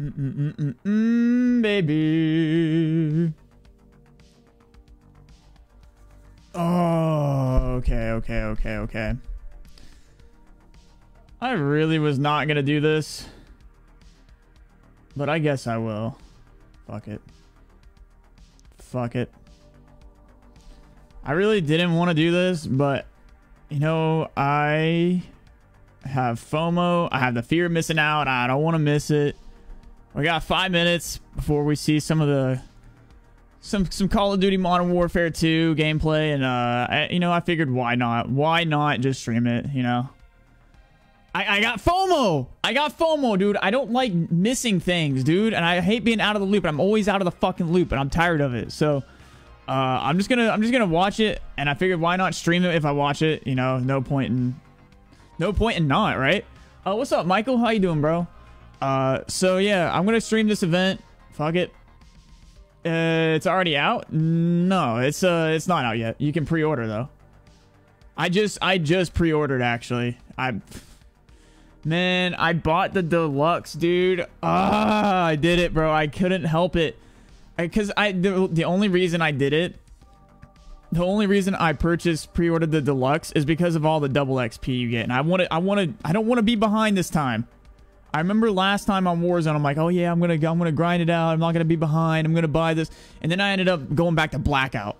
Mm -mm -mm baby. Oh, okay, okay, okay, okay. I really was not gonna do this. But I guess I will. Fuck it. Fuck it. I really didn't want to do this, but you know, I have FOMO. I have the fear of missing out. I don't want to miss it. We got five minutes before we see some of the some some Call of Duty Modern Warfare 2 gameplay, and uh, I, you know, I figured why not? Why not just stream it? You know, I I got FOMO. I got FOMO, dude. I don't like missing things, dude, and I hate being out of the loop. I'm always out of the fucking loop, and I'm tired of it. So. Uh, I'm just gonna I'm just gonna watch it, and I figured why not stream it if I watch it. You know, no point in no point in not right. Uh, what's up, Michael? How you doing, bro? Uh, so yeah, I'm gonna stream this event. Fuck it. Uh, it's already out. No, it's uh, it's not out yet. You can pre-order though. I just I just pre-ordered actually. I man, I bought the deluxe, dude. Ah, I did it, bro. I couldn't help it because I the, the only reason I did it the only reason I purchased pre-ordered the deluxe is because of all the double XP you get and I want to I want to I don't want to be behind this time I remember last time on Warzone I'm like oh yeah I'm gonna I'm gonna grind it out. I'm not gonna be behind. I'm gonna buy this. And then I ended up going back to blackout.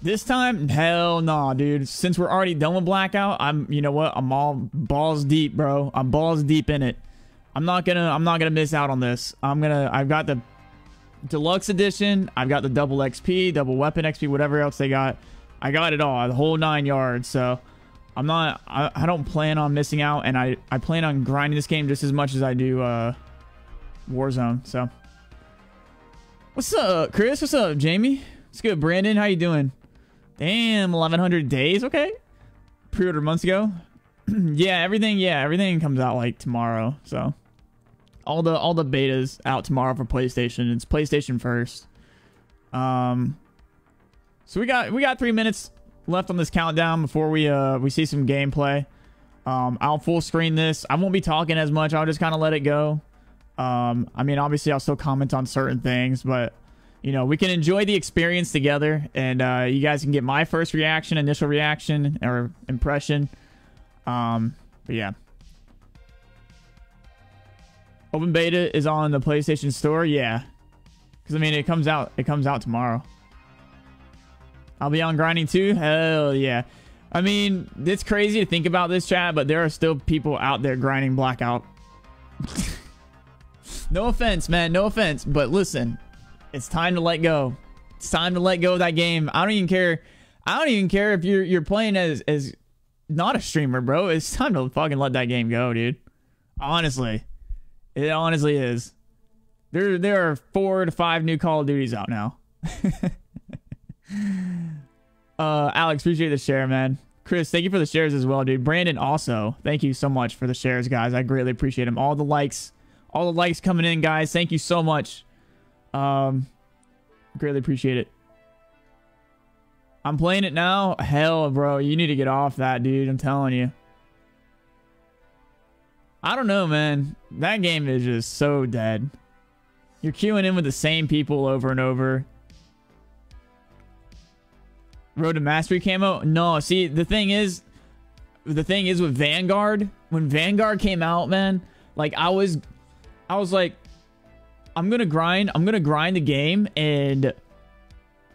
This time hell nah dude. Since we're already done with blackout I'm you know what? I'm all balls deep bro. I'm balls deep in it. I'm not gonna I'm not gonna miss out on this. I'm gonna I've got the deluxe edition. I've got the double XP, double weapon XP, whatever else they got. I got it all, the whole nine yards. So I'm not, I, I don't plan on missing out. And I, I plan on grinding this game just as much as I do uh, Warzone. So what's up, Chris? What's up, Jamie? What's good, Brandon? How you doing? Damn, 1100 days. Okay. Pre-order months ago. yeah, everything. Yeah, everything comes out like tomorrow. So all the all the betas out tomorrow for PlayStation. It's PlayStation first. Um, so we got we got three minutes left on this countdown before we uh we see some gameplay. Um, I'll full screen this. I won't be talking as much. I'll just kind of let it go. Um, I mean, obviously, I'll still comment on certain things, but you know, we can enjoy the experience together, and uh, you guys can get my first reaction, initial reaction, or impression. Um, but yeah. Open beta is on the PlayStation Store. Yeah, because I mean it comes out. It comes out tomorrow. I'll be on grinding too. Hell yeah. I mean, it's crazy to think about this chat, but there are still people out there grinding blackout. no offense, man. No offense. But listen, it's time to let go. It's time to let go of that game. I don't even care. I don't even care if you're you're playing as as not a streamer, bro. It's time to fucking let that game go, dude. Honestly. It honestly is. There, there are four to five new Call of Duties out now. uh, Alex, appreciate the share, man. Chris, thank you for the shares as well, dude. Brandon, also, thank you so much for the shares, guys. I greatly appreciate them. All the likes, all the likes coming in, guys. Thank you so much. Um, greatly appreciate it. I'm playing it now. Hell, bro, you need to get off that, dude. I'm telling you. I don't know, man. That game is just so dead. You're queuing in with the same people over and over. Road to Mastery camo? No, see, the thing is, the thing is with Vanguard, when Vanguard came out, man, like I was, I was like, I'm gonna grind, I'm gonna grind the game and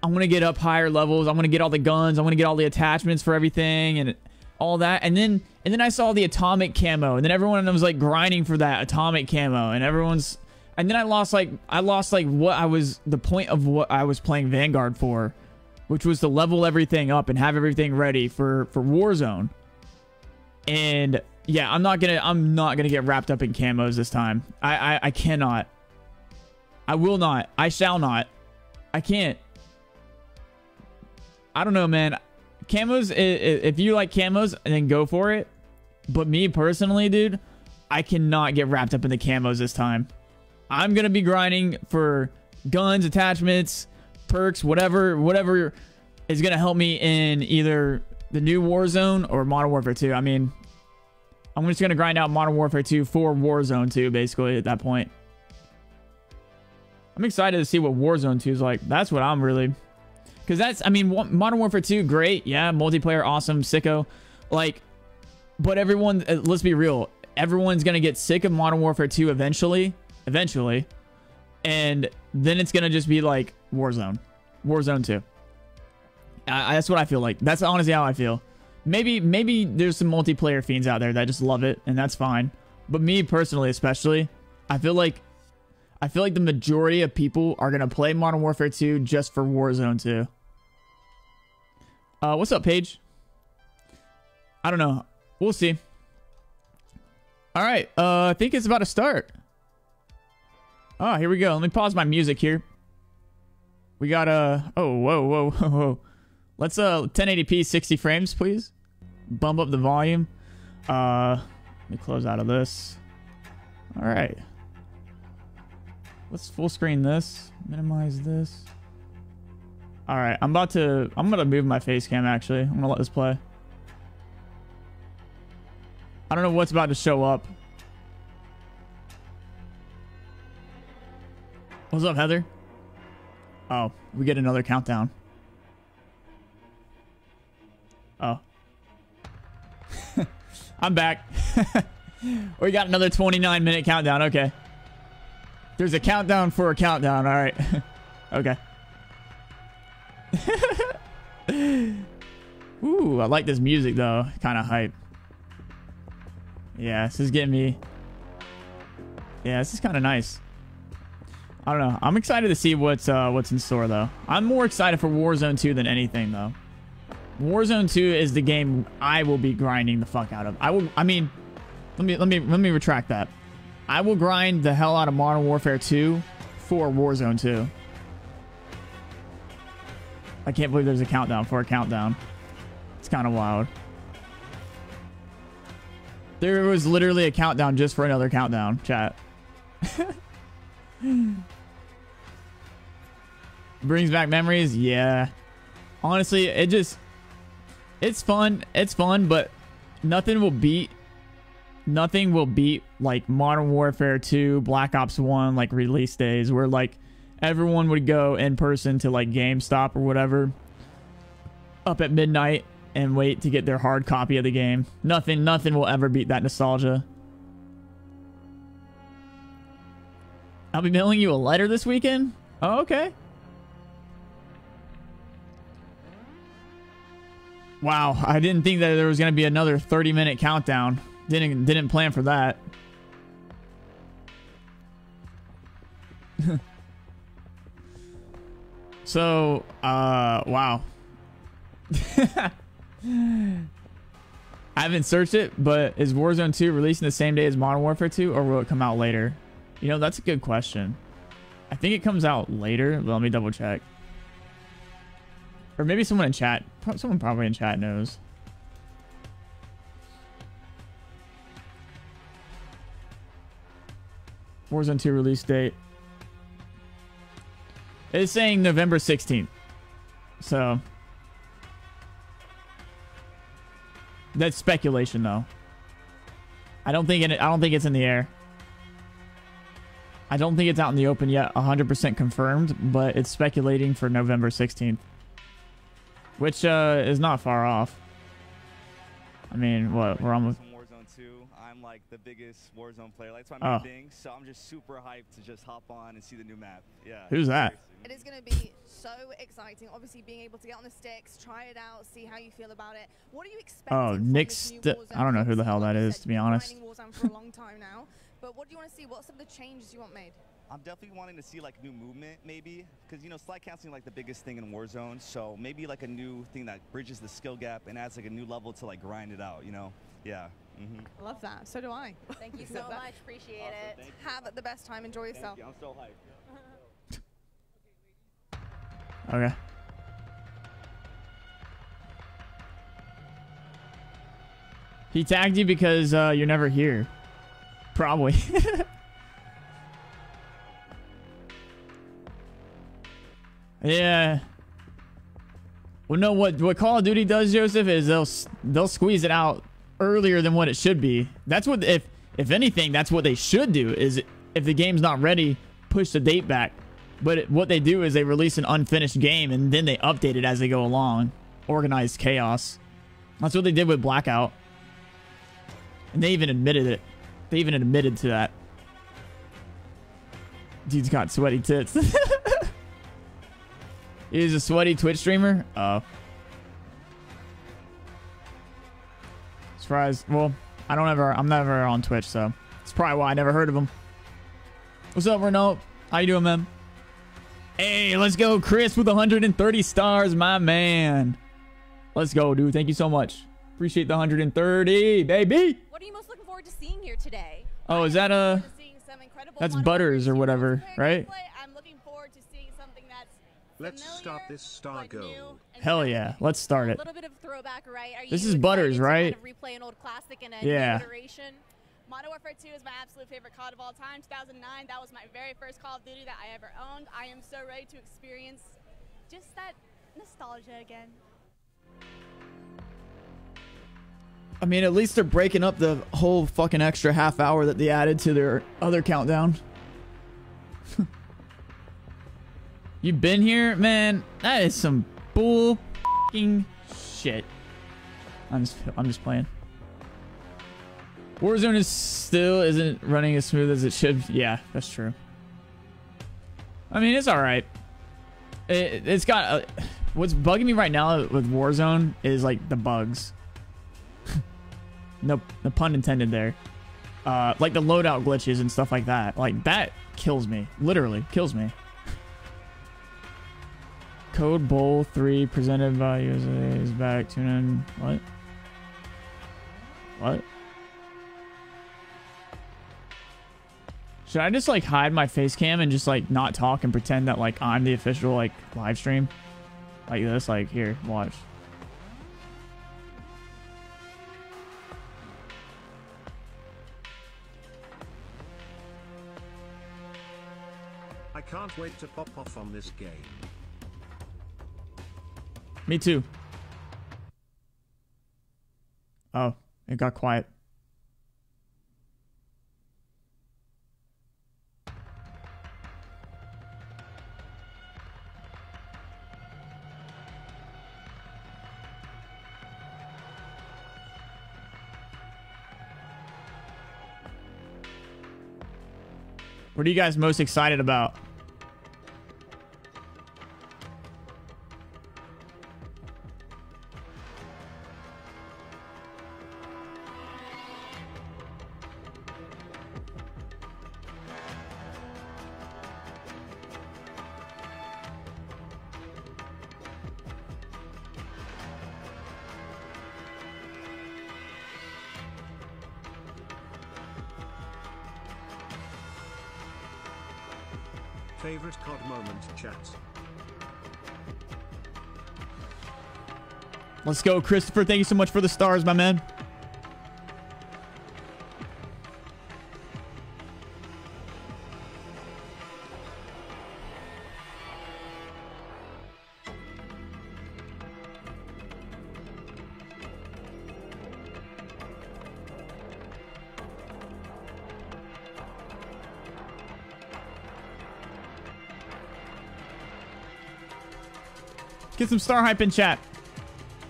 I'm gonna get up higher levels. I'm gonna get all the guns. I'm gonna get all the attachments for everything and all that. And then and then I saw the atomic camo, and then everyone was like grinding for that atomic camo, and everyone's and then I lost like I lost like what I was the point of what I was playing Vanguard for, which was to level everything up and have everything ready for for Warzone. And yeah, I'm not gonna I'm not gonna get wrapped up in camos this time. I I, I cannot. I will not. I shall not. I can't. I don't know, man. Camos, if you like camos, then go for it. But me personally, dude, I cannot get wrapped up in the camos this time. I'm going to be grinding for guns, attachments, perks, whatever, whatever is going to help me in either the new Warzone or Modern Warfare 2. I mean, I'm just going to grind out Modern Warfare 2 for Warzone 2, basically, at that point. I'm excited to see what Warzone 2 is like. That's what I'm really... Because that's, I mean, Modern Warfare 2, great. Yeah, multiplayer, awesome, sicko. Like, but everyone, uh, let's be real. Everyone's going to get sick of Modern Warfare 2 eventually. Eventually. And then it's going to just be like Warzone. Warzone 2. I, that's what I feel like. That's honestly how I feel. Maybe, maybe there's some multiplayer fiends out there that just love it, and that's fine. But me personally, especially, I feel like I feel like the majority of people are to play Modern Warfare 2 just for Warzone 2. Uh, what's up, Paige? I don't know. We'll see. All right. Uh, I think it's about to start. Oh, here we go. Let me pause my music here. We got a... Uh, oh, whoa, whoa, whoa, whoa. Let's uh 1080p 60 frames, please. Bump up the volume. Uh, let me close out of this. All right. Let's full screen this. Minimize this. All right, I'm about to. I'm gonna move my face cam. Actually, I'm gonna let this play. I don't know what's about to show up. What's up, Heather? Oh, we get another countdown. Oh. I'm back. we got another 29 minute countdown. Okay. There's a countdown for a countdown. All right. okay. Ooh, I like this music though. Kind of hype. Yeah, this is getting me. Yeah, this is kind of nice. I don't know. I'm excited to see what's uh, what's in store though. I'm more excited for Warzone 2 than anything though. Warzone 2 is the game I will be grinding the fuck out of. I will. I mean, let me let me let me retract that. I will grind the hell out of Modern Warfare 2 for Warzone 2. I can't believe there's a countdown for a countdown. It's kind of wild. There was literally a countdown just for another countdown, chat. Brings back memories? Yeah. Honestly, it just... It's fun. It's fun, but nothing will beat nothing will beat like Modern Warfare 2, Black Ops 1 like release days where like everyone would go in person to like GameStop or whatever up at midnight and wait to get their hard copy of the game. Nothing nothing will ever beat that nostalgia. I'll be mailing you a letter this weekend? Oh, okay. Wow, I didn't think that there was going to be another 30 minute countdown. Didn't didn't plan for that. so, uh, wow. I haven't searched it, but is Warzone 2 releasing the same day as Modern Warfare 2, or will it come out later? You know, that's a good question. I think it comes out later, let me double check. Or maybe someone in chat. Someone probably in chat knows. Warzone 2 release date. It's saying November 16th. So that's speculation though. I don't think it I don't think it's in the air. I don't think it's out in the open yet, 100% confirmed, but it's speculating for November 16th. Which uh, is not far off. I mean, what? We're almost Warzone 2. I'm like the biggest Warzone player. Like, that's my main oh. thing. So I'm just super hyped to just hop on and see the new map. Yeah. Who's that? It is going to be so exciting. Obviously, being able to get on the sticks, try it out, see how you feel about it. What are you expecting? Oh, Nick's. I don't know who the hell that is, to be honest. For a long time now. But what do you want to see? What's some of the changes you want made? I'm definitely wanting to see like new movement, maybe, because you know slide casting like the biggest thing in Warzone. So maybe like a new thing that bridges the skill gap and adds like a new level to like grind it out. You know? Yeah. Mm -hmm. I love that. So do I. Thank you so much. Appreciate awesome. it. Have the best time. Enjoy yourself. You. I'm so hyped. okay. He tagged you because uh, you're never here. Probably. yeah. Well, no. What what Call of Duty does, Joseph, is they'll they'll squeeze it out earlier than what it should be. That's what if if anything, that's what they should do. Is if the game's not ready, push the date back. But it, what they do is they release an unfinished game and then they update it as they go along. Organized chaos. That's what they did with Blackout. And they even admitted it. They even admitted to that. Dude's got sweaty tits. He's a sweaty Twitch streamer? Uh, oh. As, well, I don't ever, I'm never on Twitch, so it's probably why I never heard of him. What's up, Renault? How you doing, man? Hey, let's go, Chris, with 130 stars, my man. Let's go, dude. Thank you so much. Appreciate the 130, baby. What are you most looking forward to seeing here today? Oh, is that a? Uh, that's Butters or whatever, right? Let's start this star goal. Hell yeah, let's start A it. little bit of throwback, right? Are This is Butters, right? Kind of replay an old classic in a Yeah. new iteration. Modern Warfare 2 is my absolute favorite COD of all time. 2009, that was my very first Call of Duty that I ever owned. I am so ready to experience just that nostalgia again. I mean, at least they're breaking up the whole fucking extra half hour that they added to their other countdown. you been here, man? That is some bull shit. I'm just, I'm just playing. Warzone is still isn't running as smooth as it should. Yeah, that's true. I mean, it's all right. It, it's got. A, what's bugging me right now with Warzone is like the bugs. no, no pun intended there. Uh, like the loadout glitches and stuff like that. Like that kills me. Literally kills me. Code Bowl 3 presented by USA is back. Tune in. What? What? Should I just like hide my face cam and just like not talk and pretend that like I'm the official like live stream? Like this, like here, watch. I can't wait to pop off on this game. Me too. Oh, it got quiet. What are you guys most excited about? Let's go, Christopher. Thank you so much for the stars, my man. Get some star hype in chat.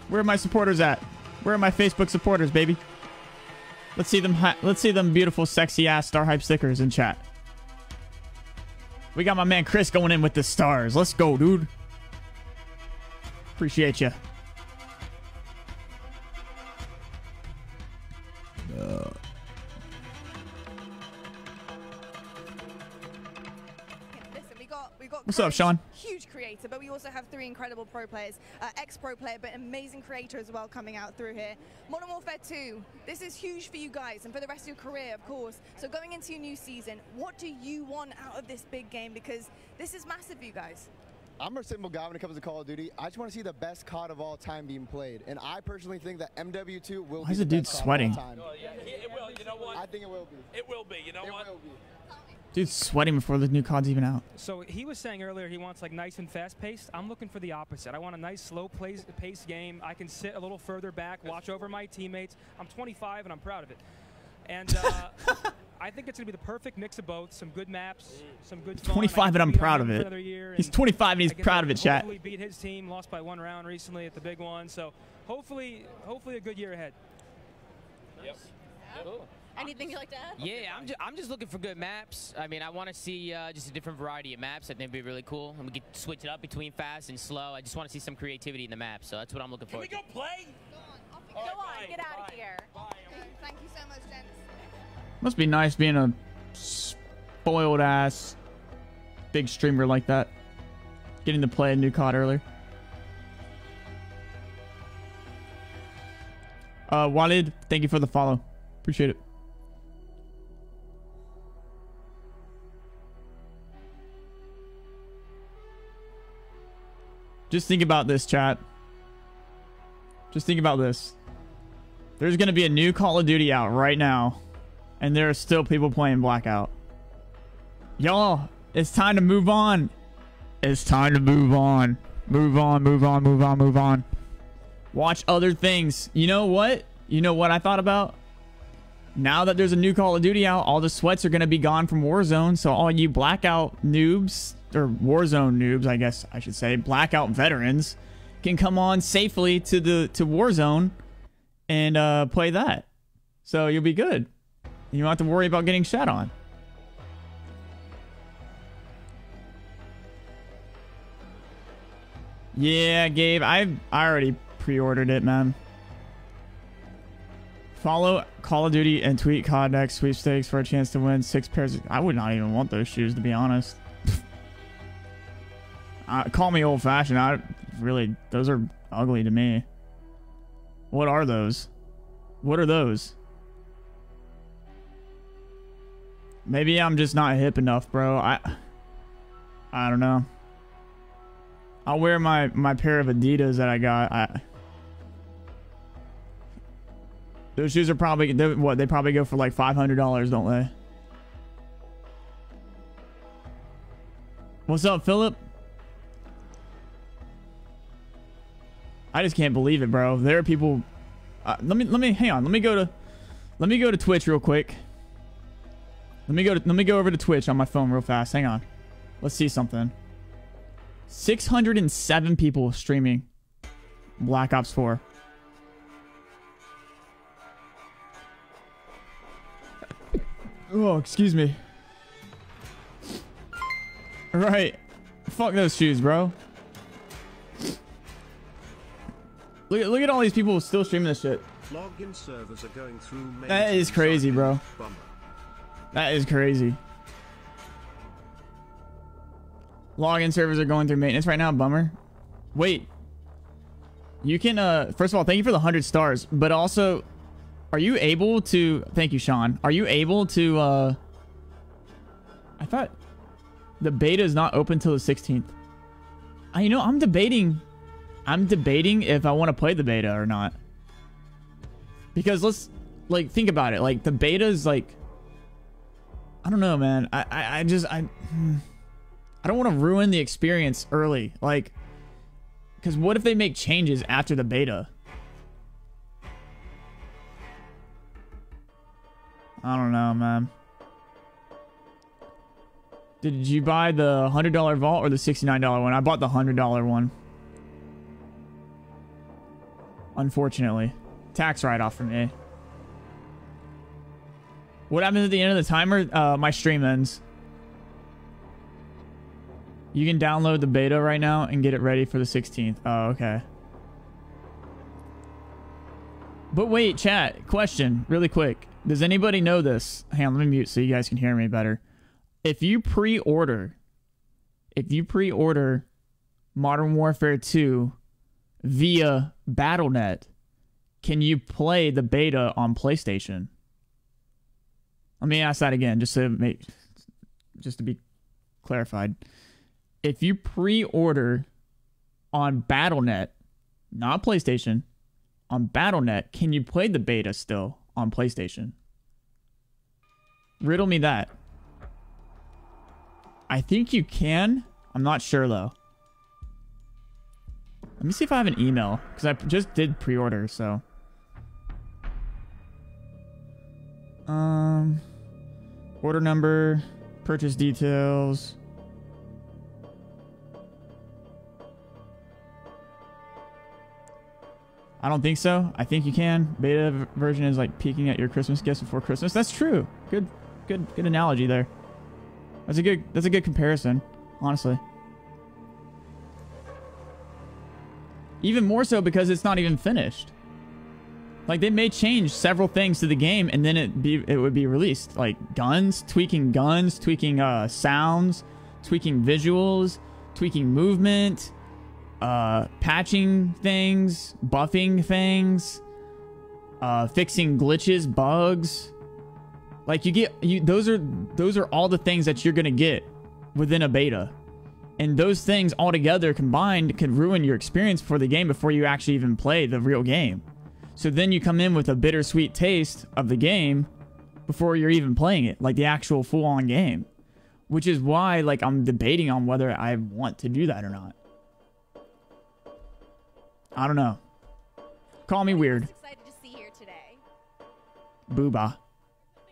Where are my supporters at? Where are my Facebook supporters, baby? Let's see them. Let's see them beautiful, sexy ass star hype stickers in chat. We got my man Chris going in with the stars. Let's go, dude. Appreciate you. Listen, we got we got. What's up, Sean? Huge creator, but we also have three incredible pro players, uh, ex-pro player, but amazing creator as well coming out through here. Modern Warfare 2. This is huge for you guys and for the rest of your career, of course. So going into your new season, what do you want out of this big game? Because this is massive for you guys. I'm a simple guy when it comes to Call of Duty. I just want to see the best COD of all time being played, and I personally think that MW2 will Why be is the the dude best COD sweating? of all time. Oh, yeah, it, it will. You know what? I think it will be. It will be. You know It what? Will. Dude's sweating before the new COD's even out. So he was saying earlier he wants like nice and fast paced. I'm looking for the opposite. I want a nice slow pace, pace game. I can sit a little further back, watch over my teammates. I'm 25 and I'm proud of it. And uh, I think it's gonna be the perfect mix of both. Some good maps, some good. 25 get and I'm to be on proud of it. another year, He's 25 and he's proud of it, chat. Hopefully beat his team. Lost by one round recently at the big one. So hopefully, hopefully a good year ahead. Anything you'd like to add? Yeah, I'm just, I'm just looking for good maps. I mean, I want to see uh, just a different variety of maps. I think it'd be really cool. And we could switch it up between fast and slow. I just want to see some creativity in the map. So that's what I'm looking for. Can we Go play? Go on, get out of here. Thank you so much, gents. Must be nice being a spoiled ass big streamer like that. Getting to play a new COD earlier. Uh, Walid, thank you for the follow. Appreciate it. Just think about this, chat. Just think about this. There's going to be a new Call of Duty out right now, and there are still people playing Blackout. Y'all, it's time to move on. It's time to move on. Move on, move on, move on, move on. Watch other things. You know what? You know what I thought about? Now that there's a new Call of Duty out, all the sweats are going to be gone from Warzone. So all you Blackout noobs, or Warzone noobs, I guess I should say, Blackout veterans, can come on safely to the to Warzone and uh, play that. So you'll be good. You don't have to worry about getting shot on. Yeah, Gabe, I I already pre-ordered it, man. Follow Call of Duty and tweet COD sweepstakes for a chance to win six pairs. Of, I would not even want those shoes, to be honest. uh, call me old-fashioned. I really, those are ugly to me. What are those? What are those? Maybe I'm just not hip enough, bro. I I don't know. I'll wear my my pair of Adidas that I got. I Those shoes are probably what they probably go for like five hundred dollars, don't they? What's up, Philip? I just can't believe it, bro. There are people. Uh, let me let me hang on. Let me go to let me go to Twitch real quick. Let me go to let me go over to Twitch on my phone real fast. Hang on. Let's see something. 607 people streaming Black Ops 4. Oh, excuse me. Right. Fuck those shoes, bro. Look at, look at all these people still streaming this shit. Login servers are going through That is crazy, bro. Bummer. That is crazy. Login servers are going through maintenance right now. Bummer. Wait. You can, uh, first of all, thank you for the 100 stars, but also, are you able to, thank you, Sean. Are you able to, uh, I thought the beta is not open till the 16th. I, you know, I'm debating, I'm debating if I want to play the beta or not. Because let's, like, think about it. Like, the beta is, like, I don't know, man. I, I, I just, I, hmm. I don't want to ruin the experience early. Like, because what if they make changes after the beta? I don't know, man. Did you buy the $100 vault or the $69 one? I bought the $100 one. Unfortunately. Tax write-off for me. What happens at the end of the timer? Uh, my stream ends. You can download the beta right now and get it ready for the 16th. Oh, okay. But wait, chat. Question, really quick. Does anybody know this? Hang on, let me mute so you guys can hear me better. If you pre-order, if you pre-order Modern Warfare 2 via BattleNet, can you play the beta on PlayStation? Let me ask that again, just to make, just to be clarified. If you pre-order on BattleNet, not PlayStation, on BattleNet, can you play the beta still on PlayStation? Riddle me that. I think you can. I'm not sure though. Let me see if I have an email because I just did pre-order. So, um, Order number, purchase details. I don't think so. I think you can. Beta version is like peeking at your Christmas gifts before Christmas. That's true. Good, good, good analogy there. That's a good. That's a good comparison, honestly. Even more so because it's not even finished. Like they may change several things to the game and then it be it would be released. Like guns, tweaking guns, tweaking uh sounds, tweaking visuals, tweaking movement, uh patching things, buffing things, uh fixing glitches, bugs. Like you get you those are those are all the things that you're to get within a beta. And those things all together combined could ruin your experience for the game before you actually even play the real game. So then you come in with a bittersweet taste of the game before you're even playing it, like the actual full-on game. Which is why like I'm debating on whether I want to do that or not. I don't know. Call me weird. Excited to see here today. Booba.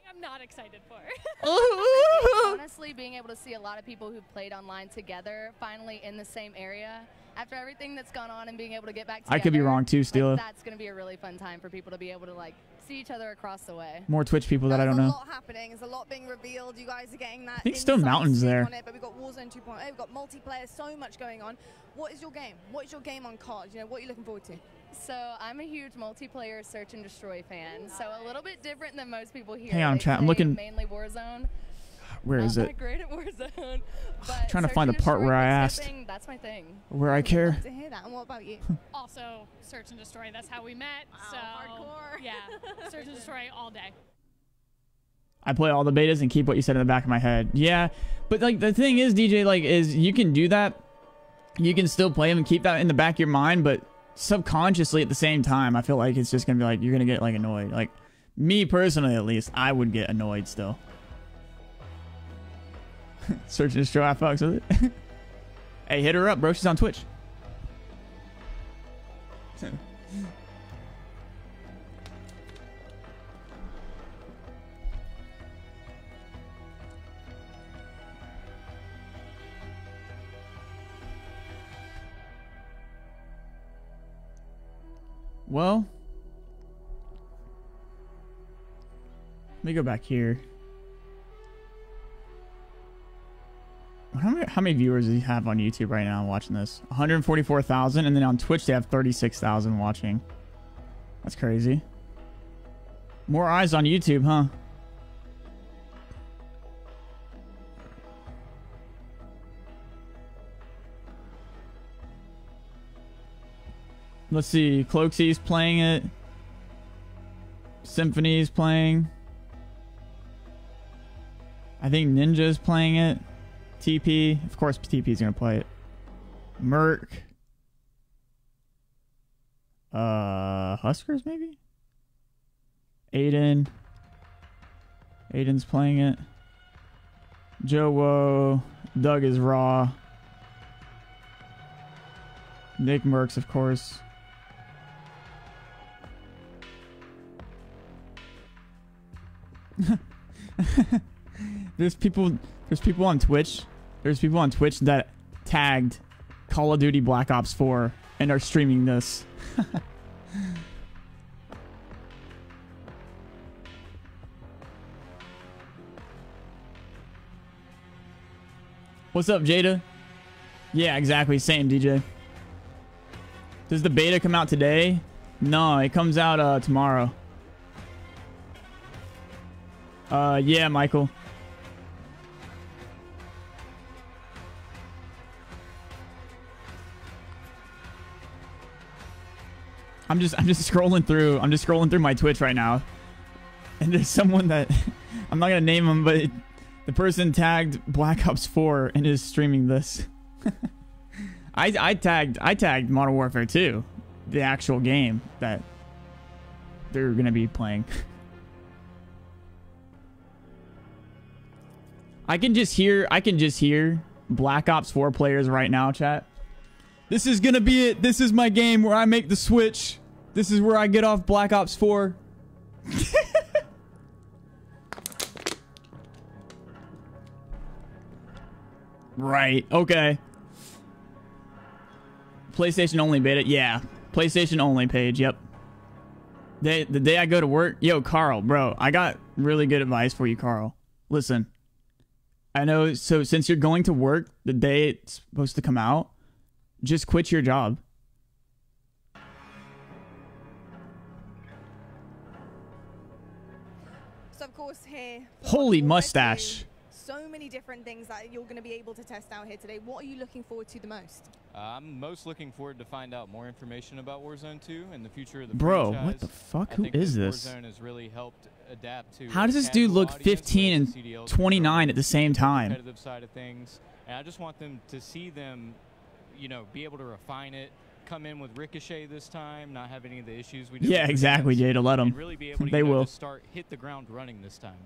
I'm not excited for. Honestly, being able to see a lot of people who played online together finally in the same area after everything that's gone on and being able to get back together. I could be wrong too, like, Steela. that's going to be a really fun time for people to be able to like see each other across the way. More Twitch people that I don't know. There's know. a lot happening. There's a lot being revealed. You guys are getting that. I think Stone inside Mountain's there. On it, but we've got Warzone 2.0. We've got multiplayer. So much going on. What is your game? What is your game on cards? You know, what are you looking forward to? So I'm a huge multiplayer search and destroy fan. So a little bit different than most people here. Hang on, They chat, I'm play looking- Mainly Warzone. Where is Not it? that great at Warzone. But trying to find the part where I asked. skipping, That's my thing. Where I care. To hear that. And what about you? Also, search and destroy. That's how we met. so hardcore. yeah, search and destroy all day. I play all the betas and keep what you said in the back of my head. Yeah, but like the thing is, DJ, like, is you can do that. You can still play them and keep that in the back of your mind, but subconsciously at the same time, I feel like it's just gonna be like you're gonna get like annoyed. Like me personally, at least, I would get annoyed still. Search and destroy. I fucks with it. hey, hit her up, bro. She's on Twitch. Well, let me go back here. How many, how many viewers do you have on YouTube right now watching this? 144,000, and then on Twitch they have 36,000 watching. That's crazy. More eyes on YouTube, huh? Let's see. Cloakzy's playing it. Symfuhny's playing. I think Ninja's playing it. TP. Of course, TP is going to play it. Merc. Uh, HusKerrs, maybe? Aydan. Aydan's playing it. JoeWo. Doug is raw. NICKMERCS, of course. there's people there's people on Twitch. There's people on Twitch that tagged Call of Duty Black Ops 4 and are streaming this. What's up, Jada? Yeah, exactly. Same, DJ. Does the beta come out today? No, it comes out uh, tomorrow. Uh, yeah, Michael. I'm just I'm just scrolling through I'm just scrolling through my Twitch right now, and there's someone that I'm not gonna name him, but the person tagged Black Ops 4 and is streaming this. I I tagged I tagged Modern Warfare 2, the actual game that they're gonna be playing. I can just hear I can just hear Black Ops 4 players right now, chat. This is gonna be it. This is my game where I make the switch. This is where I get off Black Ops 4. Right. Okay. PlayStation only beta. Yeah. PlayStation only page. Yep. Day, the day I go to work, yo, Carl, bro, I got really good advice for you, Carl. Listen, I know. So since you're going to work the day it's supposed to come out, just quit your job. So of course here. Holy mustache. So many different things that you're going to be able to test out here today. What are you looking forward to the most? Uh, I'm most looking forward to find out more information about Warzone 2 and the future of the Bro, franchise. what the fuck? I Who think is that this? Warzone has really helped adapt to How does this dude look 15 and 29 at the same time? competitive side of things, and I just want them to see them, you know, be able to refine it. Come in with Ricochet this time, not have any of the issues we did. Yeah, exactly, Ricochet, Jada, let them. Really be able to, They know, will. just start hit the ground running this time.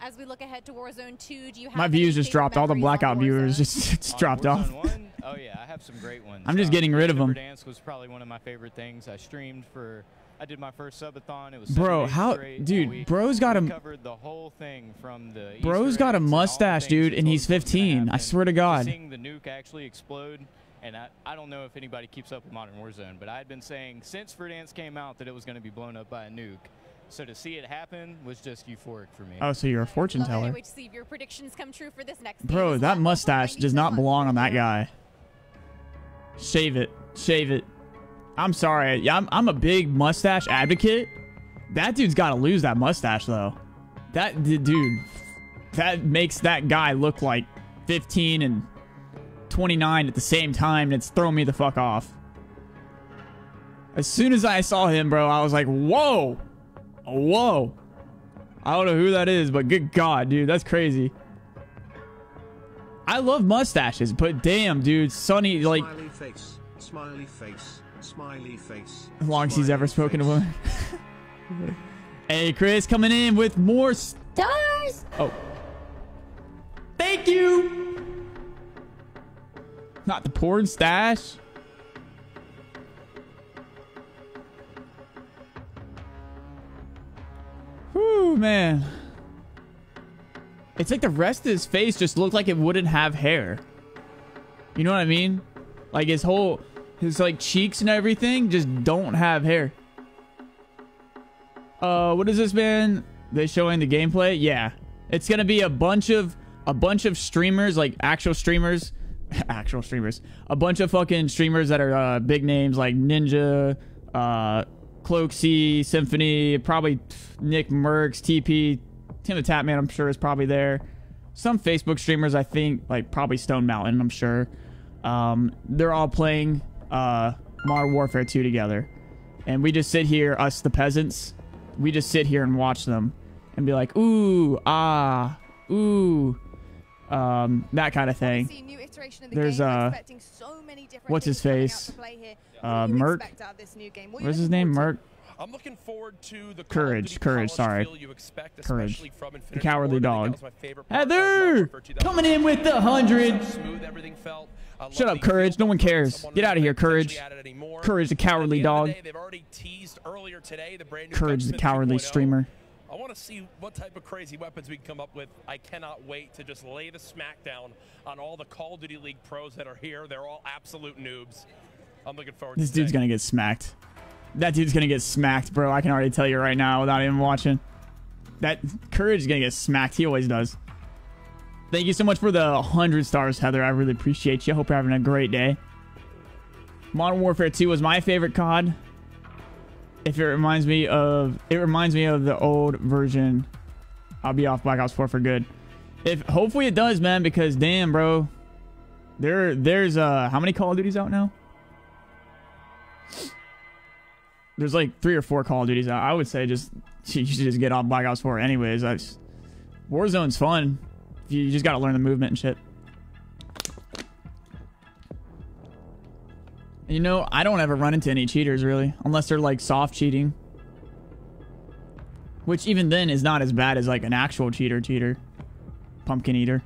As we look ahead to Warzone 2, do you have My views just dropped. All the blackout viewers just, just On dropped off. 1? Oh yeah, I have some great ones. I'm just Uh, getting rid of them. Dance was probably one of my favorite things. I streamed for. I did my first subathon. It was Bro, how- dude, bro's got we a- covered the whole thing from the. Bro's Easter got a eggs and all the mustache, dude, and he's us was gonna 15. I swear to God. Seeing the nuke actually explode, and I, I don't know if anybody keeps up with Modern Warzone, but I had been saying since Verdansk came out that it was going to be blown up by a nuke. So to see it happen was just euphoric for me. Oh, so you're a fortune Love. I teller. can't wait to see if your predictions come true for this next Bro, as that mustache does not belong on that guy. Shave it. Shave it. I'm sorry. Yeah, I'm, I'm a big mustache advocate. That dude's got to lose that mustache, though. That dude, that makes that guy look like 15 and 29 at the same time. And it's throwing me the fuck off. As soon as I saw him, bro, I was like, whoa. Whoa. I don't know who that is, but good God, dude, that's crazy. I love mustaches, but damn, dude, Sonny, like, smiley face, smiley face, smiley face. as long as he's ever spoken to face. women. hey, Chris, coming in with more stars. Oh, thank you. Not the porn stash. Whew, man. It's like the rest of his face just looked like it wouldn't have hair. You know what I mean? Like his whole, his like cheeks and everything just don't have hair. Uh, what is this, man? They showing the gameplay? Yeah, it's gonna be a bunch of a bunch of streamers, like actual streamers, actual streamers, a bunch of fucking streamers that are uh, big names like Ninja, uh, Symfuhny, probably NICKMERCS, TP, TimTheTatman. I'm sure is probably there. Some Facebook streamers, I think, like probably Stone Mountain. I'm sure. Um, they're all playing uh, Modern Warfare 2 together, and we just sit here, us the peasants. We just sit here and watch them, and be like, ooh, ah, ooh, um, that kind of thing. New of the There's game. We're uh, so what's his things coming out face? to. Uh, What do you Merc. expect out of this new game? What are you What's his name? forward Merc. I'm looking forward to the Courage, courage. Sorry, courage. from The cowardly Ward. I think that dog. was my favorite part of Heather, Modern Warfare 2000. coming in with the hundred. Smooth everything felt. I love Shut up, courage. No one cares. Get out of here, courage. potentially added anymore. Courage, the At cowardly dog. the day, they've already teased earlier today the brand new Courage, the cowardly 2.0. streamer. I want to see what type of crazy weapons we can come up with. I cannot wait to just lay the smackdown on all the Call of Duty League pros that are here. They're all absolute noobs. I'm looking forward This to dude's gonna get smacked. That dude's gonna get smacked, bro. I can already tell you right now without even watching. That courage is gonna get smacked. He always does. Thank you so much for the 100 stars, Heather. I really appreciate you. I Hope you're having a great day. Modern Warfare 2 was my favorite COD. If it reminds me of, it reminds me of the old version. I'll be off Black Ops 4 for good. If hopefully it does, man, because damn, bro, there, there's uh, how many Call of Duties out now? There's like three or four Call of Duties out. I would say just you should just get off Black Ops 4 anyways. That's Warzone's fun. You just got to learn the movement and shit. You know, I don't ever run into any cheaters really, unless they're like soft cheating. Which even then is not as bad as like an actual cheater cheater. Pumpkin eater.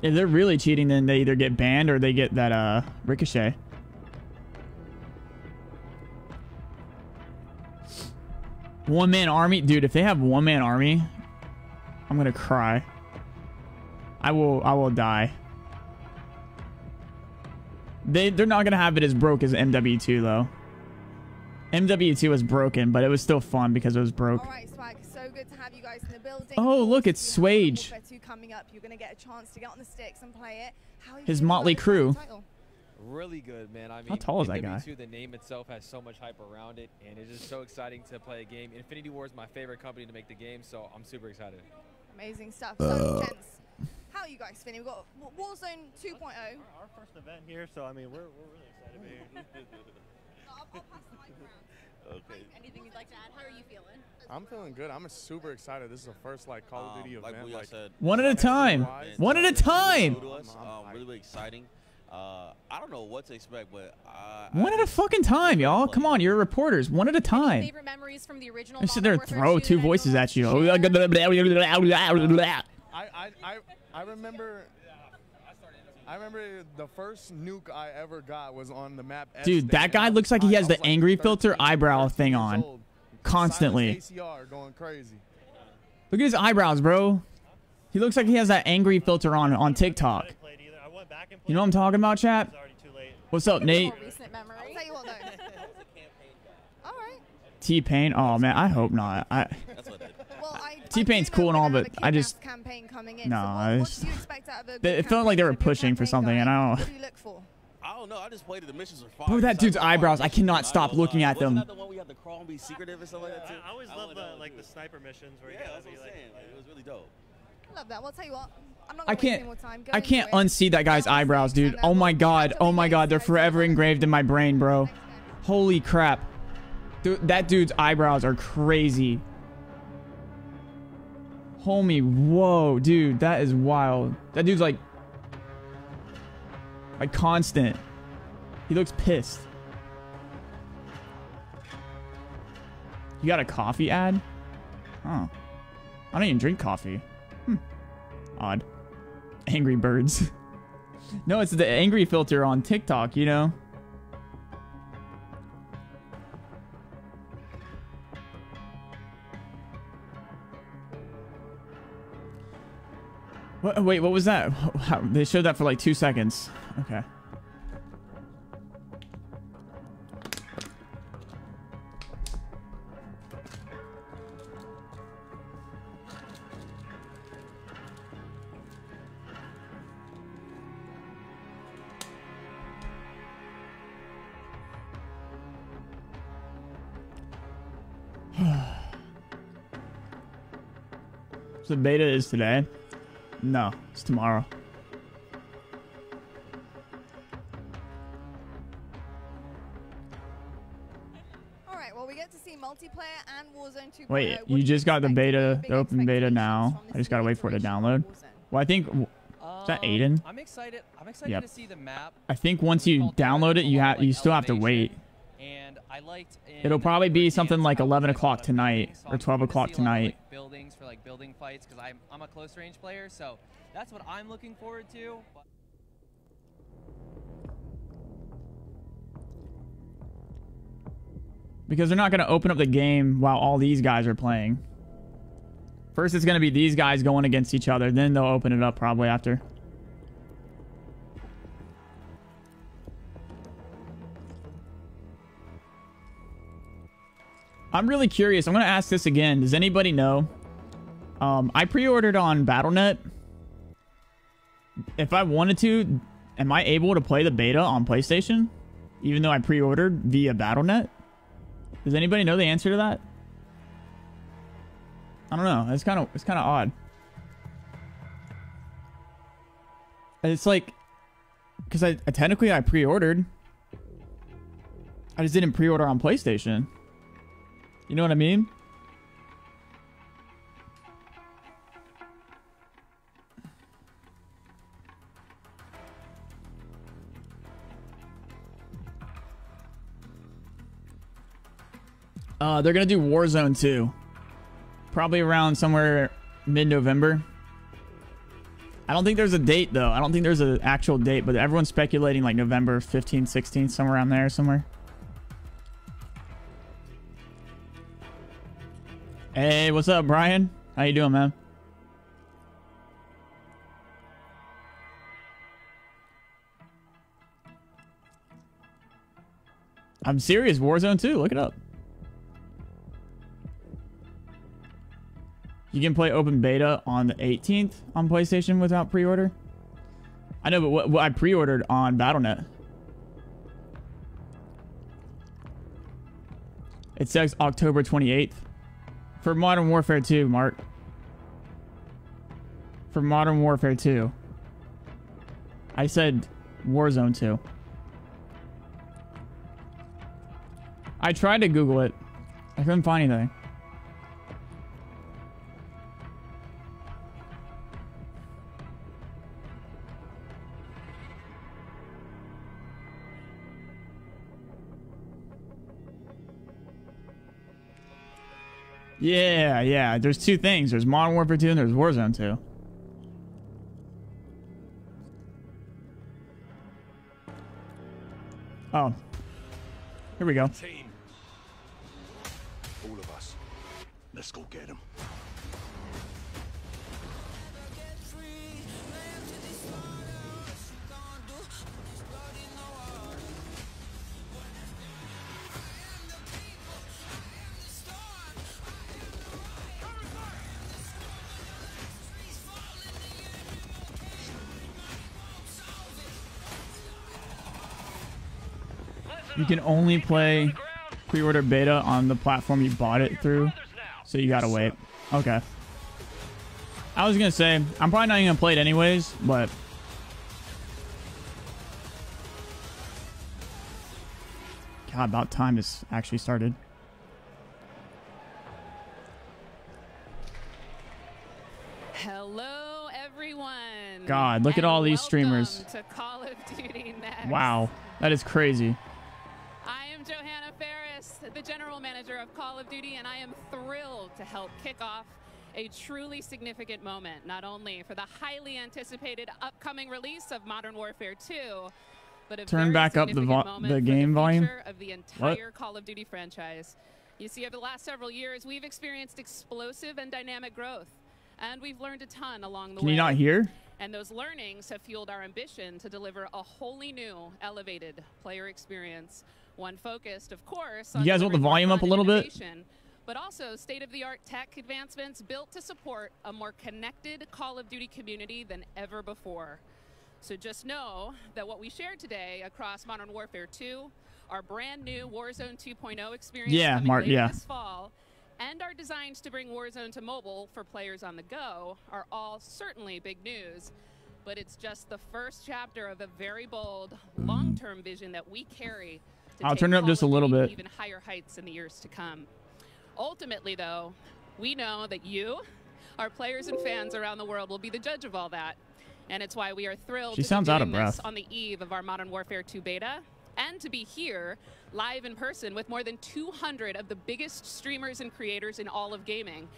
If they're really cheating, then they either get banned or they get that uh ricochet. One man army, dude. If they have one man army, I'm gonna cry. I will I will die. They they're not gonna have it as broke as MW2 though. MW2 was broken, but it was still fun because it was broke. All right, Swag. So good to have you guys in the building. Oh, look, it's we Swage. Coming up. You're gonna get a chance to get on the sticks and play it. How His motley crew. Really good, man. I mean, How tall is that guy? The name itself has so much hype around it, and it's just so exciting to play a game. Infinity Ward is my favorite company to make the game, so I'm super excited. Amazing stuff. Uh. So, gents, how are you guys feeling? We've got Warzone oh. 2.0. Our first event here, so I mean, we're, we're really excited to be here. Okay. Anything you'd like to add? How are you feeling? I'm feeling good. I'm super excited. This is the first like Call of Um, Duty like event. we Like, said, One at a time. One at a time. to us, um, really, really exciting. Uh, I don't know what to expect, but uh, One at a fucking time, y'all. Come on, you're reporters. One at a time. Favorite memories from the original I sit there and throw 2 voices at you. I, I, I, I remember. I remember the first nuke I ever got was on the map. S Dude, that guy looks like he has the like angry filter eyebrow thing on old. constantly. ACR going crazy. Look at his eyebrows, bro. He looks like he has that angry filter on on TikTok. You know what I'm talking about, chat? What's up, Nate? Recent memory. I'll tell you what, though. All right. T Pain. Oh man, I hope not. I Well, I, T Pain's cool and all, but I just campaign coming in. no. so what, I what just, do you out of a it good felt like they were pushing for something, and I don't. do you look for? I don't know. I just played it. The missions are fire. Bro, that dude's eyebrows. I cannot stop looking at Wasn't them. that the one we had to crawl and be secretive or something like that too? I always love the like the sniper missions where you Yeah, gotta that's what I'm like. saying. Like, it was really dope. Love that. Well, I'll tell you what. I'm not I gonna waste any can't. more time. Go I can't unsee that guy's eyebrows, dude. Oh my god. Oh my god. They're forever engraved in my brain, bro. Holy crap. Dude, that dude's eyebrows are crazy. Homie, whoa, dude, that is wild. That dude's like, like constant. He looks pissed. You got a coffee ad? Huh. I don't even drink coffee. Hmm. Odd. Angry Birds. no, it's the angry filter on TikTok, you know? What, wait, what was that? How, they showed that for like two seconds. Okay. So beta is today? No, it's tomorrow. All right. Well, we get to see multiplayer and Warzone 2.0. Wait, What you just got the beta, the open beta now. I just gotta wait for it to download. Well, I think is that Um, Aydan? I'm excited. I'm excited Yep. to see the map. I think once you download it, you have you still have to wait. I liked. It'll probably be something like 11 o'clock tonight or 12 o'clock see a lot of, tonight. like, buildings for like building fights because I'm I'm a close range player, so that's what I'm looking forward to. Because they're not gonna open up the game while all these guys are playing. First, it's gonna be these guys going against each other. Then they'll open it up probably after. I'm really curious. I'm gonna ask this again. Does anybody know? Um, I pre-ordered on Battle.net. If I wanted to, am I able to play the beta on PlayStation, even though I pre-ordered via Battle.net? Does anybody know the answer to that? I don't know. It's kind of it's kind of odd. It's like, because I technically I pre-ordered. I just didn't pre-order on PlayStation. You know what I mean? Uh, they're gonna do Warzone 2. Probably around somewhere mid-November. I don't think there's a date though. I don't think there's an actual date, but everyone's speculating like November 15th, 16th, somewhere around there somewhere. Hey, what's up, Brian? How you doing, man? I'm serious. Warzone 2. Look it up. You can play open beta on the 18th on PlayStation without pre-order. I know, but what, what I pre-ordered on Battle.net. It says October 28th for Modern Warfare 2, Mark. For Modern Warfare 2. I said Warzone 2. I tried to Google it. I couldn't find anything. Yeah, yeah. There's two things. There's Modern Warfare 2 and there's Warzone 2. Oh. Here we go. Team. All of us. Let's go get him. You can only play pre-order beta on the platform you bought it through. So you gotta wait. Okay. I was gonna say, I'm probably not even gonna play it anyways, but... God, about time this actually started. Hello, everyone. God, look at all these streamers. to Call of Duty Next. Wow, that is crazy. I am Johanna Faries, the general manager of Call of Duty, and I am thrilled to help kick off a truly significant moment, not only for the highly anticipated upcoming release of Modern Warfare 2, but a Turn very back up the significant vo- moment the game volume. of the What? entire Call of Duty franchise. You see, over the last several years, we've experienced explosive and dynamic growth, and we've learned a ton along the Can way. you not hear? And those learnings have fueled our ambition to deliver a wholly new, elevated player experience. One focused, of course, on You guys want the volume up a little bit? But also state-of-the-art tech advancements built to support a more connected Call of Duty community than ever before. So just know that what we shared today across Modern Warfare 2, our brand new Warzone 2.0 experience Yeah, coming Mark, yeah. this fall, and our designs to bring Warzone to mobile for players on the go are all certainly big news. But it's just the first chapter of a very bold, long-term vision that we carry I'll turn it up just a little bit. even higher heights in the years to come. Ultimately, though, we know that you, our players and fans around the world, will be the judge of all that. And it's why we are thrilled She to sounds be out of this breath. on the eve of our Modern Warfare 2 beta and to be here live in person with more than 200 of the biggest streamers and creators in all of gaming.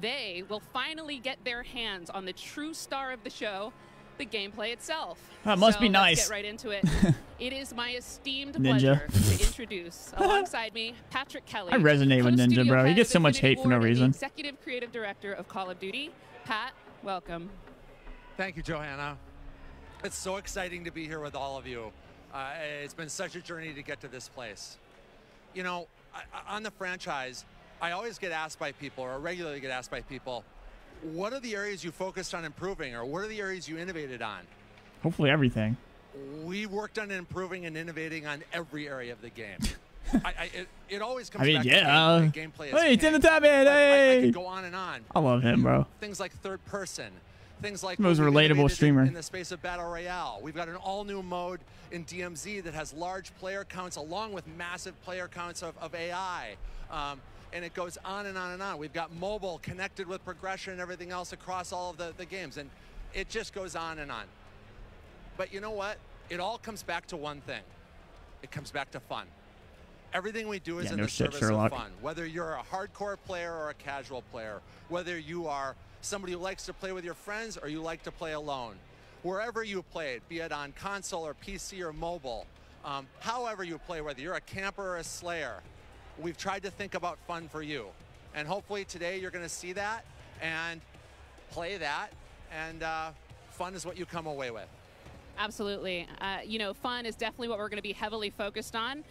They will finally get their hands on the true star of the show, the gameplay itself. That must So be let's nice. get right into it. it is my esteemed Ninja. pleasure to introduce alongside me Patrick Kelly. I resonate with Ninja, bro. He gets so much hate for no Ward and the reason. Executive creative director of Call of Duty. Pat, welcome. Thank you, Johanna. It's so exciting to be here with all of you. Uh, it's been such a journey to get to this place. You know, I, I- on the franchise, I always get asked by people, or regularly get asked by people, what are the areas you focused on improving, or what are the areas you innovated on? Hopefully everything. We worked on improving and innovating on every area of the game. I, I, it, it always comes I mean, back yeah. to gameplay. gameplay Hey, Tim the. Top Man, But I- I, hey! could go on and on. I love him, bro. Things like third person, things like Most relatable streamer. in the space of battle royale. We've got an all-new mode in DMZ that has large player counts along with massive player counts of, of AI. Um, and it goes on and on and on. We've got mobile connected with progression and everything else across all of the, the games. And it just goes on and on. But you know what? It all comes back to one thing. It comes back to fun. Everything we do is Yeah, in no the shit, service Sherlock. of fun. Whether you're a hardcore player or a casual player, whether you are somebody who likes to play with your friends or you like to play alone, wherever you play it, be it on console or PC or mobile, um, however you play, whether you're a camper or a slayer, we've tried to think about fun for you. And hopefully today you're going to see that and play that, and uh, fun is what you come away with. Absolutely. Uh, you know, fun is definitely what we're going to be heavily focused on.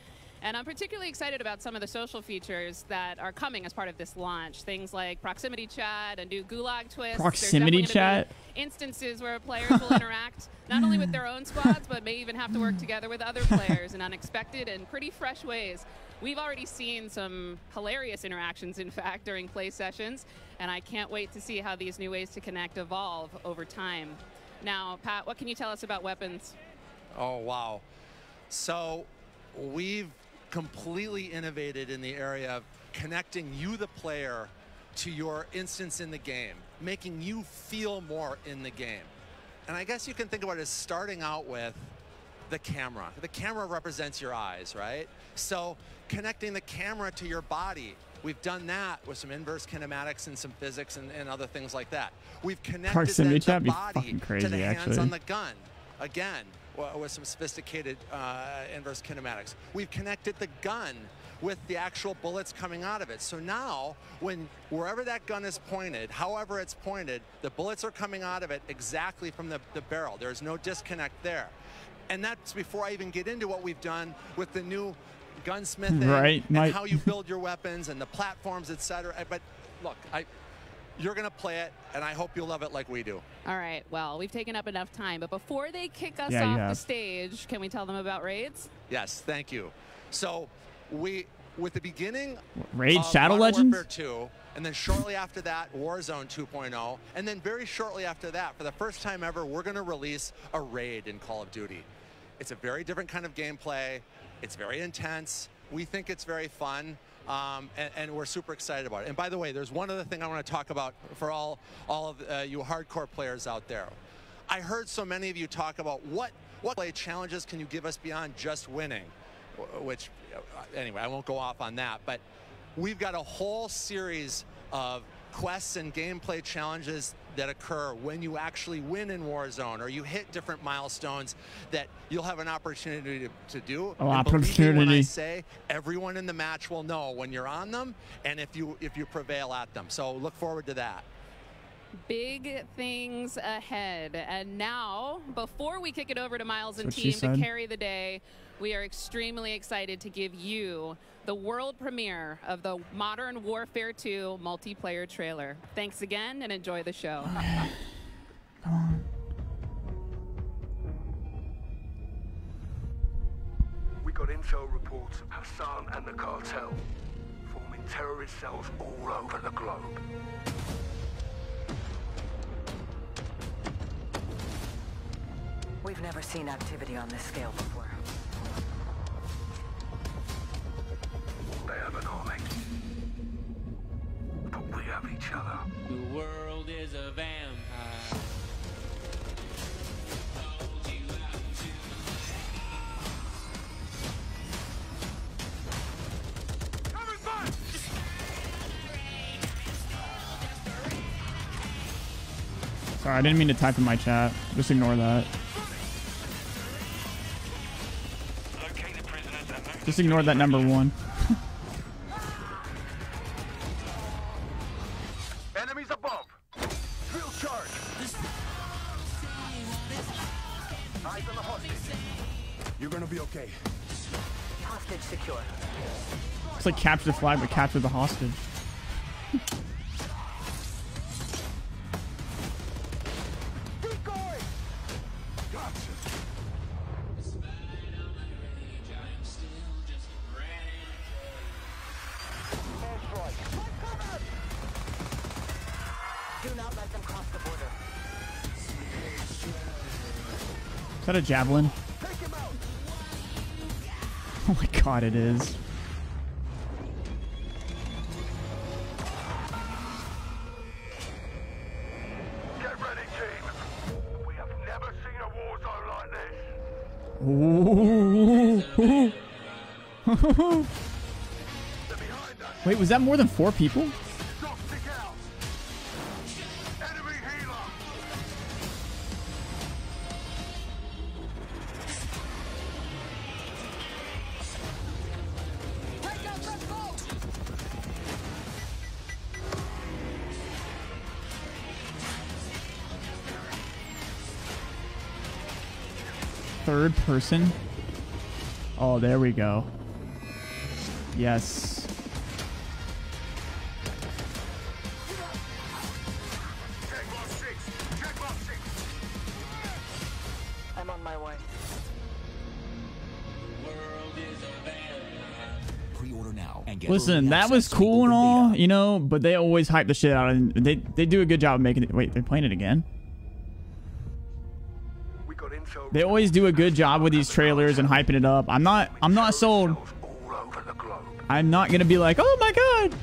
And I'm particularly excited about some of the social features that are coming as part of this launch. Things like proximity chat, a new gulag twist. Proximity definitely gonna be chat? Instances where players will interact not only with their own squads, but may even have to work together with other players in unexpected and pretty fresh ways. We've already seen some hilarious interactions, in fact, during play sessions, and I can't wait to see how these new ways to connect evolve over time. Now, Pat, what can you tell us about weapons? Oh, wow. So we've completely innovated in the area of connecting you, the player, to your instance in the game, making you feel more in the game. And I guess you can think about it as starting out with the camera. The camera represents your eyes, right? So connecting the camera to your body. We've done that with some inverse kinematics and some physics and, and other things like that. We've connected Proximity the body crazy, to the hands actually. on the gun. Again, with some sophisticated uh, inverse kinematics. We've connected the gun with the actual bullets coming out of it. So now, when wherever that gun is pointed, however it's pointed, the bullets are coming out of it exactly from the, the barrel. There's no disconnect there. And that's before I even get into what we've done with the new gunsmithing Right, and my- how you build your weapons and the platforms, etc. But look, I, you're going to play it, and I hope you love it like we do. All right, well, we've taken up enough time, but before they kick us Yeah, off the stage, can we tell them about raids? Yes, thank you. So we, with the beginning Raid of Shadow Modern Legends? Warfare 2, and then shortly after that, Warzone 2.0, and then very shortly after that, for the first time ever, we're going to release a raid in Call of Duty. It's a very different kind of gameplay. It's very intense. We think it's very fun. Um, and, and we're super excited about it. And by the way, there's one other thing I want to talk about for all, all of uh, you hardcore players out there. I heard so many of you talk about what, what play challenges can you give us beyond just winning, which, uh, anyway, I won't go off on that. But we've got a whole series of quests and gameplay challenges that occur when you actually win in Warzone or you hit different milestones that you'll have an opportunity to, to do. Oh, And believe when I opportunity. say everyone in the match will know when you're on them and if you if you prevail at them. So look forward to that. Big things ahead. And now, before we kick it over to Miles and That's what team to carry the day, we are extremely excited to give you the world premiere of the Modern Warfare 2 multiplayer trailer. Thanks again and enjoy the show. Come on. We got intel reports of Hassan and the cartel forming terrorist cells all over the globe. We've never seen activity on this scale before. They have an army. But we have each other. The world is a vampire. Sorry, I didn't mean to type in my chat. Just ignore that. Just ignore that number one. Capture the flag, but capture the hostage. Is that a javelin? Oh my god, it is. Wait, was that more than four people? Third person. Oh, there we go. Yes. Listen, that was cool and all, beta. you know, but they always hype the shit out and they they do a good job of making it. Wait, they're playing it again. They always do a good job with these trailers and hyping it up. I'm not I'm not sold. I'm not gonna be like, oh my god.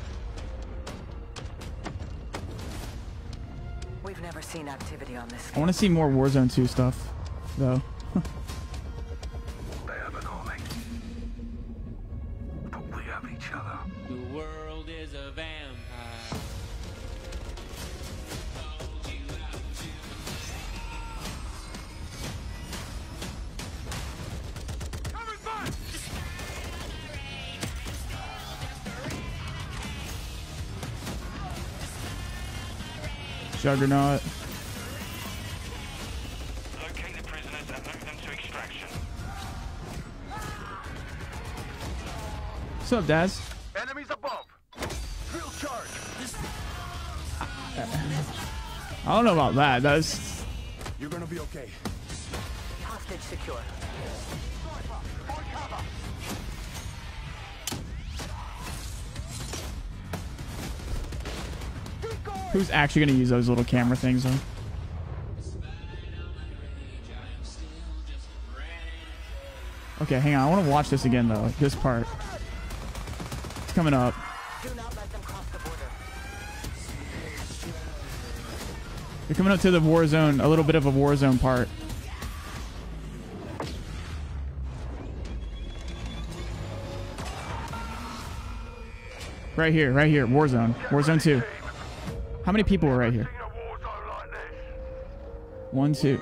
We've never seen activity on this. I want to see more Warzone 2 stuff, though. Extraction. What's up, Daz? Enemies above. Drill charge. I don't know about that. That's You're gonna be okay. Hostage secure. Who's actually gonna use those little camera things though. Okay, hang on. I want to watch this again though. This part. It's coming up. You're coming up to the war zone, a little bit of a war zone part. Right here, right here, war zone, war zone two. How many people were right here? One, two.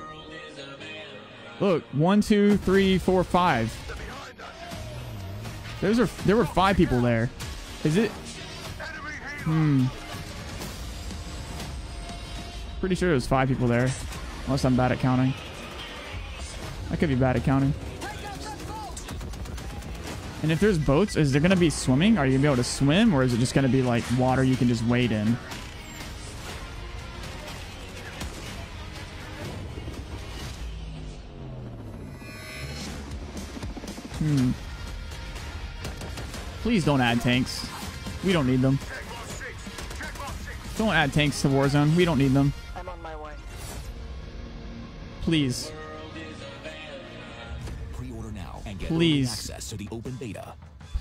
Look, one, two, three, four, five. Those are there were five people there. Is it? Hmm. Pretty sure there was five people there. Unless I'm bad at counting. I could be bad at counting. And if there's boats, is there gonna be swimming? Are you gonna be able to swim, or is it just gonna be like water you can just wade in? Please don't add tanks. We don't need them. Don't add tanks to Warzone. We don't need them. I'm on my way. Please. Pre-order now and get Please.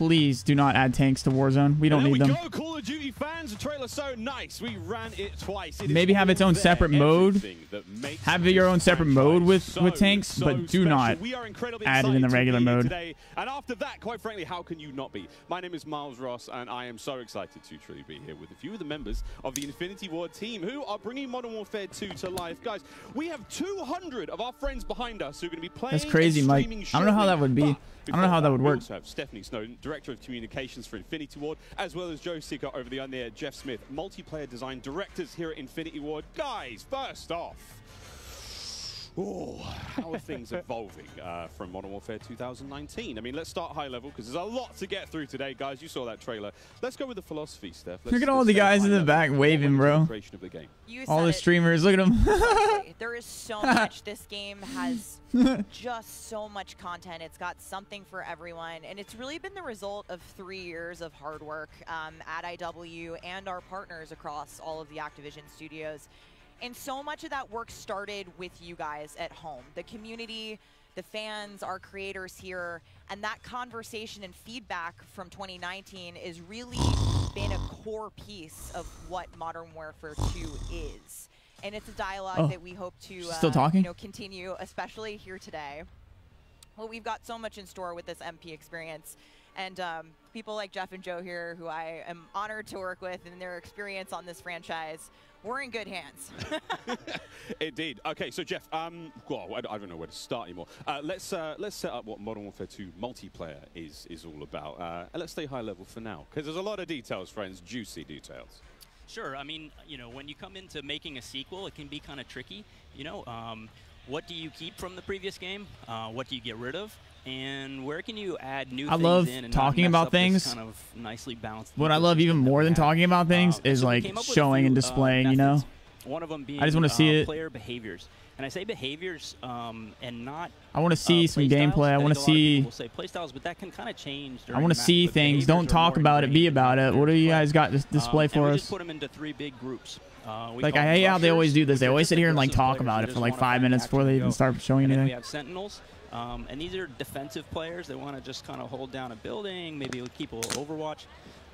Early access to the open beta. Please do not add tanks to Warzone. We don't need them. go, Call of Duty fans. The trailer's so nice. We ran it twice. It Maybe have its own separate mode. Everything that makes Have your own separate mode with so, with tanks, so but do special. not We are incredibly add it in the regular mode. Today. And after that, quite frankly, how can you not be? My name is Miles Ross, and I am so excited to truly be here with a few of the members of the Infinity Ward team who are bringing Modern Warfare 2 to life. Guys, we have 200 of our friends behind us who are going to be playing That's crazy, Mike. I don't know how that would be. Shortly. I don't know how that would We work. also have Stephanie Snowden, Director of Communications for Infinity Ward, as well as Joe Cecot over the there, Jeff Smith, Multiplayer Design Directors here at Infinity Ward. Guys, first off, oh, how are things evolving uh, from Modern Warfare 2019? I mean, let's start high level because there's a lot to get through today, guys. You saw that trailer. Let's go with the philosophy, Steph. Let's, Look at all the guys in the back waving, bro. the creation of the game? You All the it streamers, look at them. there is so much. This game has just so much content. It's got something for everyone, and it's really been the result of three years of hard work um, at IW and our partners across all of the Activision studios. And so much of that work started with you guys at home, the community, the fans, our creators here, and that conversation and feedback from 2019 is really been a core piece of what Modern Warfare 2 is. And it's a dialogue Oh. that we hope to Still uh, talking? you know continue, especially here today. Well, we've got so much in store with this MP experience. And um, people like Jeff and Joe here, who I am honored to work with and their experience on this franchise, we're in good hands. Indeed. Okay, so Jeff, um, well, I I don't know where to start anymore. Uh, let's uh, let's set up what Modern Warfare 2 multiplayer is is all about, uh, and let's stay high level for now because there's a lot of details, friends, juicy details. Sure. I mean, you know, when you come into making a sequel, it can be kind of tricky. You know, um, what do you keep from the previous game? Uh, what do you get rid of? And where can you add new I things love in and talking about things. kind of nicely balanced What I love even more than talking about things is so like came up with a showing and few, uh, displaying. You know. One of them being I just want to see uh, it. player behaviors. And I say behaviors um, and not. I wanna see uh, some gameplay. I a lot see- say play styles, but that can kind of change. I want to see things. Don't talk about it. Be about it. What do you guys got to display um, for us? put them into three big groups. Uh, Like I hate how they always do this. They always sit here and like talk about it for like five minutes before they even start showing and then we anything. have sentinels, um, and these are defensive players. They want to just kind of hold down a building, maybe keep a little Overwatch.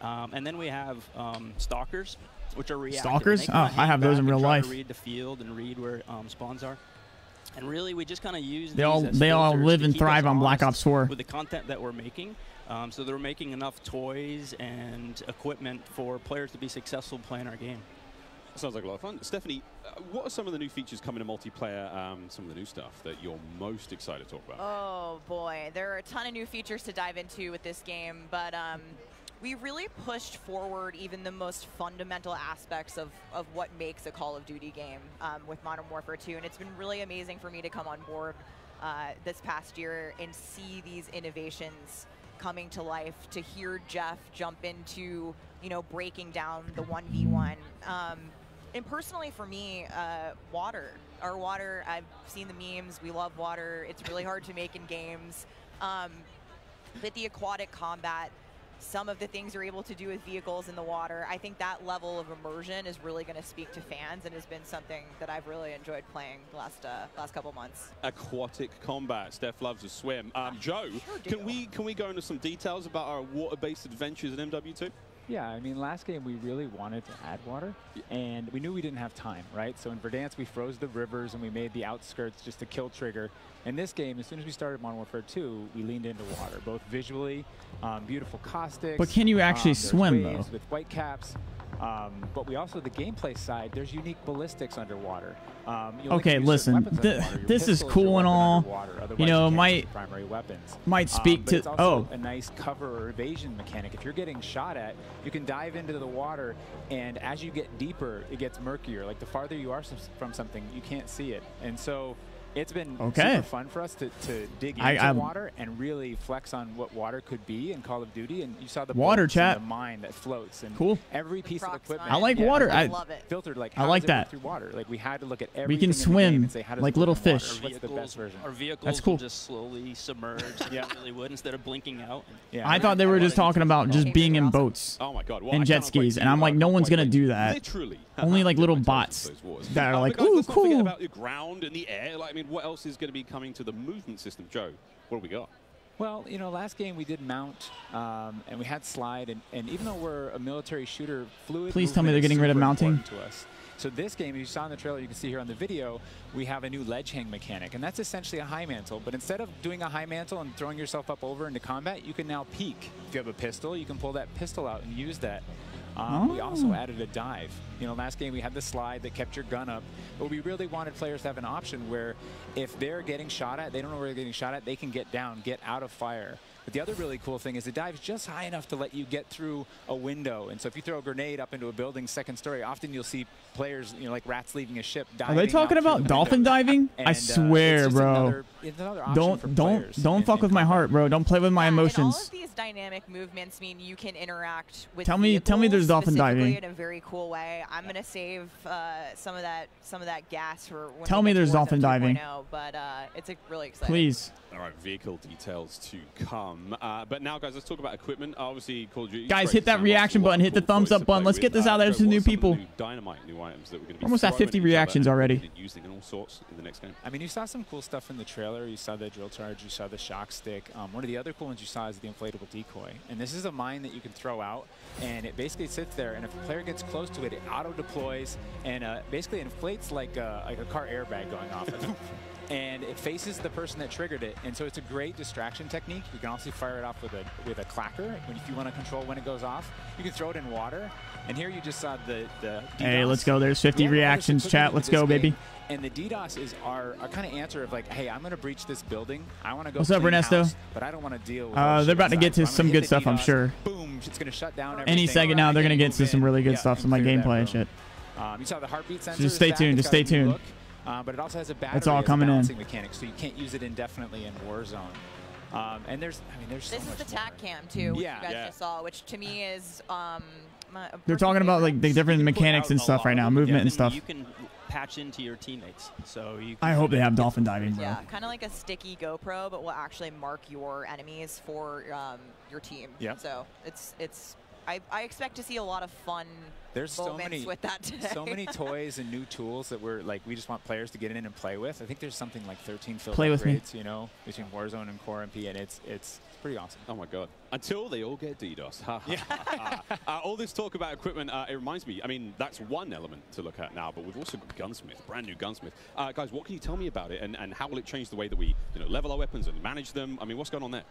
Um, and then we have um, stalkers, which are reactive. Stalkers? Oh, I have those in real life. Read the field and read where um, spawns are. And really, we just kind of use They these all they all live and thrive on Black Ops 4. with the content that we're making. Um, so they're making enough toys and equipment for players to be successful playing our game. Sounds like a lot of fun. Stephanie, uh, what are some of the new features coming to multiplayer? Um, some of the new stuff that you're most excited to talk about? Oh boy, there are a ton of new features to dive into with this game, but um, we really pushed forward even the most fundamental aspects of, of what makes a Call of Duty game um, with Modern Warfare 2, and it's been really amazing for me to come on board uh, this past year and see these innovations coming to life, to hear Jeff jump into, you know, breaking down the 1v1. Um, and personally for me, uh, water. Our water, I've seen the memes, we love water. It's really hard to make in games. Um, but the aquatic combat, some of the things you're able to do with vehicles in the water, I think that level of immersion is really going to speak to fans and has been something that I've really enjoyed playing the last, uh, last couple months. Aquatic combat. Steph loves to swim. Um, Joe, do. can we can we go into some details about our water-based adventures in MW2? Yeah, I mean, last game we really wanted to add water, and we knew we didn't have time, right? So in Verdansk, we froze the rivers and we made the outskirts just to kill trigger. In this game, as soon as we started Modern Warfare 2, we leaned into water, both visually, um, beautiful caustics. But can you actually um, swim, waves though? With white caps. Um, but we also, the gameplay side, there's unique ballistics underwater. Um, you'll Okay, listen, this is cool and all. You know, can't might- primary weapons. might speak Um, to- oh. a nice cover or evasion mechanic. If you're getting shot at, you can dive into the water, and as you get deeper, it gets murkier. Like the farther you are from something, you can't see it. And so it's been Okay. super fun for us to, to dig I- into I'm- water and really flex on what water could be in Call of Duty. And you saw the Water chat. the mine that floats. And Cool. Every piece of equipment. I like yeah, water. I- love it. filtered like I like does it work that. through water. Like we had to look at We can in the game swim say, how does like little in water? fish. What's the best version? Our vehicles That's cool. just slowly submerge Yeah. really would instead of blinking out. I thought they were just talking about just being in boats Oh my God! Well, and jet skis, and I'm like, no one's gonna do that. Literally. Only like little bots that are Uh, like, but guys, ooh, let's not forget cool. about the ground and the air. Like, I mean, what else is going to be coming to the movement system, Joe? What do we got? Well, you know, last game we did mount, um, and we had slide, and, and even though we're a military shooter, fluid Please tell me they're getting rid of mounting. To us. So this game, as you saw in the trailer, you can see here on the video, we have a new ledge hang mechanic, and that's essentially a high mantle. But instead of doing a high mantle and throwing yourself up over into combat, you can now peek. If you have a pistol, you can pull that pistol out and use that. Um, We also Oh. added a dive. You know, last game we had the slide that kept your gun up, but we really wanted players to have an option where if they're getting shot at, they don't know where they're getting shot at, they can get down, get out of fire. But the other really cool thing is it dive's just high enough to let you get through a window. And so if you throw a grenade up into a building second story, often you'll see players, you know, like rats leaving a ship. Are they talking about the dolphin window. diving? And, I uh, swear, it's bro. another- it's another Don't for don't don't in- fuck in with my heart, bro. Don't play with my And all emotions. of these dynamic movements mean you can interact with Tell me- tell me there's dolphin diving. in a very cool way. I'm gonna save uh, some of that some of that gas for when Tell me there's dolphin diving. 2.0, but uh, it's a really exciting. Please. All right, vehicle details to come. Uh, but now, guys, let's talk about equipment. Obviously, Call of Duty. Guys, hit that reaction button, hit the thumbs up button. Let's get this Uh, out there to new are some of the people. new dynamite new items that we're going to be Almost at 50 at each other reactions already. Using in all sorts in the next game. I mean, you saw some cool stuff in the trailer. You saw the drill charge. You saw the shock stick. Um, one of the other cool ones you saw is the inflatable decoy. And this is a mine that you can throw out, and it basically sits there. And if a player gets close to it, it auto deploys and uh, basically inflates like a, like a car airbag going off. and it faces the person that triggered it. And so it's a great distraction technique. You can also fire it off with a with a clacker when if you want to control when it goes off. You can throw it in water. And here you just saw the the. Hey, let's go. There's 50 We have all this reactions, chat. Let's go, baby. And the DDoS is our, our kind of answer of like, hey, I'm going to breach this building. I want to go. What's up, Ernesto? house, but I don't want to deal with. Uh, they're about to get to So some good stuff, I'm sure. Boom! It's going to shut down. Any second now, they're gonna get to some really good yeah, stuff, some like clear gameplay and shit. Um, you saw the heartbeat sensor. just stay tuned, It's just stay tuned. look, uh, but it also has a battery. It's all as a coming in. balancing mechanic, so you can't use it indefinitely in Warzone. Um, and there's, I mean, there's so This is much the more. TAC cam too, which Yeah. you guys Yeah. just saw, which to me is um. My, They're talking about like the different mechanics and stuff right now, movement and stuff. You can patch into your teammates. So you. I hope they have dolphin diving, bro. Yeah, kind of like a sticky GoPro, but will actually mark your enemies for um, your team. Yeah. So it's it's. I, I expect to see a lot of fun There's so many, with that today. so many toys and new tools that we're like, we just want players to get in and play with. I think there's something like 13 field Play with me. you know, between Warzone and Core MP, and it's it's it's pretty awesome. Oh my god! Until they all get DDoS. Uh, all this talk about equipment, uh, it reminds me. I mean, that's one element to look at now, but we've also got Gunsmith, brand new Gunsmith. Uh, guys, what can you tell me about it, and, and how will it change the way that we, you know, level our weapons and manage them? I mean, what's going on there?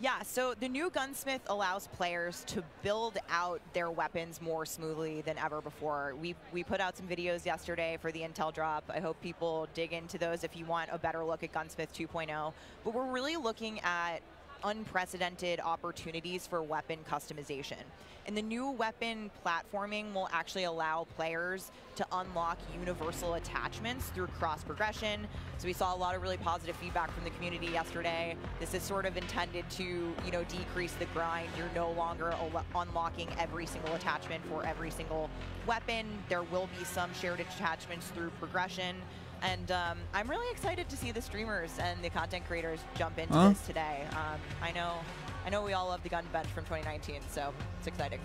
Yeah, so the new Gunsmith allows players to build out their weapons more smoothly than ever before. We, we put out some videos yesterday for the Intel drop. I hope people dig into those if you want a better look at Gunsmith 2.0. But we're really looking at unprecedented opportunities for weapon customization. And the new weapon platforming will actually allow players to unlock universal attachments through cross progression. So we saw a lot of really positive feedback from the community yesterday. This is sort of intended to, you know, decrease the grind. You're no longer unlocking every single attachment for every single weapon. There will be some shared attachments through progression. And um, I'm really excited to see the streamers and the content creators jump into Huh? this today. Um, I know, I know we all love the gun bench from 2019, so it's exciting.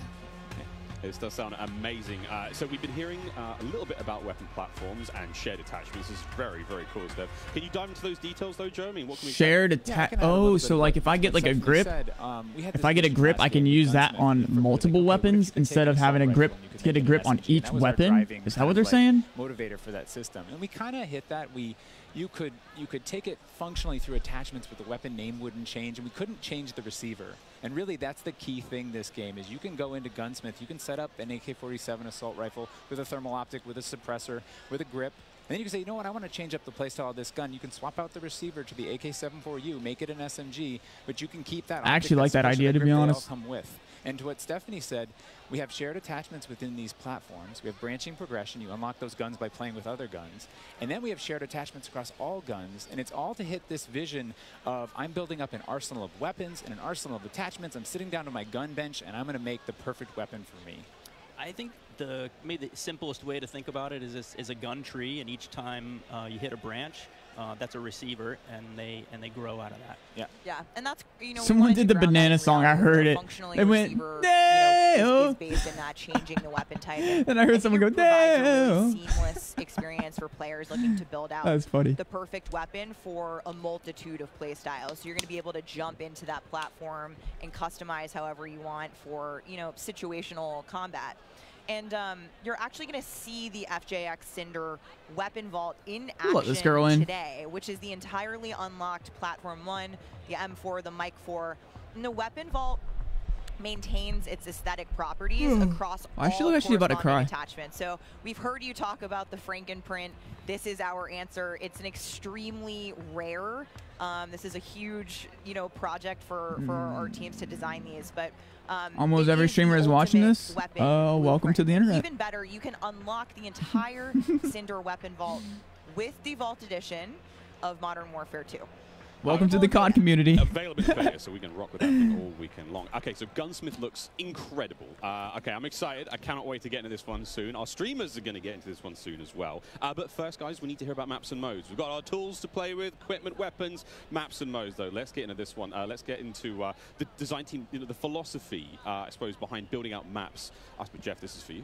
This does sound amazing. Uh, so we've been hearing uh, a little bit about weapon platforms and shared attachments. This is very, very cool stuff. Can you dive into those details, though, Joe? What can we Shared Yeah, attack. can add a little Oh, so like if I get like a grip, said. Um, we had if I get a grip, I can use that on multiple weapons instead of having a grip. rifle and you could Get a grip on each that was our weapon. Is that what they're like, saying? Motivator for that system, and we kind of hit that. We you could you could take it functionally through attachments, but the weapon name wouldn't change, and we couldn't change the receiver. And really, that's the key thing this game is you can go into Gunsmith, you can set up an AK-47 assault rifle with a thermal optic, with a suppressor, with a grip. And then you can say, you know what, I want to change up the playstyle of this gun. You can swap out the receiver to the AK-74U, make it an SMG, but you can keep that. I actually like that idea, to be honest. come with. And to what Stephanie said, we have shared attachments within these platforms. We have branching progression. You unlock those guns by playing with other guns. And then we have shared attachments across all guns. And it's all to hit this vision of I'm building up an arsenal of weapons and an arsenal of attachments. I'm sitting down to my gun bench and I'm going to make the perfect weapon for me. I think the maybe the simplest way to think about it is is a gun tree, and each time uh, you hit a branch, uh, that's a receiver, and they and they grow out of that. Yeah. Yeah, and that's you know. Someone did the banana song. I heard The it. functionally They went, receiver, you know, is, is based in that changing the weapon type. And I heard someone go, provides a really seamless experience for players looking to build out That's funny. the perfect weapon for a multitude of play styles. So you're going to be able to jump into that platform and customize however you want for you know situational combat. And um, you're actually going to see the FJX Cinder weapon vault in We'll let action this girl in. today, which is the entirely unlocked Platform 1, the M4, the Mic 4. And the weapon vault maintains its aesthetic properties Hmm. across I all like about to cry. attachments. So we've heard you talk about the Frankenprint. This is our answer. It's an extremely rare. Um, this is a huge, you know, project for, for our teams to design these, but um, Almost every streamer is watching this. Uh, welcome to the internet. even better, you can unlock the entire Cinder weapon vault with the Vault Edition of Modern Warfare 2. Welcome to the COD community. Available so we can rock with that thing all weekend long. Okay, so Gunsmith looks incredible. Uh, okay, I'm excited. I cannot wait to get into this one soon. Our streamers are going to get into this one soon as well. Uh, but first, guys, we need to hear about maps and modes. We've got our tools to play with, equipment, weapons, maps and modes, though. Let's get into this one. Uh, let's get into uh, the design team, you know, the philosophy, uh, I suppose, behind building out maps. I suppose, Jeff, this is for you.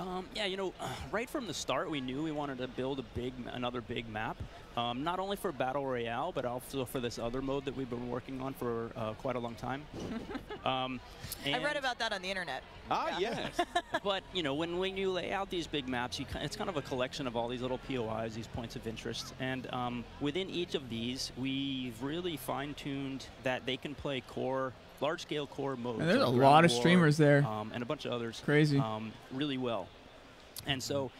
Um, yeah, you know, right from the start, we knew we wanted to build a big, another big map, um, not only for battle royale, but also for this other mode that we've been working on for uh, quite a long time. um, I read about that on the internet. Ah, yes. but you know, when, when you lay out these big maps, you, it's kind of a collection of all these little POIs, these points of interest, and um, within each of these, we've really fine-tuned that they can play core, large-scale core modes. And there's a lot of War, streamers there. um, and a bunch of others. Crazy. Um, really well, and so.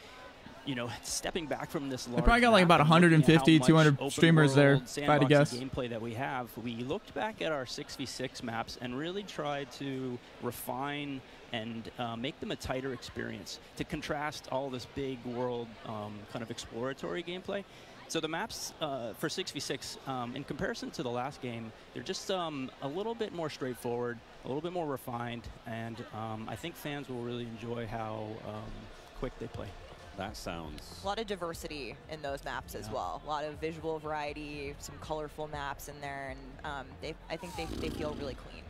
You know, stepping back from this large probably got, like, about and looking at how 150, 200 open streamers there, if I had to guess. gameplay that we have, we looked back at our 6v6 maps and really tried to refine and uh, make them a tighter experience to contrast all this big world um, kind of exploratory gameplay So the maps uh, for 6v6, um, in comparison to the last game, they're just um, a little bit more straightforward, a little bit more refined, and um, I think fans will really enjoy how um, quick they play. That sounds. A lot of diversity in those maps as well. A lot of visual variety, some colorful maps in there, and um, they, I think they, they feel really clean.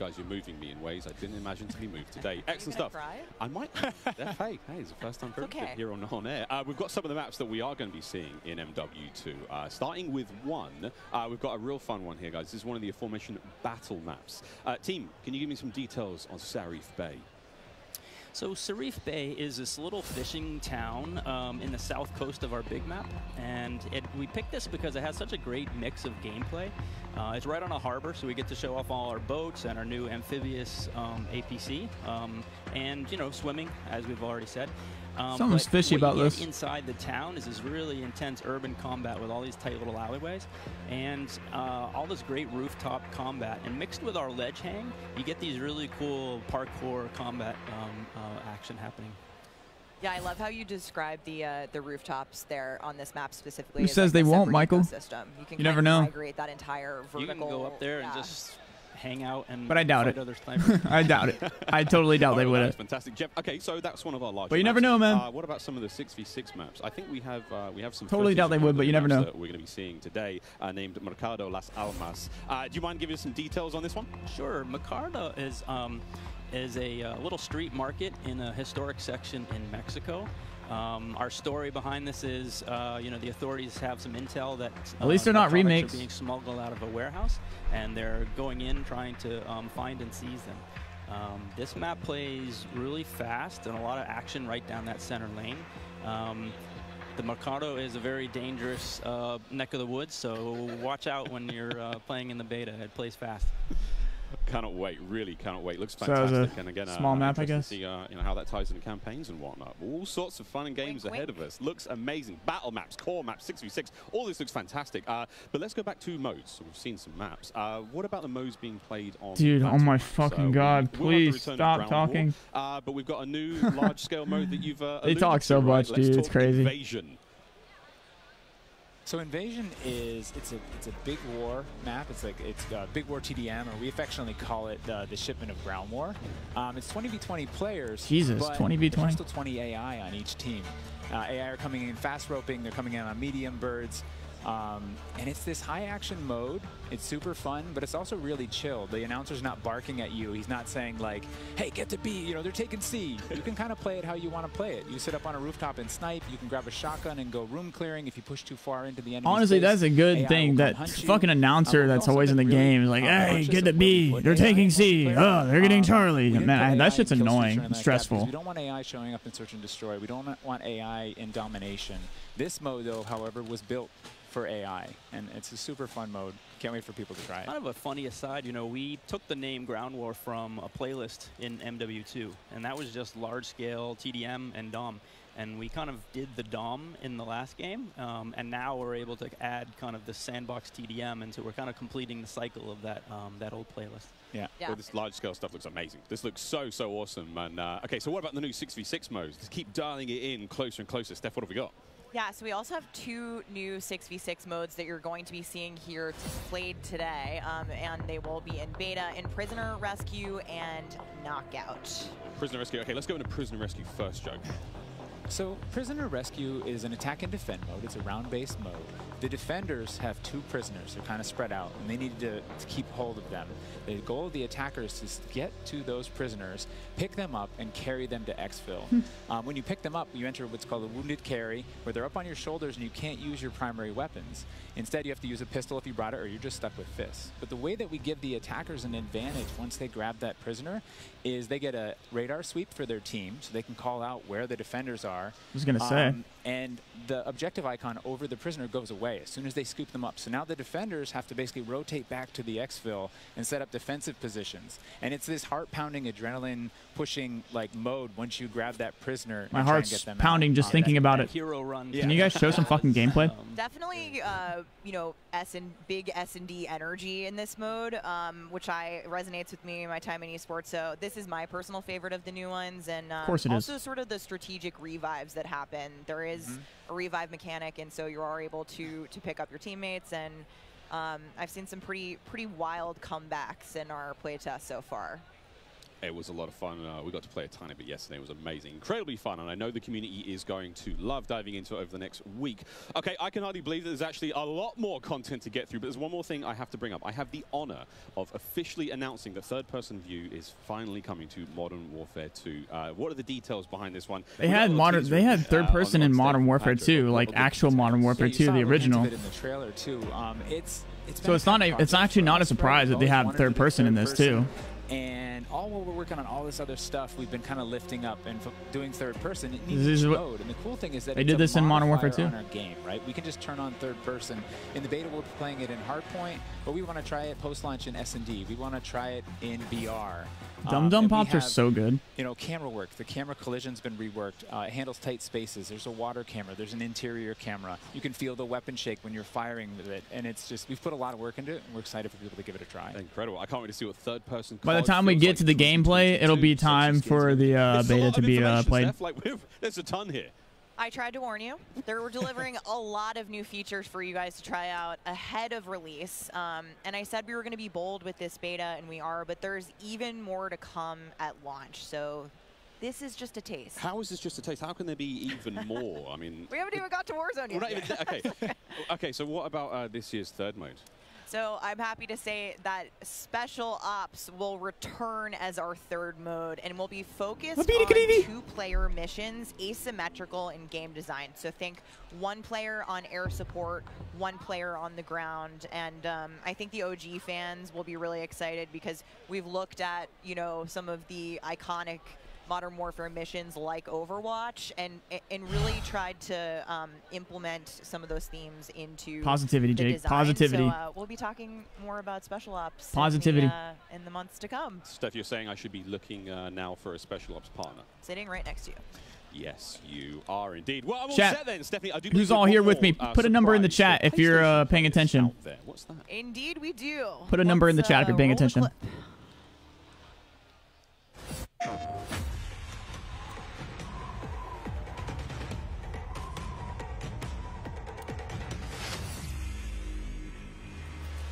Guys, you're moving me in ways I didn't imagine to be moved today. Excellent stuff. I might. They're. Hey, it's the first time for okay. here on, on air. Uh, we've got some of the maps that we are going to be seeing in MW2. Uh, starting with one, uh, we've got a real fun one here, guys. This is one of the aforementioned battle maps. Uh, team, can you give me some details on Sariff Bay? So Sariff Bay is this little fishing town um, in the south coast of our big map, and it, we picked this because it has such a great mix of gameplay. Uh, it's right on a harbor, so we get to show off all our boats and our new amphibious um, APC, um, and you know swimming, as we've already said. Um, Something's fishy about this. Inside the town is this really intense urban combat with all these tight little alleyways, and uh, all this great rooftop combat. And mixed with our ledge hang, you get these really cool parkour combat um, uh, action happening. Yeah, I love how you describe the uh, the rooftops there on this map specifically. Who says like, they won't, Michael? ecosystem. You can You never kind of know. migrate that entire vertical. You can go up there and just hang out and But I doubt fight it. other snipers. I doubt it. I totally doubt they would that's have. fantastic, Jeff. Okay, so that's one of our large. But you never know, man. Uh, what about some of the six v six maps? I think we have uh, we have some. Totally doubt they would, but you never know. That we're going to be seeing today, uh, named Mercado Las Almas. Uh, do you mind giving us some details on this one? Sure. Mercado is um, is a uh, little street market in a historic section in Mexico. Um, our story behind this is, uh, you know, the authorities have some intel that At least uh, they're not remakes. Are being smuggled out of a warehouse, and they're going in trying to um, find and seize them. Um, this map plays really fast and a lot of action right down that center lane. Um, the Mercado is a very dangerous uh, neck of the woods, so watch out when you're uh, playing in the beta. It plays fast. Cannot wait, really cannot wait. Looks So it was a fantastic. and again, uh, small I'm map, I guess? To see uh, you know how that ties into campaigns and whatnot. All sorts of fun and games ahead of us. Looks amazing. Battle maps, core maps, six v six. All this looks fantastic. Uh, but let's go back to modes. So we've seen some maps. Uh, what about the modes being played on? Dude, oh my maps? fucking we- God, we'll please return of stop talking. Uh, but we've got a new large-scale mode that you've. Uh, They talk so to, right? much, Let's dude, it's crazy. Invasion. So Invasion is it's a it's a big war map. It's like it's uh, Big War TDM, or we affectionately call it uh, the shipment of ground war. Um, it's 20v20 players. Jesus, 20v20? Still 20 AI on each team. Uh, AI are coming in fast roping. They're coming in on medium birds. Um, and it's this high action mode. It's super fun, but it's also really chill. The announcer's not barking at you. He's not saying like, "Hey, get to B." You know, they're taking C. You can kind of play it how you want to play it. You sit up on a rooftop and snipe. You can grab a shotgun and go room clearing. If you push too far into the enemy. Honestly, that's a good thing. That fucking announcer that's always in the game is like, hey, get to B. They're taking C. Oh, they're getting Charlie. Man, I- that shit's annoying. and stressful. We don't want AI showing up in search and destroy. We don't want AI in domination. This mode, though, however, was built for AI, and it's a super fun mode. Can't wait for people to try it. Kind of a funny aside, you know, we took the name Ground War from a playlist in MW2, and that was just large scale TDM and DOM. And we kind of did the DOM in the last game, um, and now we're able to add kind of the sandbox TDM, and so we're kind of completing the cycle of that um, that old playlist. Yeah. Well, this large scale stuff looks amazing. This looks so, so awesome. And uh, okay, so what about the new 6v6 modes? Just keep dialing it in closer and closer. Steph, what have we got? Yeah, so we also have two new 6v6 modes that you're going to be seeing here played today, um, and they will be in beta in Prisoner Rescue and Knockout. Prisoner rescue. Okay, let's go into prisoner rescue first, Joe. So Prisoner Rescue is an attack and defend mode. It's a round-based mode. The defenders have two prisoners. They're kind of spread out, and they need to, to keep hold of them. The goal of the attackers is to get to those prisoners, pick them up, and carry them to exfil. um, when you pick them up, you enter what's called a wounded carry, where they're up on your shoulders and you can't use your primary weapons. Instead, you have to use a pistol if you brought it, or you're just stuck with fists. But the way that we give the attackers an advantage once they grab that prisoner is they get a radar sweep for their team, so they can call out where the defenders are. I was gonna say. And the objective icon over the prisoner goes away as soon as they scoop them up. So now the defenders have to basically rotate back to the exfil and set up defensive positions. And it's this heart-pounding, adrenaline-pushing like mode once you grab that prisoner. My and try and heart's get them pounding out. just Um, thinking that- about that it. Hero run. Can you guys show some fucking gameplay? Definitely, uh, you know, S and big S and D energy in this mode, um, which I resonates with me in my time in esports. So this is my personal favorite of the new ones, and um, course it is. also sort of the strategic revives that happen. There is Mm-hmm. a revive mechanic, and so you are able to to pick up your teammates. And um, I've seen some pretty pretty wild comebacks in our playtest so far. It was a lot of fun. Uh, we got to play a tiny bit yesterday. It was amazing. Incredibly fun. And I know the community is going to love diving into it over the next week. Okay, I can hardly believe that there's actually a lot more content to get through. But there's one more thing I have to bring up. I have the honor of officially announcing that third-person view is finally coming to Modern Warfare 2. Uh, what are the details behind this one? They We had modern. They had uh, third on- person on in Modern Warfare 2, like actual Modern Warfare Yeah, 2, the a little hint original. in the trailer too. Um, it's it's So it's not. A, it's actually not a surprise that they We've third-person in this too. And all while we're working on all this other stuff, we've been kind of lifting up and f- doing third person. It This needs is what- mode, and the cool thing is that They it's did a this in Modern Warfare modifier 2. on our game, right? We can just turn on third person. In the beta, we're playing it in Hardpoint, but we want to try it post launch in S and D. We want to try it in VR. Dum Um, Dum and we Pops are so good. You know, camera work. The camera collision's been reworked. Uh, it handles tight spaces. There's a water camera. There's an interior camera. You can feel the weapon shake when you're firing with it, and it's just we've put a lot of work into it, and we're excited for people to give it a try. Incredible. I can't wait to see what third-person By the time we get like to the gameplay, it'll be time for the uh, beta to be uh, played. Steph. Like, there's a ton here. I tried to warn you. They're delivering a lot of new features for you guys to try out ahead of release. Um, and I said we were going to be bold with this beta, and we are, but there's even more to come at launch. So this is just a taste. How is this just a taste? How can there be even more? I mean, We haven't even got to Warzone we're yet. not even. Okay. okay. So what about uh, this year's third mode? So I'm happy to say that Special Ops will return as our third mode and will be focused on two-player missions, asymmetrical in game design. So think one player on air support, one player on the ground, and um, I think the OG fans will be really excited because we've looked at you know some of the iconic Modern Warfare missions like Overwatch, and and really tried to um, implement some of those themes into Positivity, the Jake. design. Positivity. So, uh, we'll be talking more about special ops. in the, Positivity. uh, in the months to come. Steph, you're saying I should be looking uh, now for a special ops partner. Sitting right next to you. Yes, you are indeed. Well, I'm Chat. then, Stephanie. I do Who's all here with me? more, uh, Put a number in the chat if you're uh, paying attention. What's that? Indeed, we do. Put a number in the Let's, chat if you're uh, paying attention.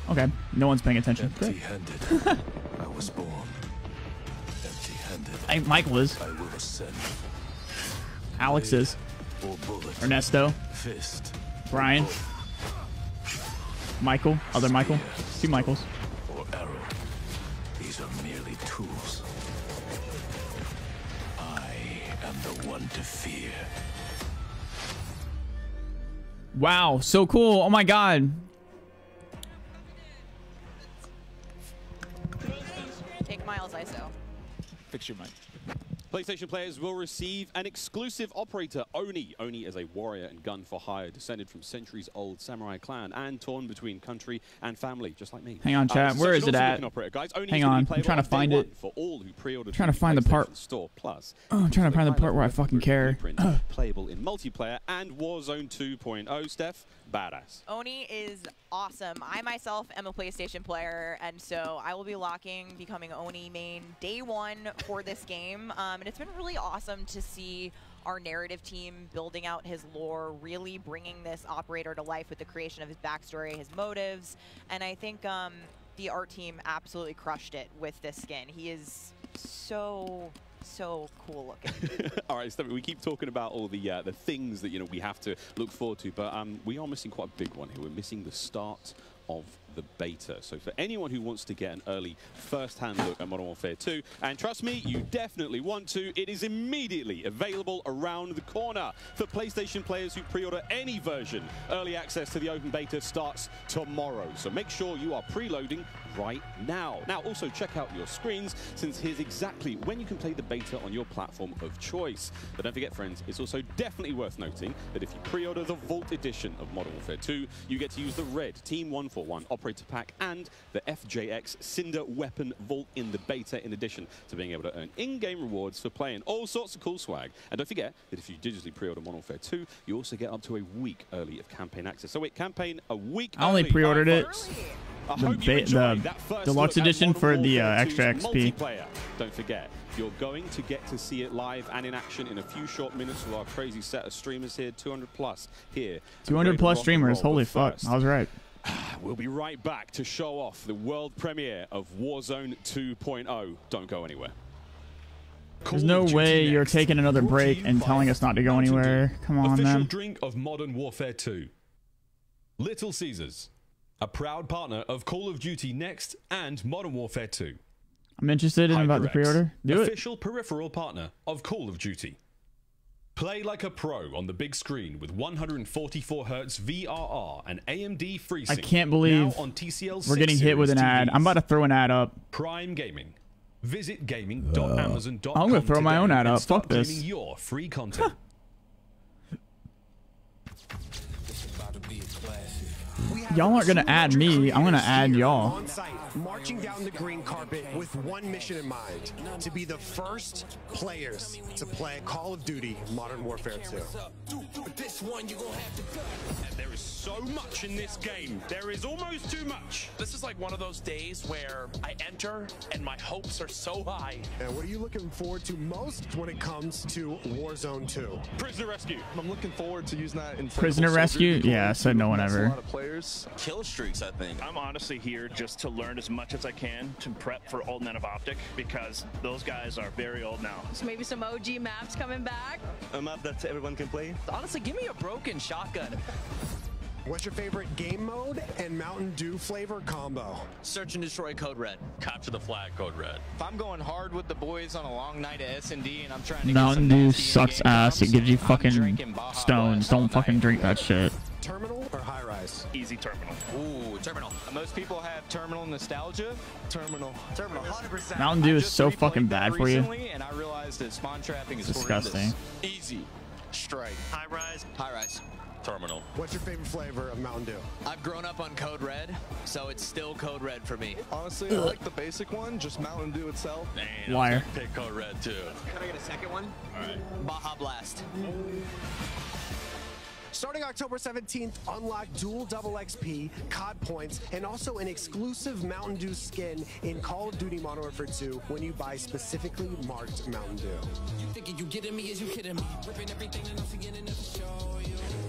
Okay, no one's paying attention. Empty-handed. I was born. Empty-handed. Hey, Michael is. I will ascend. Alex is. Or. Ernesto. Fist. Brian. Michael. Other Michael. Two Michaels. Or arrow. These are merely tools. I am the one to fear. Wow, so cool. Oh my god. Fix your mic. PlayStation players will receive an exclusive operator, Oni. Oni is a warrior and gun for hire, descended from centuries-old samurai clan and torn between country and family, just like me. Hang on, Uh, chat. such Where an is it at? Operator, guys. Oni Hang is gonna be on. I'm trying to find it. For all who pre-ordered Trying to find the part- Store Plus. Oh, I'm trying to find the part where I fucking care. Playable in multiplayer and Warzone 2.0. Steph, badass. Oni is awesome. I myself am a PlayStation player, and so I will be locking, becoming Oni main day one for this game. Um, and it's been really awesome to see our narrative team building out his lore, really bringing this operator to life with the creation of his backstory, his motives. And I think um, the art team absolutely crushed it with this skin. He is so, so cool looking. All right, Stephanie, we keep talking about all the uh, the things that you know we have to look forward to, but um, we are missing quite a big one here. We're missing the start of the beta. So for anyone who wants to get an early first-hand look at Modern Warfare 2, and trust me, you definitely want to, it is immediately available around the corner. For PlayStation players who pre-order any version, early access to the open beta starts tomorrow. So make sure you are preloading right now. Now, also check out your screens, since here's exactly when you can play the beta on your platform of choice. But don't forget, friends, it's also definitely worth noting that if you pre-order the Vault Edition of Modern Warfare 2, you get to use the red Team 141 Operator Pack and the FJX Cinder Weapon Vault in the beta, in addition to being able to earn in-game rewards for playing all sorts of cool swag. And don't forget that if you digitally pre-order Modern Warfare 2, you also get up to a week early of campaign access. So wait, campaign a week I only pre-ordered it. The hope you enjoyed the that first deluxe edition for the, uh, extra XP. Don't forget, You're going to get to see it live and in action in a few short minutes with our crazy set of streamers here, 200 plus here. 200 plus streamers. Holy fuck. first, I was right. We'll be right back to show off the world premiere of Warzone 2.0. Don't go anywhere. There's no way you're taking another break and telling us not to go anywhere. Come on, Official man. drink of Modern Warfare 2. Little Caesars, a proud partner of Call of Duty Next and Modern Warfare 2. I'm interested in about the pre-order. Do it. official peripheral partner of Call of Duty. Play like a pro on the big screen with 144 Hz VRR and AMD FreeSync. I can't believe now on TCL we're getting hit with an ad. I'm about to throw an ad up. Prime Gaming. Visit gaming.amazon.com. I'm gonna throw my own ad up. start Fuck this. your free content. Y'all aren't gonna add me. I'm gonna add y'all. On site, marching down the green carpet with one mission in mind to be the first players to play Call of Duty Modern Warfare 2. And there is so much in this game. There is almost too much. This is like one of those days where I enter and my hopes are so high. And what are you looking forward to most when it comes to Warzone 2? Prisoner rescue. I'm looking forward to using that in Prisoner rescue? Yeah, said no one ever. players. Kill streaks, I think. I'm honestly here just to learn as much as I can to prep for Old Men of Optic because those guys are very old now. So maybe some OG maps coming back. A map that everyone can play. Honestly, give me a broken shotgun. What's your favorite game mode and Mountain Dew flavor combo? Search and destroy Code Red. Capture the flag, Code Red. If I'm going hard with the boys on a long night at S&D and I'm trying to Mountain get some Dew sucks ass. It gives you fucking drinking stones. Don't fucking drink that shit. Terminal or high rise? Easy terminal. Ooh, terminal. Most people have terminal nostalgia. Terminal. Terminal, 100%. Mountain Dew is so fucking bad for you. And I realized that spawn trapping is Disgusting. horrendous. Easy. Strike. High rise. High rise. Terminal. What's your favorite flavor of Mountain Dew? I've grown up on Code Red, so it's still Code Red for me. Honestly, I like the basic one, just Mountain Dew itself. Man, Liar. I was Pick Code Red too. Can I get a second one? All right. Baja Blast. Starting October 17th, unlock dual double XP, COD points, and also an exclusive Mountain Dew skin in Call of Duty Modern Warfare 2 when you buy specifically marked Mountain Dew. You thinking you getting me? Is you kidding me? Ripping everything and I'm forgetting to show you.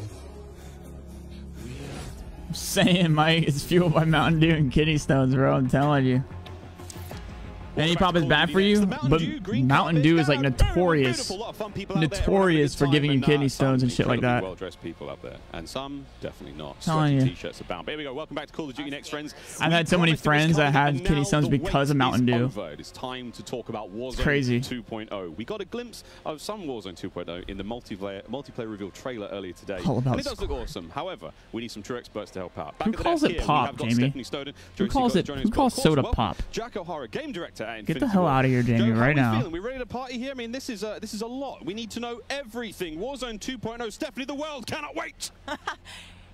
I'm saying, Mike, it's fueled by Mountain Dew and kidney stones, bro. I'm telling you. Any pop is bad for you, but Mountain Dew is like notorious, notorious for giving you kidney stones and shit like that. Well dressed people up there, and some definitely not. Telling you. t-shirts abound. But here we go. Welcome back to Call of Duty Next, friends. I've had so many promised it was friends that had kidney stones because of Mountain Dew. It is time to talk about Warzone crazy. 2.0. We got a glimpse of some Warzone 2.0 in the multiplayer multiplayer reveal trailer earlier today, All about and it does look awesome. However, we need some true experts to help out. Back Who calls it here, pop, Jamie? Snowden, Who calls it- who calls soda pop? Jack O'Hara, game director at Get the Infinity hell out of here, Jamie, Joe, how right are we now. feeling? We ready to party here? I mean, this is a, this is a lot. We need to know everything. Warzone 2.0. Stephanie, the world cannot wait.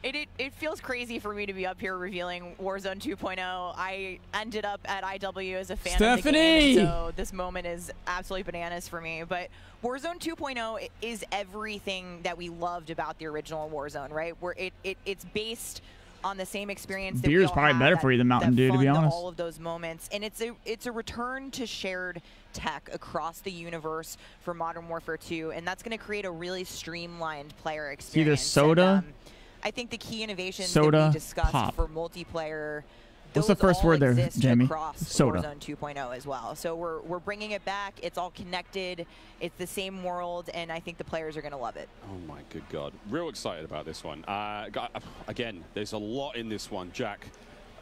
It, it, it feels crazy for me to be up here revealing Warzone 2.0. I ended up at IW as a fan of the Stephanie! game, so this moment is absolutely bananas for me. But Warzone 2.0 is everything that we loved about the original Warzone, right? Where it, it it's based on the same experience. that we Beer's probably better that- for you than Mountain Dew, to be honest. All of those moments, and it's a it's a return to shared tech across the universe for Modern Warfare 2, and that's going to create a really streamlined player experience. either And, soda, um, I think the key innovations soda, that we discussed pop. for multiplayer. What's the first word there, Jamie? Soda. Warzone 2.0 as well. So we're we're bringing it back. It's all connected. It's the same world, and I think the players are going to love it. Oh my good God. Real excited about this one. Uh, again, there's a lot in this one. Jack,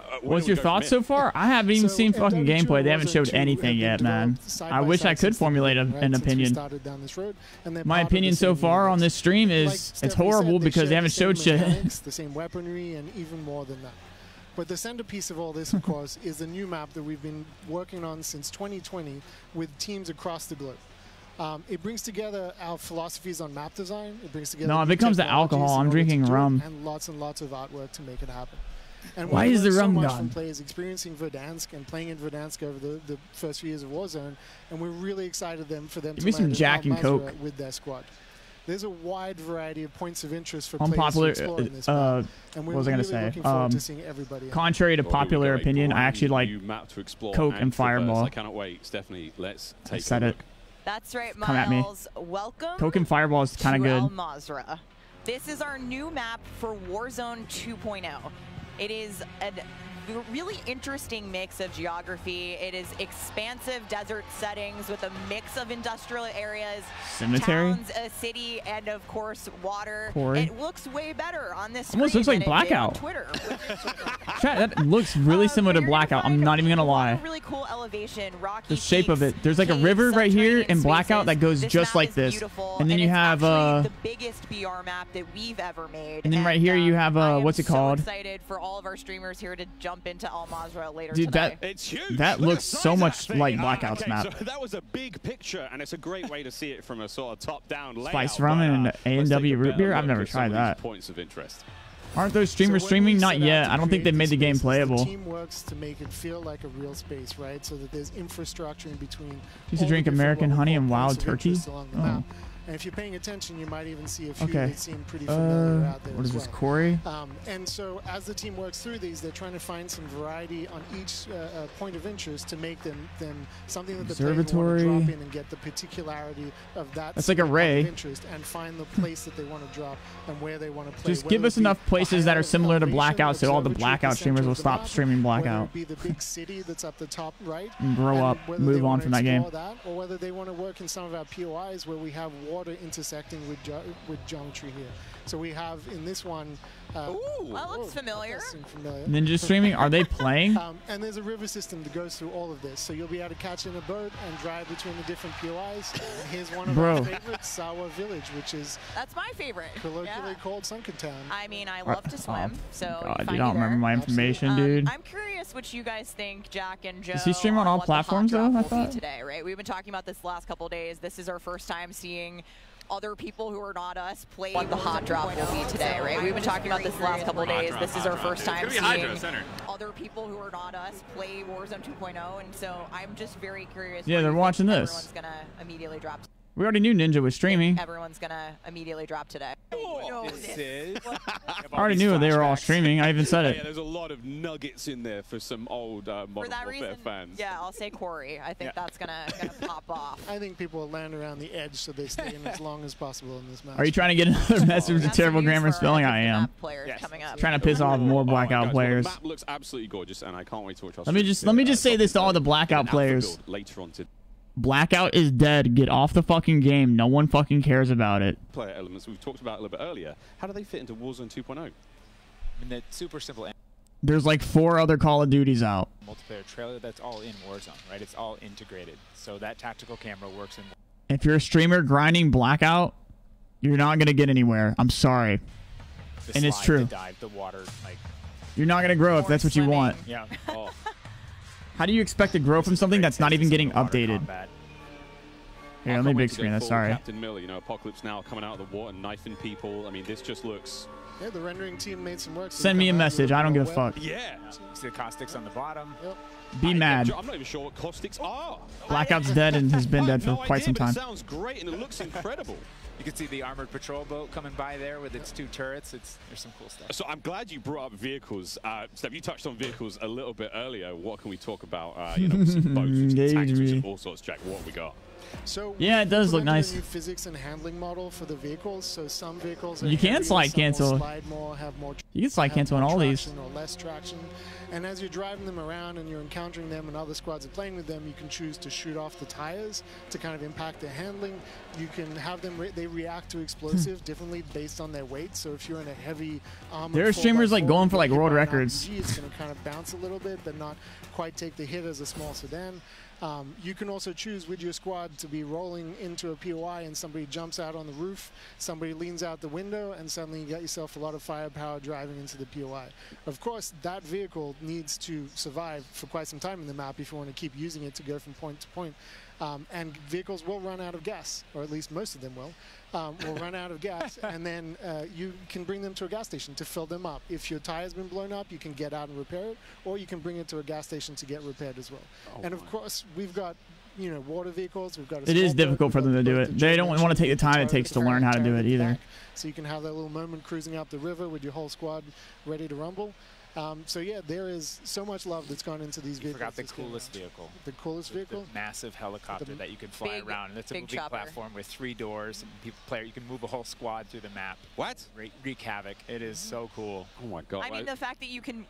uh, What's your go thoughts so far? I haven't even So, seen fucking gameplay. They haven't showed anything yet, man. I wish I could formulate a, beginning, an right, since we opinion. down this road, and My part of the opinion so same far on this stream is Like it's Stephanie said, horrible they because they haven't the showed shit. the same weaponry, and even more than that. But the centerpiece of all this, of course, is the new map that we've been working on since 2020 with teams across the globe. Um, it brings together our philosophies on map design. It brings together No, if it comes to alcohol, I'm drinking rum. and lots and lots of artwork to make it happen. And Why is the so rum much gone? from players experiencing Verdansk and playing in Verdansk over the, the first few years of Warzone, and we're really excited them for them Give to me some Jack and Coke. with their squad. There's a wide variety of points of interest for players Unpopular. to explore in this Uh, map. And what was I gonna say? looking to Um, everybody. contrary to Well, here we popular go, a opinion, I actually like map to explore Coke and traverse. Fireball. I cannot wait. Stephanie, let's take said a it. That's right, Come at me. Miles. Welcome Coke and Fireball is kind of to Al good. Mazrah. This is our new map for Warzone 2.0. It is a really interesting mix of geography. It is expansive desert settings with a mix of industrial areas, Cemetery? towns, a city, and of course water. Quarry? It looks way better on this Almost looks like than it did on Blackout. Twitter. Chat, that looks really similar to Blackout. I'm not even gonna lie. really cool elevation, rocky The shape of it. There's like a river right here in Blackout that goes This just like is this. beautiful, And then you it's have uh the biggest BR map that we've ever made. and then right here you have uh what's it so called? excited for all of our streamers here to jump into Al Mazrah later Dude, today. that It's huge. that Look looks so much thing. like Blackout's okay, map. So that was a big picture, and it's a great way to see it from a sort of top-down layout. Spice but, rum and uh, A and let's take W a root beer. I've never tried that. Points of interest. Aren't those streamers when streaming? Not yet. I don't think create they made the these game playable. The team works to make it feel like a real space, right? So that there's infrastructure in between. Used to drink American honey and wild turkey. interest along Oh. And if you're paying attention, you might even see a few Okay. that seem pretty familiar Uh, out there what is this. Corey? Um, and so as the team works through these, they're trying to find some variety on each uh, uh, point of interest to make them them something that the players want to drop in and get the particularity of that. That's like a ray. of interest and find the place that they want to drop and where they want to play. Just give us enough places that are similar to Blackout so all the Blackout streamers will stop map, streaming Blackout. be the big city that's up the top right, And grow up, move on from that game. That, or whether they want to work in some of our POIs where we have water intersecting with with geometry here. So we have in this one. Uh, Ooh, that looks familiar. familiar. Ninja streaming? Are they playing? um, and there's a river system that goes through all of this, so you'll be able to catch in a boat and drive between the different POIs. And here's one of Bro. our favorites, Sawah Village, which is That's my favorite. colloquially Yeah. called Sunken Town. I mean, I love to swim, Oh, so God, you you don't remember my information, Um, dude. I'm curious what you guys think, Jack and Joe. Does he stream on all what the hot platforms, though? I thought? today, right? We've been talking about this the last couple days. This is our first time seeing other people who are not us play what the hot drop will be today, right? We've been talking about this the last couple days. This is our first time seeing other people who are not us play Warzone 2.0, and so I'm just very curious. Yeah, they're watching this. Everyone's gonna immediately drop. We already knew Ninja was streaming. Everyone's gonna immediately drop today. Oh, This is. I already knew they were all streaming. I even said it. Yeah, it. there's a lot of nuggets in there for some old uh, For Modern that Warfare reason, fans. yeah, I'll say Corey. I think Yeah. that's gonna gonna pop off. I think people will land around the edge so they stay in as long as possible in this match. Are you trying to get another message with terrible grammar spelling? I am. Players coming up. Trying to piss off more Oh, blackout guys, players. Well, the map looks absolutely gorgeous, and I can't wait to watch. Let me just let me just say this to all the blackout players. later on to Blackout is dead. Get off the fucking game. No one fucking cares about it. player elements we've talked about a little bit earlier. How do they fit into Warzone oh? 2.0? I mean, the super simple There's like four other Call of Duties out. multiplayer trailer that's all in Warzone, right? It's all integrated. So that tactical camera works in If you're a streamer grinding Blackout, you're not gonna get anywhere. I'm sorry. the And it's true. the dive, the water, like You're not gonna grow if that's what you want. yeah. Oh, How do you expect to grow from something that's not even getting updated? Here, I let me big screen that. Sorry. Captain Miller, you know, Apocalypse Now coming out of the water, knifing people. I mean, this just looks. Yeah, the rendering team made some work. Send me a come out with message. I don't give a fuck. Yeah. See the caustics on the bottom. Be mad. I'm not even sure what caustics are. Blackout's dead and has been dead for no quite idea, some time. Sounds great and it looks incredible. You can see the armored patrol boat coming by there with its two turrets. It's there's some cool stuff. So I'm glad you brought up vehicles. Uh, Steph, you touched on vehicles a little bit earlier. What can we talk about? Uh, you know, boats, with some Engage tanks, with me. some all sorts. Jack, what have we got? So Yeah, it does look nice. Physics and handling model for the vehicles. So some vehicles are You can heavier, slide cancel. Slide more, have more. You can slide cancel on all these. Or less traction. And as you're driving them around and you're encountering them and other squads are playing with them, you can choose to shoot off the tires to kind of impact their handling. You can have them re- they react to explosives hmm. differently based on their weight. So if you're in a heavy armored There are streamers, like, going for, like, world records. RPG, it's going to kind of bounce a little bit, but not quite take the hit as a small sedan. Um, you can also choose with your squad to be rolling into a POI and somebody jumps out on the roof, somebody leans out the window, and suddenly you get yourself a lot of firepower driving into the POI. Of course, that vehicle needs to survive for quite some time in the map if you want to keep using it to go from point to point. Um, and vehicles will run out of gas, or at least most of them will. Um, will run out of gas, and then uh, you can bring them to a gas station to fill them up. If your tire's been blown up, you can get out and repair it, or you can bring it to a gas station to get repaired as well. Oh and of course, we've got you know water vehicles. We've got. A It is difficult for them to do it. the They don't want to take the time it takes to learn how to do it either. back, So you can have that little moment cruising up the river with your whole squad ready to rumble. Um, so yeah, there is so much love that's gone into these You vehicles. forgot the coolest vehicle. The coolest The- the vehicle. massive helicopter The that you can fly big- around. And it's a big moving chopper. platform with three doors. And people player, you can move a whole squad through the map. What? Wreak, wreak havoc. It is so cool. Oh my god. I mean, the fact that you can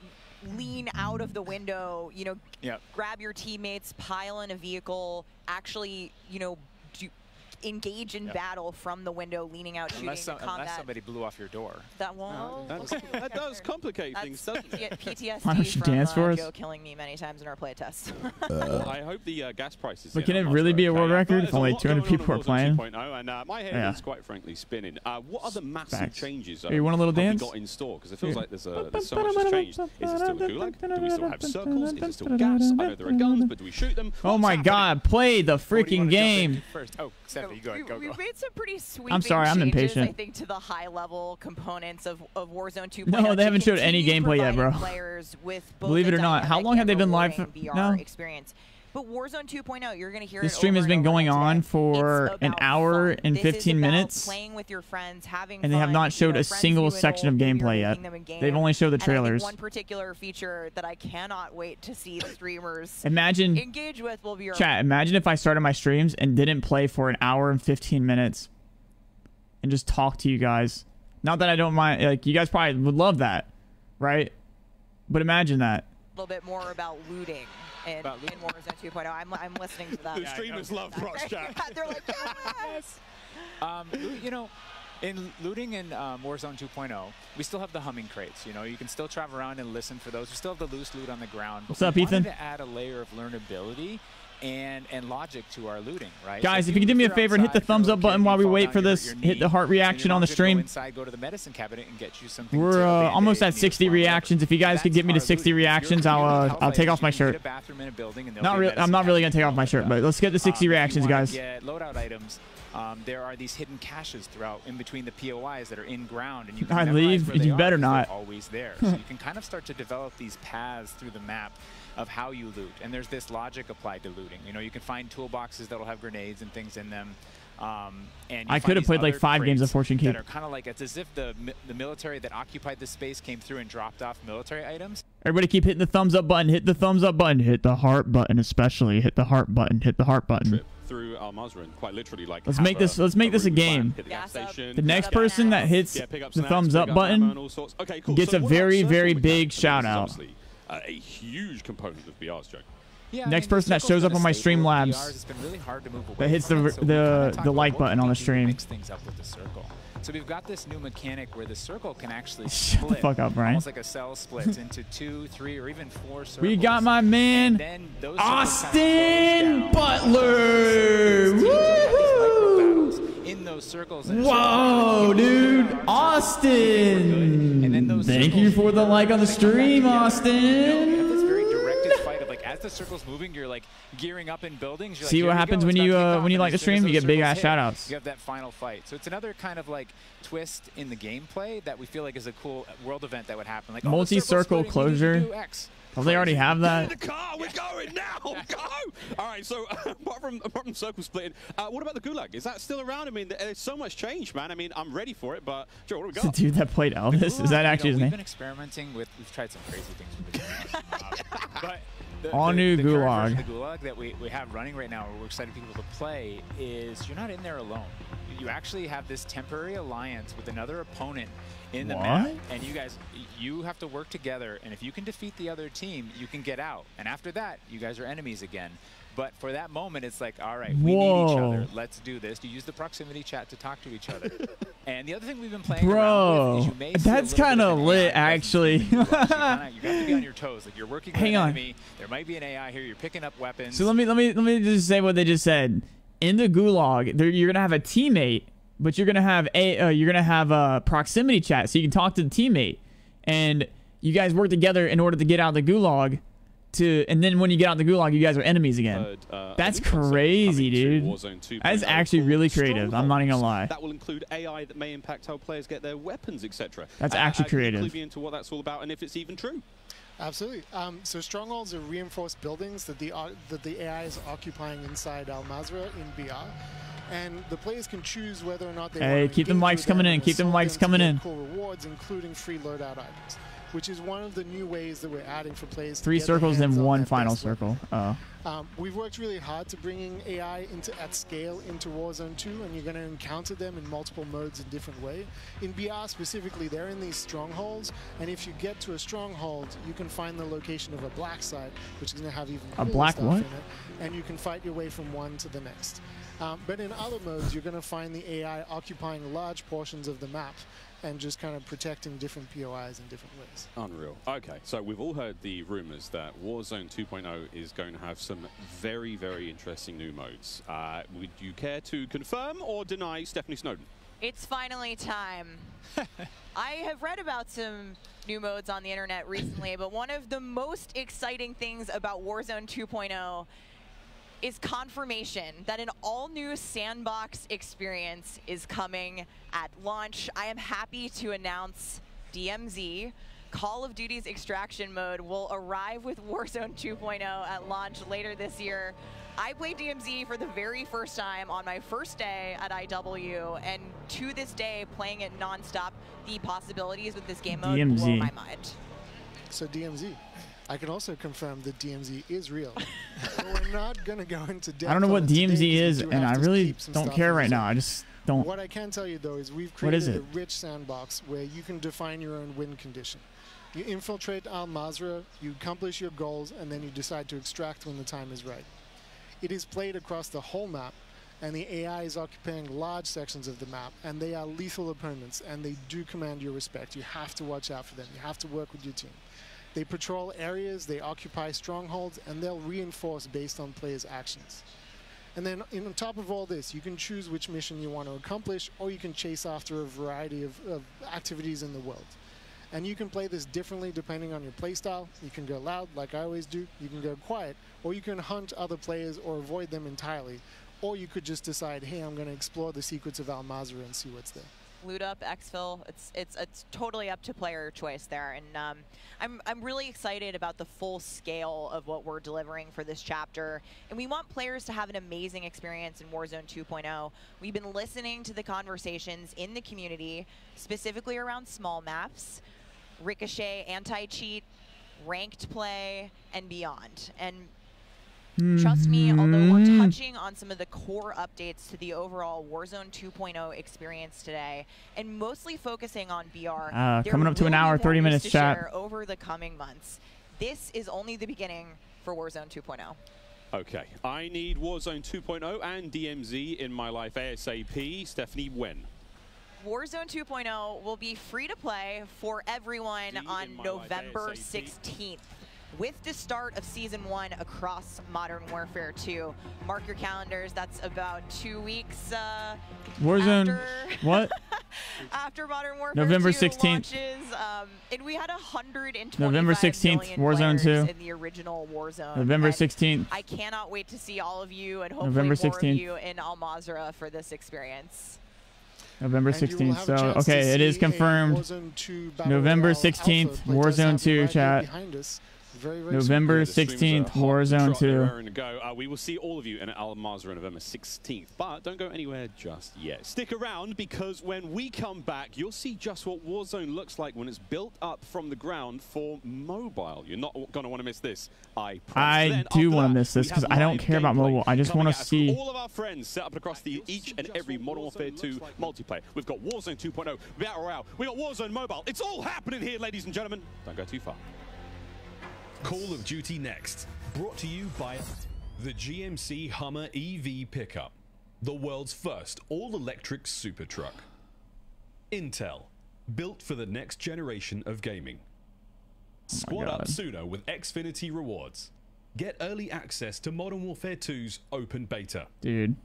lean out of the window, you know, Yep. grab your teammates, pile in a vehicle, actually, you know, do, engage in Yep. battle from the window, leaning out, shooting Unless, some, unless somebody blew off your door. that won't. That's, that does complicate things, doesn't it? PTSD Why don't you from dance uh, for us? Joe killing me many times in our playtest. Well, I hope the uh, gas prices. But can it really be a world But record if only 200 going on people are playing? Warzone 2.0, and uh, my head Yeah. is quite frankly spinning. Uh, what other massive Facts. changes Hey, you want a little have we dance? got in store? Because it feels like there's, a, there's so much that's changed. Is it still the gulag? Do we still have circles? Is it still gas? I know there are guns, but do we shoot them? Oh my god, play the freaking game. First. Oh, Stephanie, go, we, go, go. We've made some pretty sweeping I'm sorry, I'm changes, impatient. I think to the high level components of, of Warzone 2.0. No, they haven't showed any gameplay yet, bro. Players with both Believe it or not, how long have they been live for- VR no. experience. But Warzone 2.0, you're going to hear The it stream has been going on today. for an hour fun. and This is 15 about minutes. Playing with your friends, having And they have fun, not you showed know, a single section of enroll, maybe you're gameplay yet. in They've game. only showed the And I think trailers. one particular feature that I cannot wait to see the streamers Imagine- engage with will be your Chat, imagine if I started my streams and didn't play for an hour and 15 minutes and just talk to you guys. Not that I don't mind, like, you guys probably would love that, right? But imagine that. A little bit more about looting in, in Warzone 2.0. I'm, I'm listening to that. The streamers love Prox Chat. They're like, yes! Um, you know, in looting in um, Warzone 2.0, we still have the humming crates. You know, you can still travel around and listen for those. We still have the loose loot on the ground. What's up, we wanted Ethan? to add a layer of learnability and and logic to our looting, right? Guys, So if you can do me a favor and hit the thumbs up button while we wait for this, your hit the heart reaction on the could Go stream. inside, go to the medicine cabinet and get you something. We're uh, almost at 60 form. reactions. If you guys could get me to 60 reactions, I'll uh, I'll take off my shirt. Not. I'm not really gonna take off my shirt, but let's get the 60 Um, reactions, guys. Loadout items. Um, there are these hidden caches throughout, in between the POIs that are in ground, and you can I leave, you better not. Always there, so you can kind of start to develop these paths through the map of how you loot. And there's this logic applied to looting. You know, you can find toolboxes that'll have grenades and things in them. Um, and I could have played, like, five games of Fortune Keep. That are kind of like it's as if the the military that occupied this space came through and dropped off military items. Everybody keep hitting the thumbs up button. Hit the thumbs up button. Hit the heart button, especially. Hit the heart button. Hit the heart button. through Al Mazrah, quite literally like. Let's have make this- let's make this a route plan, game. the station, The next person that hits yeah, pick the snacks, thumbs pick up button and all sorts. Okay, cool. gets So a very, very big I mean, this shout out. obviously, uh, a huge component of VR's joke. Yeah, I Next mean, person that shows up on my staple of Streamlabs VRs. It's been really hard to move away that hits the so we're the the like button on the can do to stream. Mix things up with the circle. So we've got this new mechanic where the circle can actually Shut the fuck up, Brian. almost like a cell splits into two, three, or even four circles. We got my man then those circles Austin Butler. In those circles. and Whoa, dude, Austin! Thank you for the like on the stream, Austin. This very directed fight of like as the circle's moving, you're like gearing up in buildings. You're See like, what happens when you, uh, when you like the as soon as stream, you get big ass hit, shout-outs. You have that final fight. So it's another kind of like twist in the gameplay that we feel like is a cool world event that would happen. Like Multi-circle splitting, we need to closure. Do X. Don't they already have that? In the car, we're going now. Go! All right. So apart from apart from circle splitting, uh, what about the gulag? Is that still around? I mean, there's so much change, man. I mean, I'm ready for it, but Joe, what do we It's the dude that played Elvis. Is that You actually know, his we've name? been experimenting with. We've tried some crazy things with the gulag. But the, All the, new the Gulag. the gulag that we, we have running right now, where we're excited people to play, is you're not in there alone. You actually have this temporary alliance with another opponent in the map, and you guys, you have to work together. And if you can defeat the other team, you can get out. And after that, you guys are enemies again. But for that moment, it's like, all right, we need each other. Let's do this. You use the proximity chat to talk to each other. and the other thing we've been playing around with is Bro, you may see a that's kind of lit, actually. you have to be on your toes. Like you're working with Hang an on. enemy. There might be an AI here. You're picking up weapons. So let me let me let me just say what they just said. In the gulag, there, you're gonna have a teammate, but you're gonna have a uh, you're gonna have a proximity chat, so you can talk to the teammate, and you guys work together in order to get out of the gulag. To and then when you get out of the gulag, you guys are enemies again. Uh, That's a new concept crazy, dude. That's actually really creative. I'm not even gonna lie. That will include AI that may impact how players get their weapons, etc. That's actually creative. into what that's all about and if it's even true. Absolutely. Um, so strongholds are reinforced buildings that the uh, that the AI is occupying inside Al Mazrah in BR, and the players can choose whether or not they Hey, want to keep the mics coming in, keep the mics coming in. Cool rewards, including free loadout items, which is one of the new ways that we're adding for players. Three circles and on one final circle. Oh. Um, we've worked really hard to bringing AI into at scale into Warzone 2, and you're going to encounter them in multiple modes in different way. In BR specifically, they're in these strongholds, and if you get to a stronghold, you can find the location of a black site, which is going to have even A black stuff what? in it, and you can fight your way from one to the next. Um, but in other modes, you're going to find the AI occupying large portions of the map and just kind of protecting different POIs in different ways. Unreal. Okay, so we've all heard the rumors that Warzone 2.0 is going to have some very, very interesting new modes. Uh, would you care to confirm or deny Stephanie Snowden? It's finally time. I have read about some new modes on the internet recently, but one of the most exciting things about Warzone 2.0 is confirmation that an all-new sandbox experience is coming at launch. I am happy to announce DMZ. Call of Duty's extraction mode will arrive with Warzone 2.0 at launch later this year. I played DMZ for the very first time on my first day at IW, and to this day, playing it nonstop, the possibilities with this game mode blow my mind. So DMZ. I can also confirm that DMZ is real. but we're not going to go into depth. I don't know what on it today DMZ 'cause we is, and I really don't care right now. I just don't. What I can tell you though is we've created is a rich sandbox where you can define your own win condition. You infiltrate Al Mazrah, you accomplish your goals, and then you decide to extract when the time is right. It is played across the whole map, and the AI is occupying large sections of the map, and they are lethal opponents, and they do command your respect. You have to watch out for them. You have to work with your team. They patrol areas, they occupy strongholds, and they'll reinforce based on players' actions. And then on top of all this, you can choose which mission you want to accomplish, or you can chase after a variety of, of activities in the world. And you can play this differently depending on your playstyle. You can go loud, like I always do. You can go quiet, or you can hunt other players or avoid them entirely. Or you could just decide, hey, I'm going to explore the secrets of Al Mazrah and see what's there. Loot up, exfil. It's it's it's totally up to player choice there, and um, I'm I'm really excited about the full scale of what we're delivering for this chapter. And we want players to have an amazing experience in Warzone 2.0. We've been listening to the conversations in the community, specifically around small maps, ricochet, anti-cheat, ranked play, and beyond. And Trust me, although we're Mhm. touching on some of the core updates to the overall Warzone 2.0 experience today, and mostly focusing on BR, Uh, coming up to an hour, 30 minutes chat. over the coming months. This is only the beginning for Warzone oh. 2.0. Okay, I need Warzone 2.0 and DMZ in my life ASAP. Stephanie, when? Warzone 2.0 will be free to play for everyone on November 16th. With the start of Season 1 across Modern Warfare 2. Mark your calendars, that's about two weeks uh, Warzone. after- What? after Modern Warfare November 2 16th. launches, um, and we had 125 November 16th, Warzone 2. in the original Warzone. November and 16th. I cannot wait to see all of you and hopefully November more 16th. of you in Al Mazrah for this experience. November And you will 16th. So a chance to okay, it is confirmed. Warzone 2 Battle November 16th, alpha play test Warzone 2 right here chat. Behind us. Very, very. November The streams are 16th, hot, Warzone 2. go. Uh, we will see all of you in Al Mazrah on November 16th, but don't go anywhere just yet. Stick around because when we come back, you'll see just what Warzone looks like when it's built up from the ground for mobile. You're not going to want to miss this. I. I Then, do want to miss this because I don't care about mobile. I just want to see. all of our friends set up across the each and every Modern Warfare 2 multiplayer. We've got Warzone 2.0, Battle Royale. We got Warzone Mobile. It's all happening here, ladies and gentlemen. Don't go too far. Call of Duty Next, brought to you by the GMC Hummer EV pickup, the world's first all electric super truck. Intel, built for the next generation of gaming. Oh squad up sooner with Xfinity rewards. Get early access to Modern Warfare 2's open beta. Dude,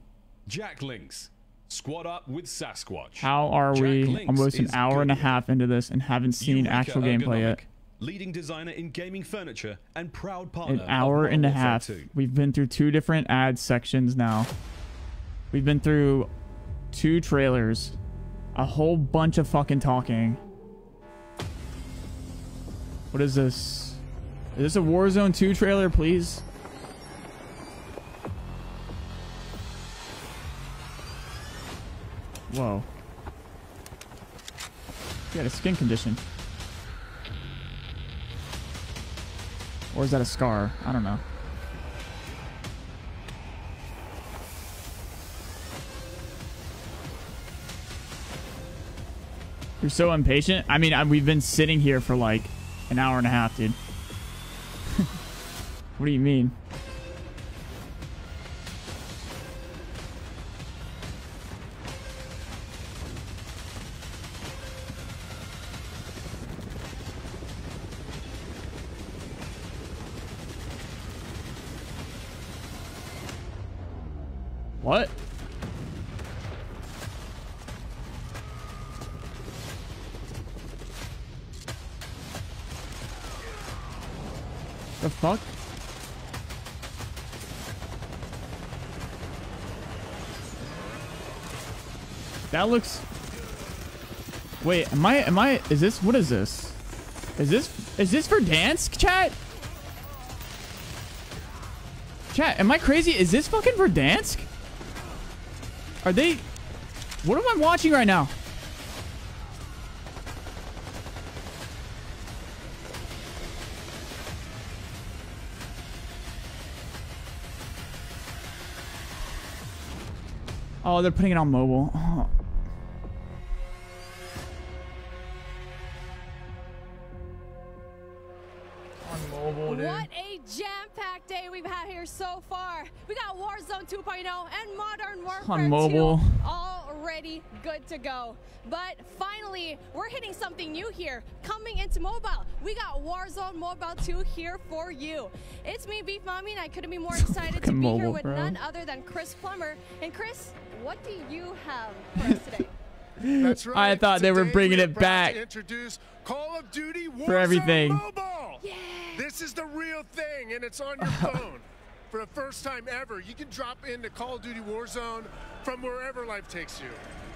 Jack Links, squad up with Sasquatch. how are Jack we Links almost an hour and a half into this and haven't seen Eureka actual gameplay yet? Leading designer in gaming furniture and proud partner. An hour and a half. 2. We've been through two different ad sections now. We've been through two trailers, a whole bunch of fucking talking. What is this? Is this a Warzone 2 trailer, please? Whoa. He had a skin condition. Or is that a scar? I don't know. You're so impatient. I mean, I, we've been sitting here for like an hour and a half, dude. what do you mean? That looks... Wait, am I, am I, is this, what is this? Is this, is this Verdansk, chat? Chat, am I crazy? Is this fucking Verdansk? Are they, what am I watching right now? Oh, they're putting it on mobile. We've here so far. We got Warzone 2.0 and Modern Warfare On mobile. 2 already good to go. But finally, we're hitting something new here. Coming into mobile, we got Warzone Mobile 2 here for you. It's me, Beef Mommy, and I couldn't be more excited to Fucking be here with bro. none other than Chris Plummer. And Chris, what do you have for us today? That's right. I thought they were bringing we it back introduce Call of Duty Warzone for everything. Mobile. This is the real thing, and it's on your phone. For the first time ever, you can drop into Call of Duty Warzone from wherever life takes you.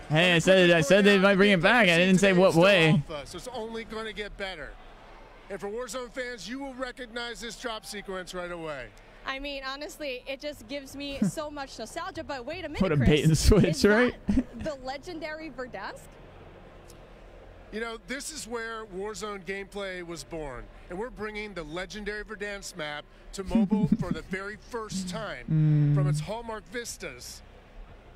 Hey, I said I said they might bring it back. I didn't say what way. alpha, so it's only going to get better. And for Warzone fans, you will recognize this drop sequence right away. I mean, honestly, it just gives me so much nostalgia. But wait a minute, What a bait and switch, right? the legendary Verdansk? You know, this is where Warzone gameplay was born, and we're bringing the legendary Verdansk map to mobile for the very first time Mm. from its hallmark vistas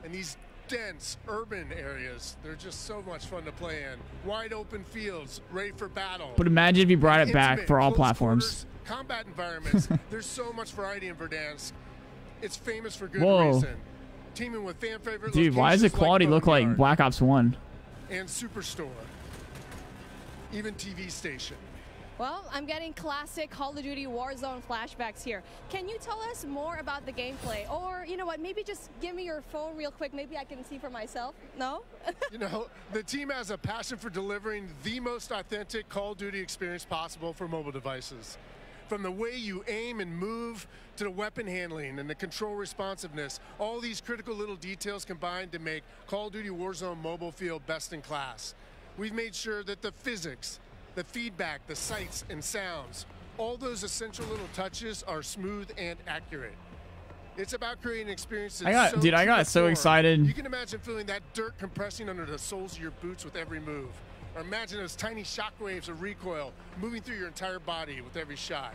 and these dense urban areas. They're just so much fun to play in. Wide open fields, ready for battle. But imagine if you brought it back for all platforms. quarters, combat environments. There's so much variety in Verdansk. It's famous for good Whoa. reason. Teeming with fan favorite Dude, why does the locations like Quarry look like Black Ops 1? and Superstore. Even TV station. Well, I'm getting classic Call of Duty Warzone flashbacks here. Can you tell us more about the gameplay? Or, you know what, maybe just give me your phone real quick. Maybe I can see for myself. No? you know, the team has a passion for delivering the most authentic Call of Duty experience possible for mobile devices. From the way you aim and move to the weapon handling and the control responsiveness, all these critical little details combined to make Call of Duty Warzone mobile feel best in class. We've made sure that the physics, the feedback, the sights and sounds, all those essential little touches are smooth and accurate. It's about creating experiences. I got- so dude, I got so excited. You can imagine feeling that dirt compressing under the soles of your boots with every move. Or imagine those tiny shockwaves of recoil moving through your entire body with every shot.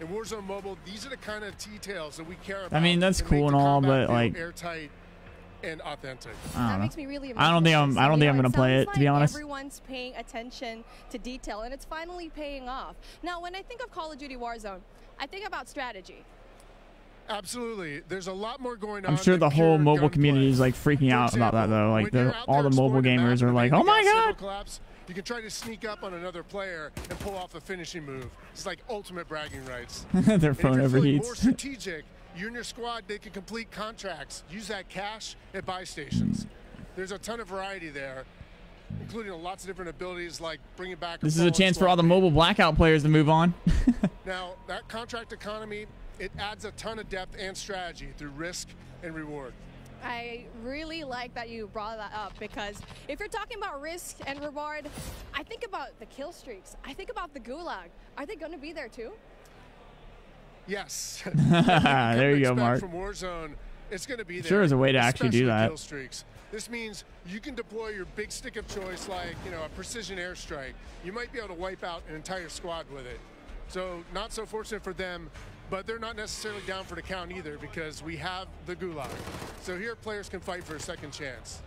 In Warzone Mobile, these are the kind of details that we care about. I mean, that's cool and all, but, like- airtight and authentic. I don't know. makes me really I don't think I'm. I don't think I'm gonna play it. To be honest. Everyone's paying attention to detail, and it's finally paying off. Now, when I think of Call of Duty Warzone, I think about strategy. Absolutely. There's a lot more going on. I'm sure the whole mobile gunplay. community is like freaking out about that though. Like the all the mobile exploring the gamers map are like, oh my god. collapse, you can try to sneak up on another player and pull off a finishing move. It's like ultimate bragging rights. Their And if phone you're overheats. More strategic. You and your squad, they can complete contracts. Use that cash at buy stations. There's a ton of variety there, including lots of different abilities like bringing back. This is a chance for all the mobile blackout players to move on. Now, that contract economy, it adds a ton of depth and strategy through risk and reward. I really like that you brought that up because if you're talking about risk and reward, I think about the kill streaks. I think about the gulag. Are they going to be there too? Yes. there you go, Mark. From Warzone, it's going to be there. Sure is a way to actually do that. Streaks. This means you can deploy your big stick of choice, like you know a precision airstrike. You might be able to wipe out an entire squad with it. So not so fortunate for them, but they're not necessarily down for the count either because we have the gulag. So here players can fight for a second chance.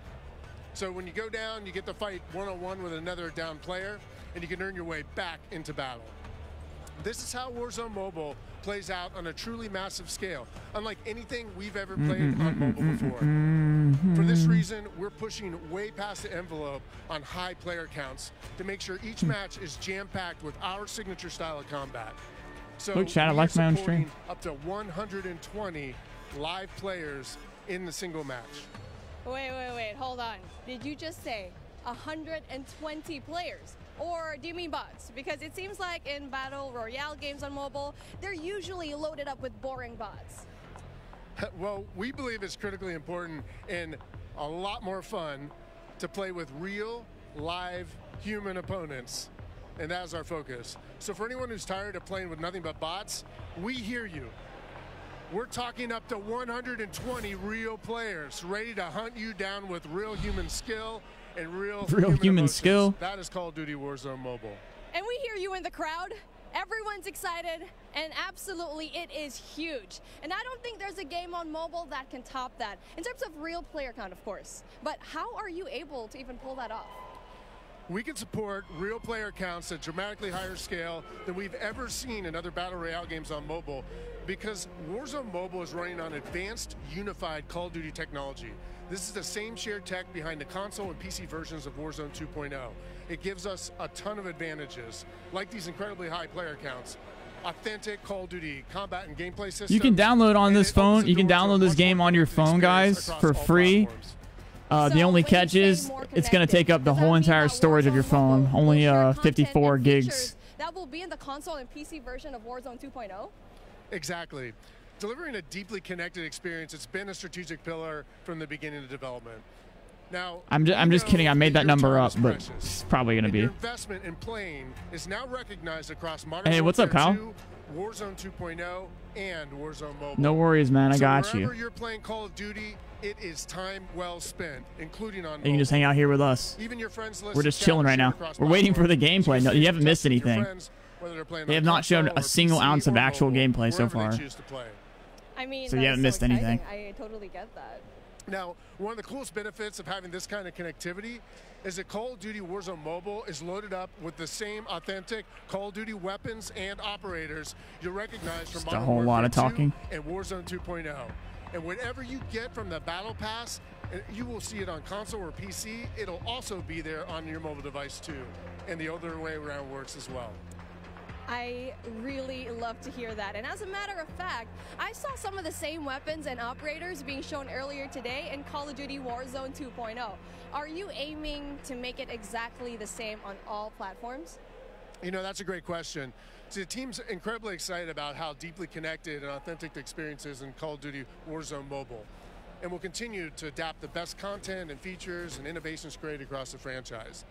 So when you go down, you get to fight one-on-one with another down player, and you can earn your way back into battle. This is how Warzone Mobile plays out on a truly massive scale, unlike anything we've ever played on mobile before. For this reason, we're pushing way past the envelope on high player counts to make sure each match is jam-packed with our signature style of combat. So Look, Chad, I like my own stream. Up to 120 live players in the single match. Wait, wait, wait. Hold on. Did you just say 120 players? Or do you mean bots? Because it seems like in battle royale games on mobile, they're usually loaded up with boring bots. well, we believe it's critically important and a lot more fun to play with real, live, human opponents. And that's our focus. So for anyone who's tired of playing with nothing but bots, we hear you. We're talking up to 120 real players ready to hunt you down with real human skill and real, Real human emotions. skill. That is Call of Duty Warzone Mobile. And we hear you in the crowd. Everyone's excited, and absolutely, it is huge. And I don't think there's a game on mobile that can top that, in terms of real player count, of course. But how are you able to even pull that off? We can support real player counts at dramatically higher scale than we've ever seen in other Battle Royale games on mobile because Warzone Mobile is running on advanced, unified Call of Duty technology. This is the same shared tech behind the console and PC versions of Warzone 2.0. It gives us a ton of advantages, like these incredibly high player counts, authentic Call of Duty combat and gameplay systems. You can download on this phone. You can download this game on your phone, guys, for free. Uh, the only catch is it's going to take up the whole entire storage of your phone. Only uh, 54 gigs. That will be in the console and PC version of Warzone oh? 2.0? Exactly. Delivering a deeply connected experience, it's been a strategic pillar from the beginning of development. Now, I'm just, I'm just kidding. I made that number up, but it's probably going to be. investment in playing is now recognized across Modern Hey, what's up, Kyle? 2, Warzone 2.0, and Warzone Mobile. No worries, man. I So got you. you're playing Call of Duty, it is time well spent, including on You can just hang out here with us. Even your friends We're just chilling right now. We're waiting for the gameplay. No, you haven't missed anything. friends, they're playing They have not shown a single PC ounce of actual mobile, gameplay so far. Choose to play. I mean, So you haven't is missed anything. I totally get that. Now, one of the coolest benefits of having this kind of connectivity is that Call of Duty Warzone Mobile is loaded up with the same authentic Call of Duty weapons and operators you'll recognize from Just a Modern whole lot of Warfare 2 talking. and Warzone 2.0. And whatever you get from the Battle Pass, uh, you will see it on console or PC. It'll also be there on your mobile device too. And the other way around works as well. I really love to hear that. And as a matter of fact, I saw some of the same weapons and operators being shown earlier today in Call of Duty Warzone 2.0. Are you aiming to make it exactly the same on all platforms? You know, that's a great question. The team's incredibly excited about how deeply connected and authentic the experience is in Call of Duty Warzone Mobile. And we'll continue to adapt the best content and features and innovations created across the franchise.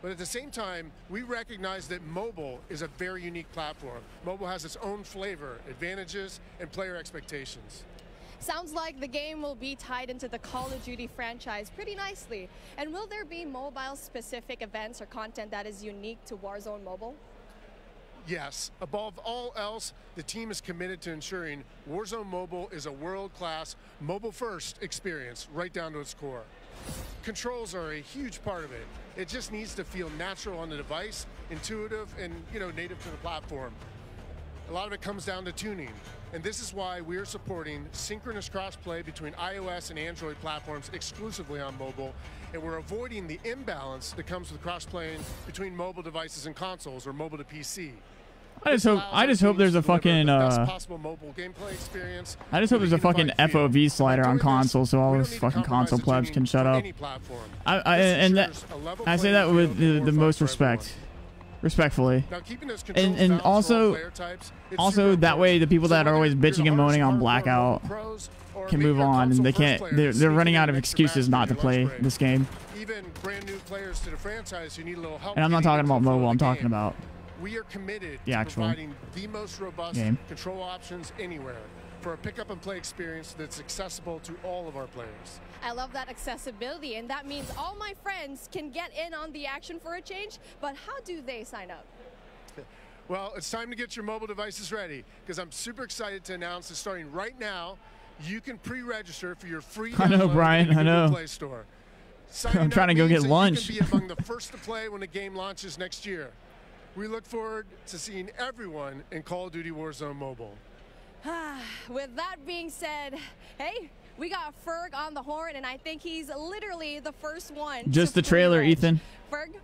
But at the same time, we recognize that mobile is a very unique platform. Mobile has its own flavor, advantages, and player expectations. Sounds like the game will be tied into the Call of Duty franchise pretty nicely. And will there be mobile specific events or content that is unique to Warzone Mobile? Yes, above all else, the team is committed to ensuring Warzone Mobile is a world-class, mobile-first experience right down to its core. Controls are a huge part of it. It just needs to feel natural on the device, intuitive, and you know, native to the platform. A lot of it comes down to tuning, and this is why we are supporting synchronous crossplay between iOS and Android platforms exclusively on mobile, and we're avoiding the imbalance that comes with cross-playing between mobile devices and consoles or mobile to PC. I just hope I just hope there's a fucking uh possible mobile gameplay experience. I just hope there's a fucking FOV slider on console so all those fucking console plebs can shut up. I, I and that, I say that with the, the most respect, respectfully, Now, keeping those and and balanced for all also types, also that way the people that are always bitching and moaning on Blackout can move on and they can't they're they're running out of excuses not to play this game. Even brand new players to the franchise who need a little help. And I'm not talking about mobile. I'm talking about We are committed The to actual providing the most robust game. control options anywhere for a pick up and play experience that's accessible to all of our players. I love that accessibility, and that means all my friends can get in on the action for a change. But how do they sign up? Well, it's time to get your mobile devices ready because I'm super excited to announce that starting right now, you can pre-register for your free I know, Brian, in the I know. Play Store. Signing I'm trying to go get lunch. You can be among the first to play when the game launches next year. We look forward to seeing everyone in Call of Duty Warzone Mobile. With that being said, hey, we got Ferg on the horn, and I think he's literally the first one. Just the trailer, pre-reg. Ethan. Ferg,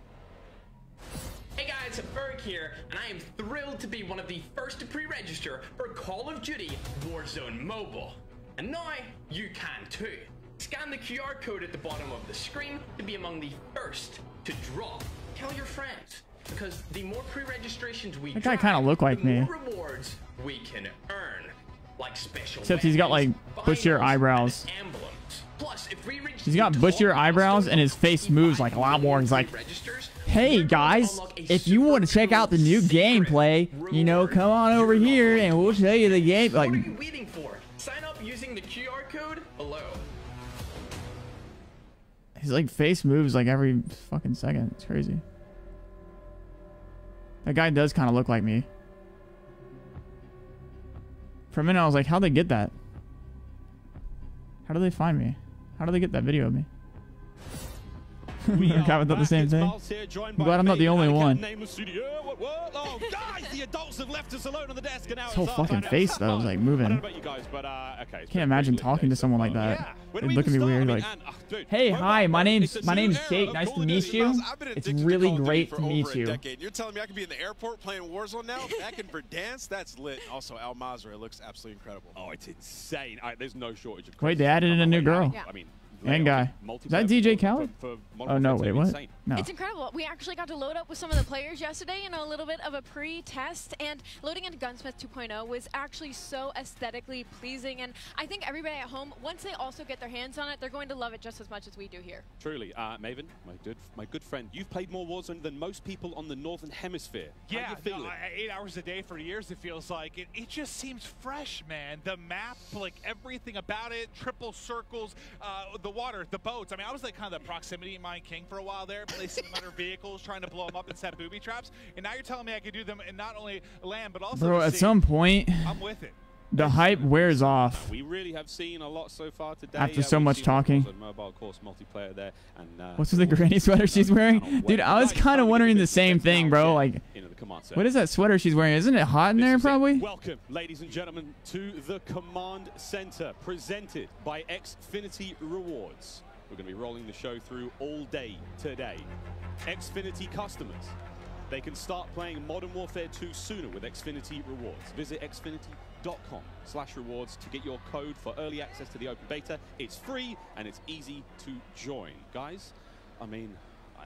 Hey guys, Ferg here, and I am thrilled to be one of the first to pre-register for Call of Duty Warzone Mobile. And now you can too. Scan the QR code at the bottom of the screen to be among the first to drop. Tell your friends, because the more pre-registrations we That guy kinda look like me. rewards we can earn, like special Except he's got like bushier eyebrows. Plus, if we reach He's got bushier eyebrows and his face moves like a lot more. He's like, hey guys, if you want to check out the new gameplay, you know, come on over here and we'll show you the game. Like, What are you waiting for? Sign up using the QR code below. his like face moves like every fucking second. It's crazy. That guy does kind of look like me. For a minute, I was like, how'd they get that? How do they find me? How do they get that video of me? Guy without the same thing. I'm glad I'm not the only one. Oh, guys, the adults have left us alone on the desk, and now His whole fucking face though was like I don't know moving. about you guys, but uh, okay. it's Can't imagine talking to someone like that. When They'd look at me weird like, and, uh, dude, "Hey, hi, my name's my name's era Jake. Nice to meet you. Miles, I've been It's addicted to really Call of Duty great to meet you." You're telling me I could be in the airport playing Warzone now, back in Verdansk? That's lit. Also, Al Mazrah looks absolutely incredible. Oh, it's insane. There's no shortage of. Wait, they added in a new girl. I mean, And guy. Is that DJ Khaled? For Oh no, wait, what? No. It's incredible. We actually got to load up with some of the players yesterday in a little bit of a pre-test, and loading into Gunsmith 2.0 was actually so aesthetically pleasing. And I think everybody at home, once they also get their hands on it, they're going to love it just as much as we do here. Truly, uh, Maven, my good, my good friend, you've played more Warzone than most people on the Northern Hemisphere. How Yeah, you feeling? no, eight hours a day for years. It feels like it. It just seems fresh, man. The map, like everything about it, triple circles, uh, the water, the boats. I mean, I was like kind of the proximity mine king for a while there, placing them under vehicles, trying to blow them up and set booby traps. And now you're telling me I could do them and not only land but also Bro, at sea. some point, I'm with it. the hype wears off. We really have seen a lot so far today. After so we've much talking. Mobile, course, multiplayer there. And, uh, What's with the granny sweater she's wearing? Dude, I was kind of wondering the same thing, bro. Like, into the command what is that sweater she's wearing? Isn't it hot in there, probably? Welcome, ladies and gentlemen, to the Command Center, presented by Xfinity Rewards. We're going to be rolling the show through all day today. Xfinity customers, they can start playing Modern Warfare 2 sooner with Xfinity Rewards. Visit xfinity.com slash rewards to get your code for early access to the open beta. It's free and it's easy to join. Guys, I mean,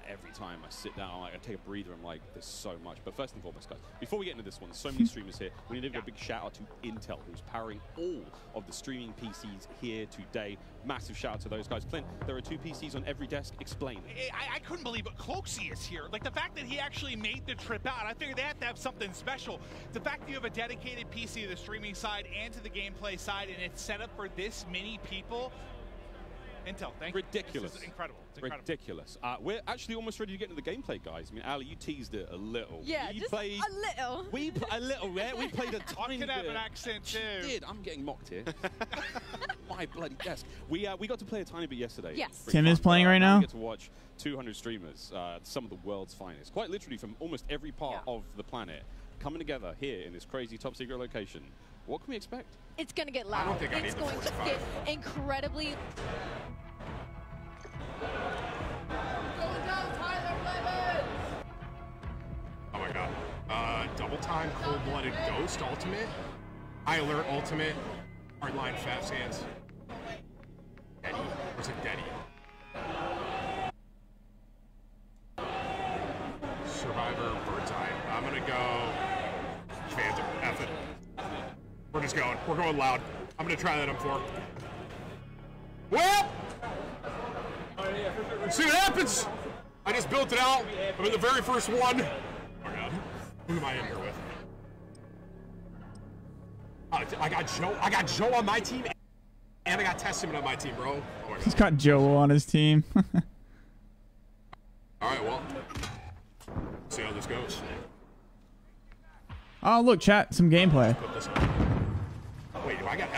every time I sit down, like, I take a breather, I'm like, there's so much. But first and foremost, guys, before we get into this one, so many streamers here. We need to give a big shout out to Intel, who's powering all of the streaming PCs here today. Massive shout out to those guys. Clint, there are two PCs on every desk. Explain. I, I couldn't believe it. Cloakzy is here. Like the fact that he actually made the trip out. I figured they have to have something special. The fact that you have a dedicated PC to the streaming side and to the gameplay side, and it's set up for this many people. Intel, thank Ridiculous. you. This is incredible. It's incredible. Ridiculous. Uh, we're actually almost ready to get into the gameplay, guys. I mean, Ali, you teased it a little. Yeah, you just played, a little. We pl- a little, yeah. We played a tiny can have bit. an accent too. Did I'm getting mocked here? My bloody desk. We uh, we got to play a tiny bit yesterday. Yes. Pretty Tim is playing Uh, right now now? We get to watch 200 streamers, uh, some of the world's finest, quite literally from almost every part of the planet, coming together here in this crazy top secret location. What can we expect? It's going to get I loud. don't think I it's need the going to get incredibly. Oh my god. Uh, double time, cold blooded ghost ultimate, high alert ultimate, hardline fast hands. Denny. Or is it Denny? Survivor, bird's eye. I'm gonna go. Phantom. F it. We're just going. We're going loud. I'm gonna try that on four. Well! Let's see what happens! I just built it out. I'm in the very first one. Oh god. Who am I in here with? Oh, I got Joe. I got Joe on my team, and I got Testament on my team, bro. Oh He's got Joe on his team. All right, well, see how this goes. oh, look, chat, some gameplay. Put this on. Wait, I got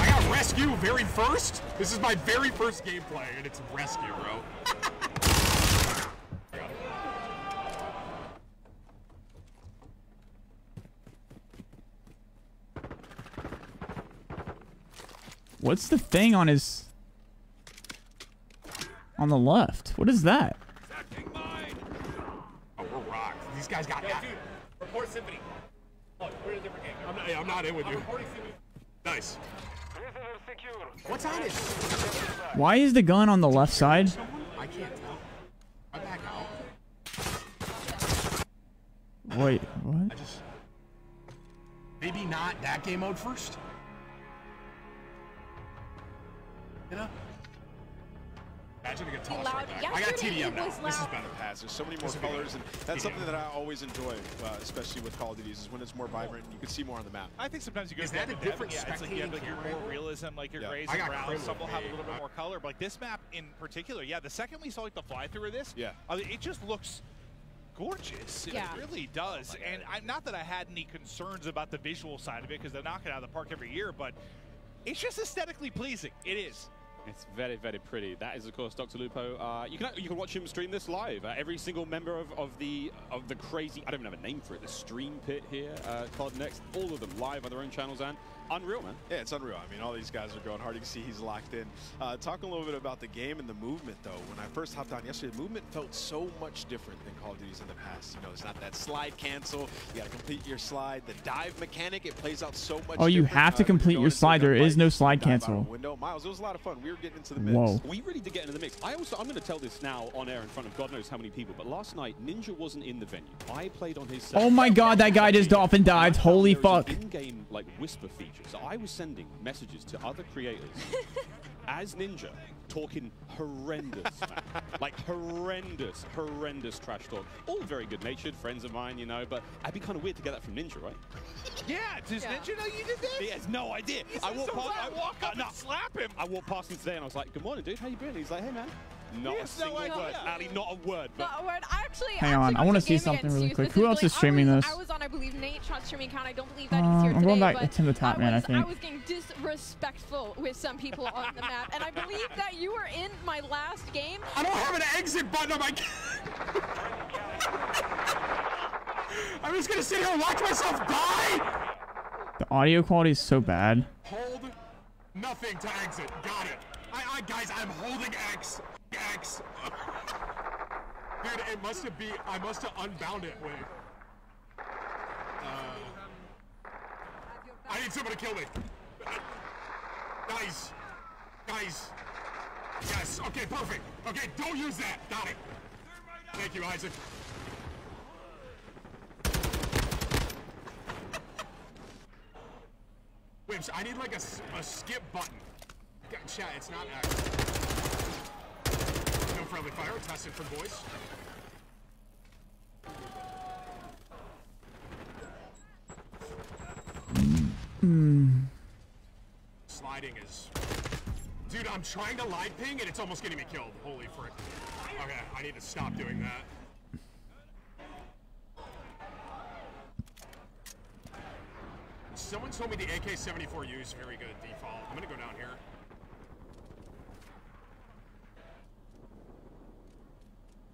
I got rescue very first. This is my very first gameplay, and it's rescue, bro. What's the thing on his... On the left? What is that? Oh, we're rocked. These guys got. Yeah, dude, report Symfuhny. Oh, we're in a different game. I'm not, yeah, I'm not in with I'm you. Reporting Symfuhny. Nice. What's on it? Why is the gun on the left side? I can't tell. I back out. Wait, what? I just. Maybe not that game mode first. You know? Imagine a good toss right there. I got TDM now. This is better. Pass. There's so many more This is better. colors, and that's TDM. something that I always enjoy, uh, especially with Call of Duty, is when it's more vibrant. and You can see more on the map. I think sometimes you go Is that a to different yeah, it's like you have like your more realism, like your Yeah. grays and browns. Some will have a little bit more color, but like this map in particular, yeah. The second we saw like the fly through of this, Yeah. uh, it just looks gorgeous. It Yeah. really does. and I'm not that I had any concerns about the visual side of it because they knock it out of the park every year, but it's just aesthetically pleasing. It is. It's very, very pretty. That is, of course, Dr. Lupo. Uh, you can you can watch him stream this live. Uh, every single member of, of the of the crazy I don't even have a name for it. The stream pit here, uh, Cloud Next, all of them live on their own channels and unreal, man. Yeah, it's unreal. I mean, all these guys are going hard. You can see he's locked in. Uh, talking a little bit about the game and the movement, though. When I first hopped on yesterday, the movement felt so much different than Call of Duty's in the past. You know, it's not that slide cancel. You got to complete your slide. The dive mechanic, it plays out so much. Oh, you have to when you're complete going your slide. There gunfight. is no slide Dive out a cancel. Window. Miles, it was a lot of fun. We were getting into the mix. Whoa. We really did get into the mix. I also, I'm going to tell this now on air in front of God knows how many people, but last night Ninja wasn't in the venue. I played on his. Oh my god, that guy just dolphin dived. Holy There is an fuck. In-game like whisper feature. So I was sending messages to other creators as Ninja, talking horrendous, like horrendous, horrendous trash talk. All very good-natured friends of mine, you know. But I'd be kind of weird to get that from Ninja, right? Yeah, does Ninja know you did this? He has no idea. He I said, walked so past. I I walk up no, and slap him. I walked past him today, and I was like, "Good morning, dude. How you been?" He's like, "Hey, man." Not He a has no idea. word. Ali, not a word. But Not a word. I actually. Hang I on, I wanna see something really quick. Who else is streaming I was, this? I was on, I believe, Nate Shot streaming account. I don't believe that Uh, he's here I'm today. going back but to the top, man, I was, think. was getting disrespectful with some people on the map, and I believe that you were in my last game. I don't have an exit button on my. I'm just gonna sit here and watch myself die. The audio quality is so bad. Hold nothing to exit. Got it. I, I guys, I'm holding X. X. Dude, it must have be. I must have unbound it. Wait. Uh, I need someone to kill me. Guys. Guys. Yes. Okay. Perfect. Okay. Don't use that. Got it. Thank you, Isaac. Wait, I need like a, a skip button. Chat, it's not. Friendly fire. Test for boys. Hmm. Sliding is. Dude, I'm trying to live ping and it's almost getting me killed. Holy frick. Okay, I need to stop doing that. Someone told me the AK-74U is very good default. I'm gonna go down here.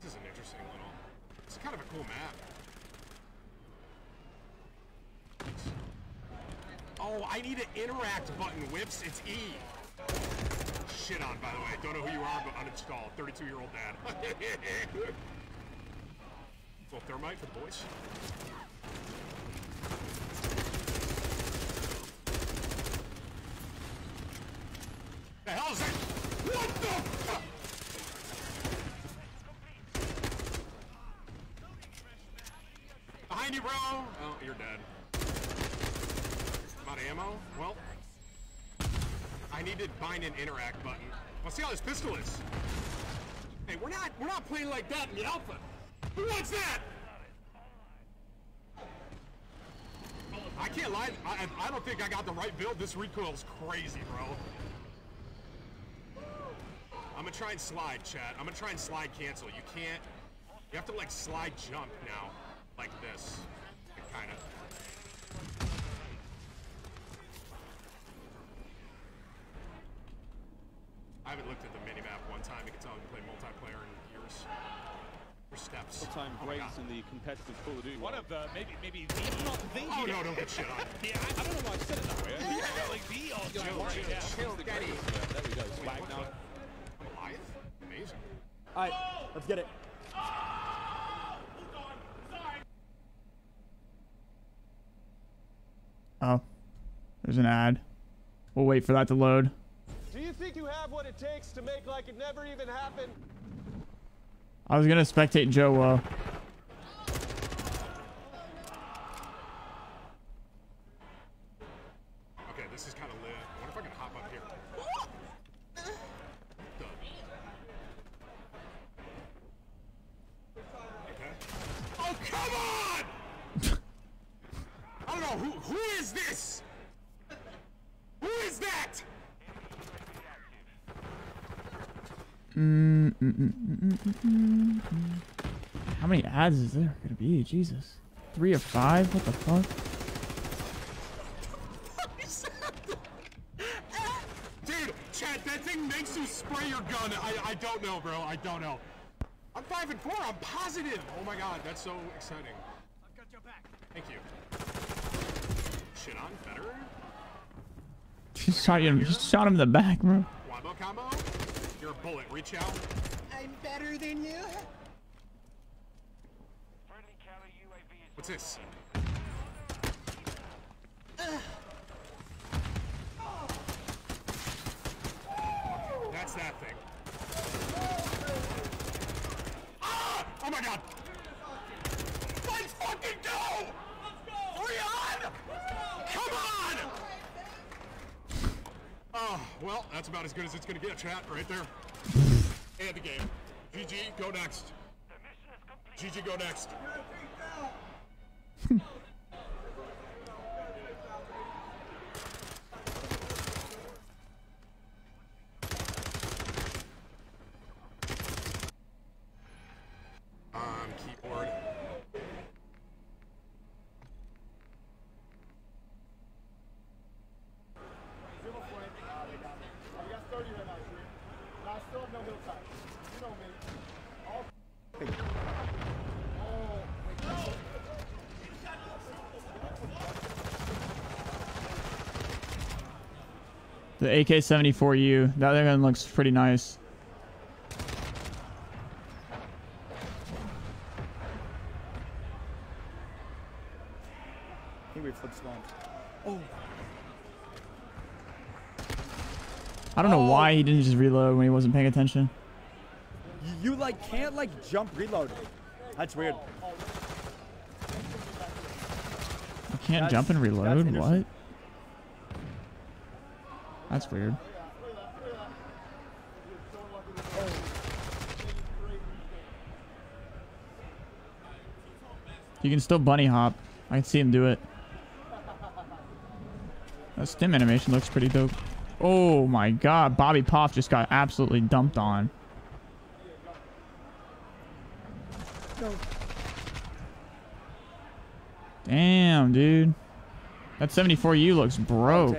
This is an interesting little. It's kind of a cool map. Oh, I need an interact button, Whips. It's E. Shit on, by the way. Don't know who you are, but uninstall. 32 year old dad. Little thermite for the boys. The hell is that? What the fuck? Behind you, bro. Oh, you're dead. I'm out of ammo. Well, I need to bind an interact button. Let's see how this pistol is. Hey, we're not we're not playing like that in the alpha. Who wants that? I can't lie, I, I don't think I got the right build. This recoil's crazy, bro. I'm gonna try and slide, chat. I'm gonna try and slide cancel. You can't. You have to like slide jump now, like this, kind of. I haven't looked at the minimap one time. You can tell I haven't played multiplayer in years. For steps. All-time Oh my greats God. in the competitive Call of Duty. One of the maybe maybe the not the Oh no, don't get shit on. Yeah, I, I don't know why I said it that way. Yeah, like the all Chill, time chill, yeah. chill, daddy. There we go. Swag now. Goliath? Amazing. All right, let's get it. Oh, there's an ad. We'll wait for that to load. Do you think you have what it takes to make like it never even happened? I was gonna spectate Joe. Uh, Okay, this is kind of lit. I wonder if I can hop up here. Okay. Oh, come on! I don't know, who, who is this? Who is that? mm, mm, mm, mm, mm, mm, mm, mm. How many ads is there gonna be? Jesus, three or five. What the fuck? Dude, Chad, that thing makes you spray your gun. I, I don't know, bro. I don't know. I'm five and four. I'm positive. Oh my god, that's so exciting. I've got your back. Thank you. Shit on better. She shot you. She shot him in the back, bro. Wombo combo. You're a bullet. Reach out. I'm better than you. What's this? That's that thing. Ah! Oh my god! Let's fucking go! Leon! Come on! Oh, well, that's about as good as it's gonna get, chat, right there. And the game. GG, go next. GG, go next. Um, keyboard. The AK-74U. That thing looks pretty nice. I think we flipped spawn. Oh. I don't know why he didn't just reload when he wasn't paying attention. You, you like can't like jump reload. That's weird. You can't That's- jump and reload? What? That's weird. You can still bunny hop. I can see him do it. That stim animation looks pretty dope. Oh my god, Bobby Poff just got absolutely dumped on. Damn, dude. That 74U looks broke.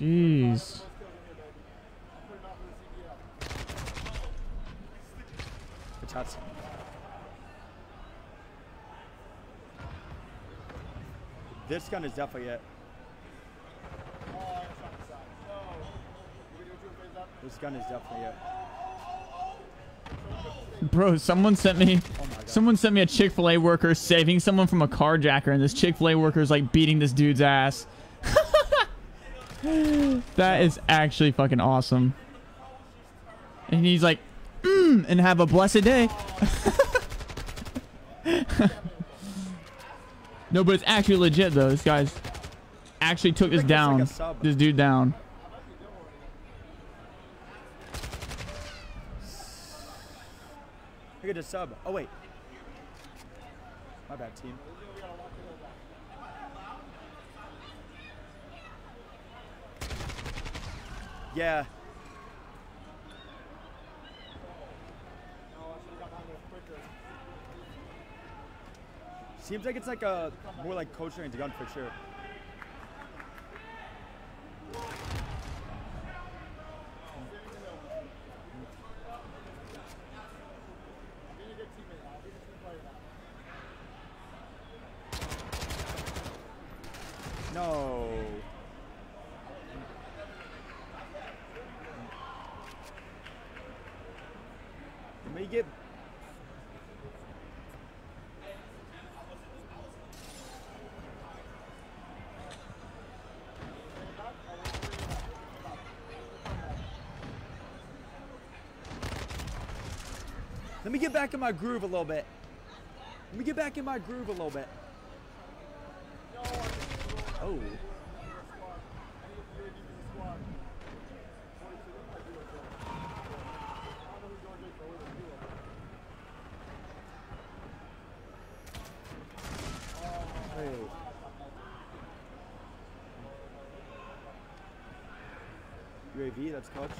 Jeez. It's hot. This gun is definitely it. This gun is definitely it. Bro, someone sent me oh someone sent me a Chick-fil-A worker saving someone from a carjacker and this Chick-fil-A worker is like beating this dude's ass. that is actually fucking awesome. And he's like, mm, and have a blessed day. no, but it's actually legit though. This guy's actually took this it's like down. This dude down. Look at the sub. Oh wait. My bad, team. Yeah. Seems like it's like a more like coach trained gun for sure. Me get back in my groove a little bit. Let me get back in my groove a little bit. Oh. UAV, that's clutch.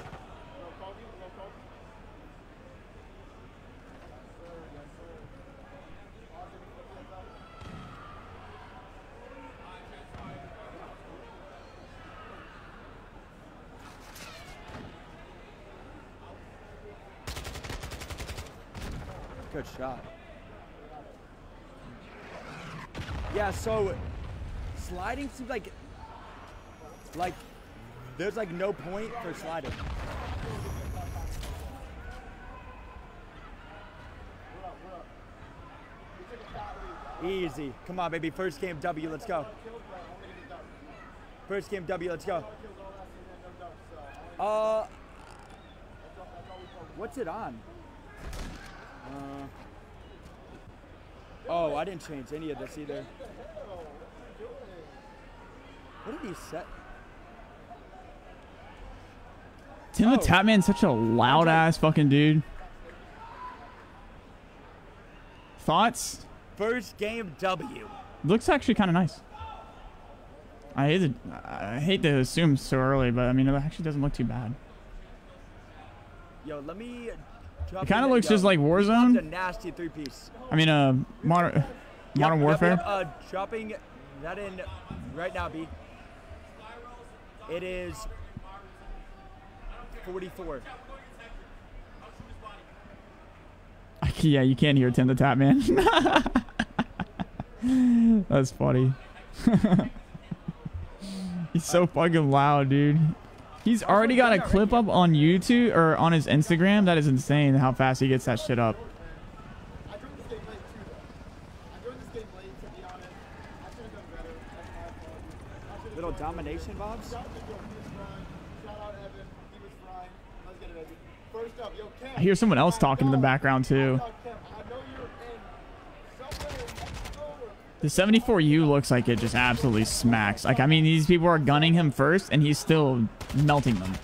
Good shot. Yeah, so sliding seems like like there's like no point for sliding. Easy. Come on, baby. First game W. Let's go. First game W. Let's go. Uh, what's it on? Uh, oh, I didn't change any of this either. What did he set? Tim the Oh. Tatman's such a loud ass fucking dude. Thoughts? First game W. Looks actually kind of nice. I hate to, I hate to assume so early, but I mean it actually doesn't look too bad. Yo, let me. It kinda looks yo, just like Warzone. A nasty three piece. I mean, uh, modern Modern Warfare. uh, dropping that in right now, B. It is 44. yeah, you can't hear Tim the Tatman. That's funny. He's so fucking loud, dude. He's already got a clip up on YouTube or on his Instagram. That is insane how fast he gets that shit up. Little domination, Bobs. I hear someone else talking in the background too. The 74U looks like it just absolutely smacks. Like, I mean, these people are gunning him first, and he's still melting them.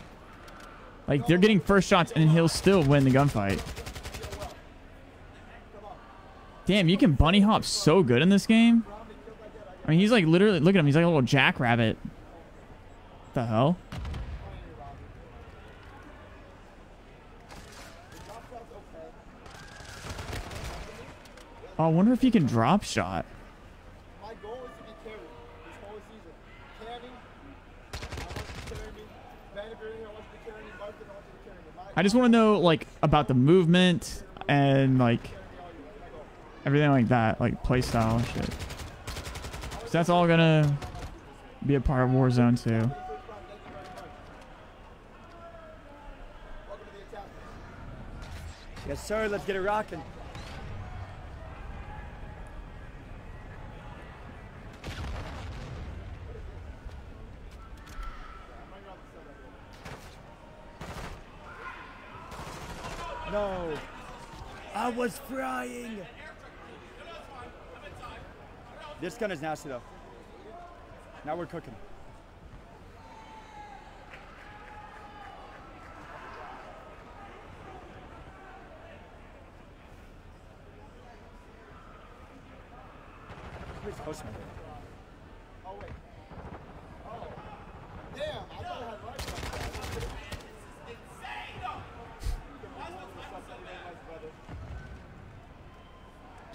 Like, they're getting first shots, and he'll still win the gunfight. Damn, you can bunny hop so good in this game. I mean, he's like literally, look at him. He's like a little jackrabbit. What the hell? Oh, I wonder if he can drop shot. My goal is to be carried this whole season. Canning, I want to carry, carry, carry. I just want to know like about the movement and like everything like that, like play style and shit. 'Cause that's all gonna be a part of Warzone too. Yes, sir. Let's get it rocking. No. I was frying. This gun is nasty though. Now we're cooking.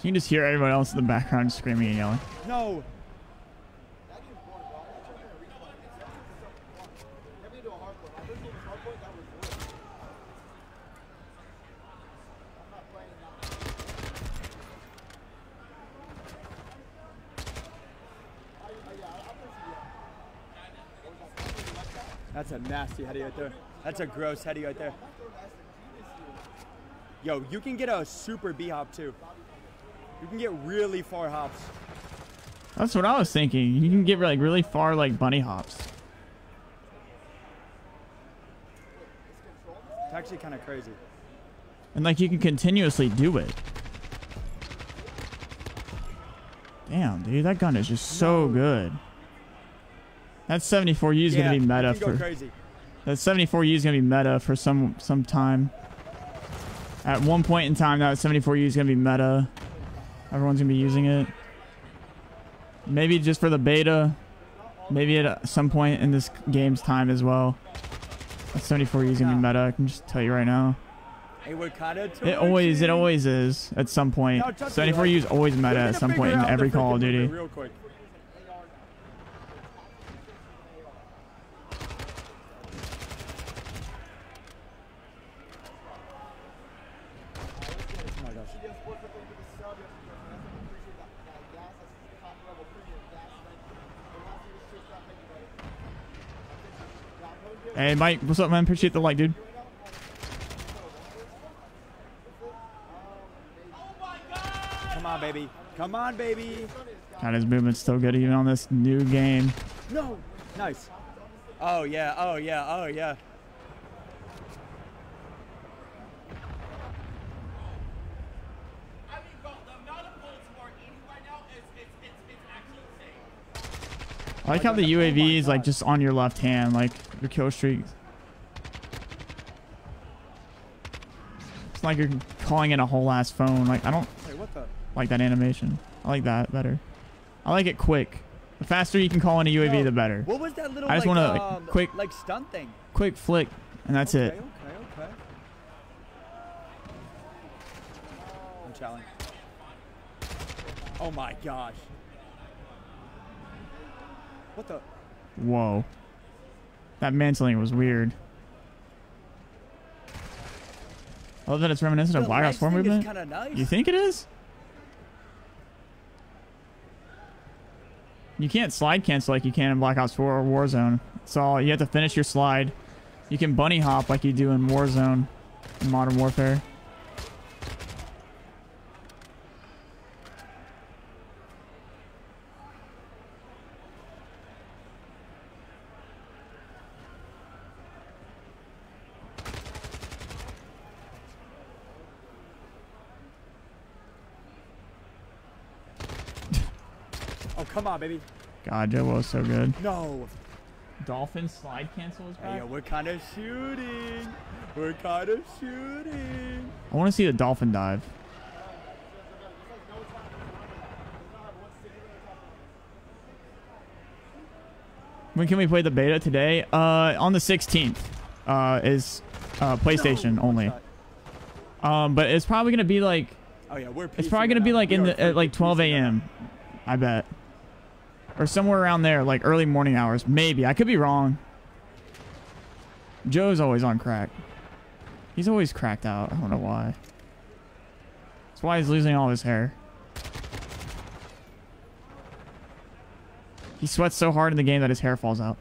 You can just hear everyone else in the background screaming and yelling. No. That's a nasty heady right there. That's a gross heady right there. Yo, you can get a super B hop too. You can get really far hops. That's what I was thinking. You can get like really far like bunny hops. It's actually kind of crazy. And like you can continuously do it. Damn, dude, that gun is just so good. That 74U is Yeah, gonna be meta for. crazy. That 74U is gonna be meta for some some time. At one point in time, that 74U is gonna be meta. Everyone's gonna be using it. Maybe just for the beta. Maybe at some point in this game's time as well. That 74U is gonna be meta. I can just tell you right now. Hey, we're kind of. It always, it always is at some point. No, trust me, 74U is always meta at some point in every Call of Duty. movement Real quick. Oh my gosh. Hey, Mike, what's up, man? Appreciate the like, dude. Come on, baby. Come on, baby. God, his movement's still good even on this new game. No. Nice. Oh yeah. Oh yeah. Oh yeah. I like how the UAV is like just on your left hand, like your kill streak. It's like you're calling in a whole ass phone. Like I don't Wait, what the? like that animation. I like that better. I like it quick. The faster you can call in a UAV, No, the better. What was that little I just like, want to um, quick, like stunt thing? quick flick, and that's okay, it. Okay. Okay. I'm challenged. Oh my gosh. What the? Whoa. That mantling was weird. I love that it's reminiscent of The Black Ops 4 light thing is movement. nice. You think it is? You can't slide cancel like you can in Black Ops 4 or Warzone. It's all you have to finish your slide. You can bunny hop like you do in Warzone in Modern Warfare. Baby. God, Joe was so good. No. Dolphin slide cancel is Hey, yo, we're kind of shooting. We're kind of shooting. I want to see the dolphin dive. When can we play the beta today? Uh, on the 16th. Uh, is uh, PlayStation only. Um, but it's probably gonna be like. Oh yeah, we're. It's probably gonna be like We in the at like 12 piecing it out. a.m. I bet, or somewhere around there, like early morning hours. Maybe I could be wrong. Joe's always on crack. He's always cracked out. I don't know why. That's why he's losing all his hair. He sweats so hard in the game that his hair falls out.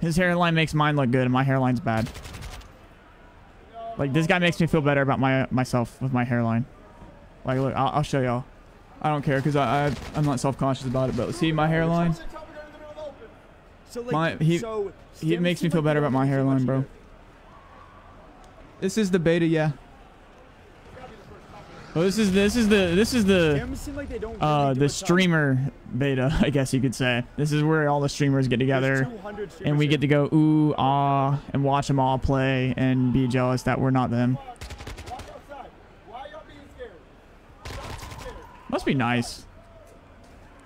His hairline makes mine look good, and my hairline's bad. Like this guy makes me feel better about my myself with my hairline. Like, look, I'll, I'll show y'all. I don't care because I, I I'm not self-conscious about it. But see my hairline. So like, My he he makes me feel better about my hairline, bro. This is the beta, yeah. Well, this is this is the this is the Stim seem like they don't uh the streamer beta, I guess you could say. This is where all the streamers get together, and we get to go ooh ah and watch them all play and be jealous that we're not them. Must be nice.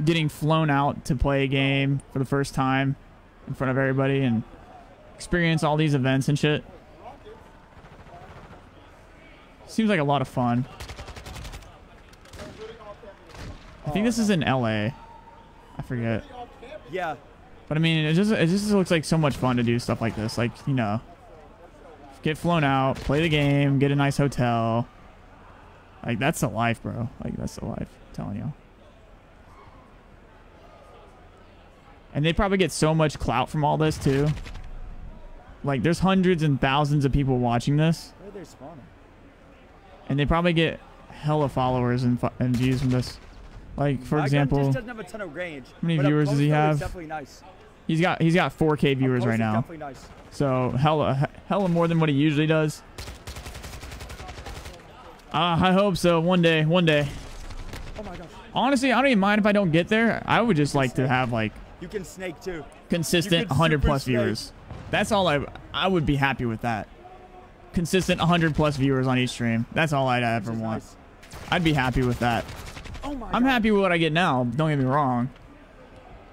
Getting flown out to play a game for the first time in front of everybody and experience all these events and shit. Seems like a lot of fun. I think this is in LA. I forget. Yeah. But I mean, it just it just looks like so much fun to do stuff like this. Like you know, get flown out, play the game, get a nice hotel. Like that's the life, bro. Like that's the life. I'm telling you. And they probably get so much clout from all this too. Like there's hundreds and thousands of people watching this, Where they spawning? and they probably get hella followers and, and views from this. Like for My example, just doesn't have a ton of range. how many viewers does he have? Nice. He's got he's got 4K viewers right now. nice. So hella hella more than what he usually does. Uh, I hope so. One day, one day. Oh my gosh. Honestly, I don't even mind if I don't get there. I would just like to have like You can snake too. consistent 100 plus snake. viewers. That's all I I would be happy with that. Consistent 100 plus viewers on each stream. That's all I'd ever want. I'd be happy with that. Oh my I'm happy with what I get now. Don't get me wrong.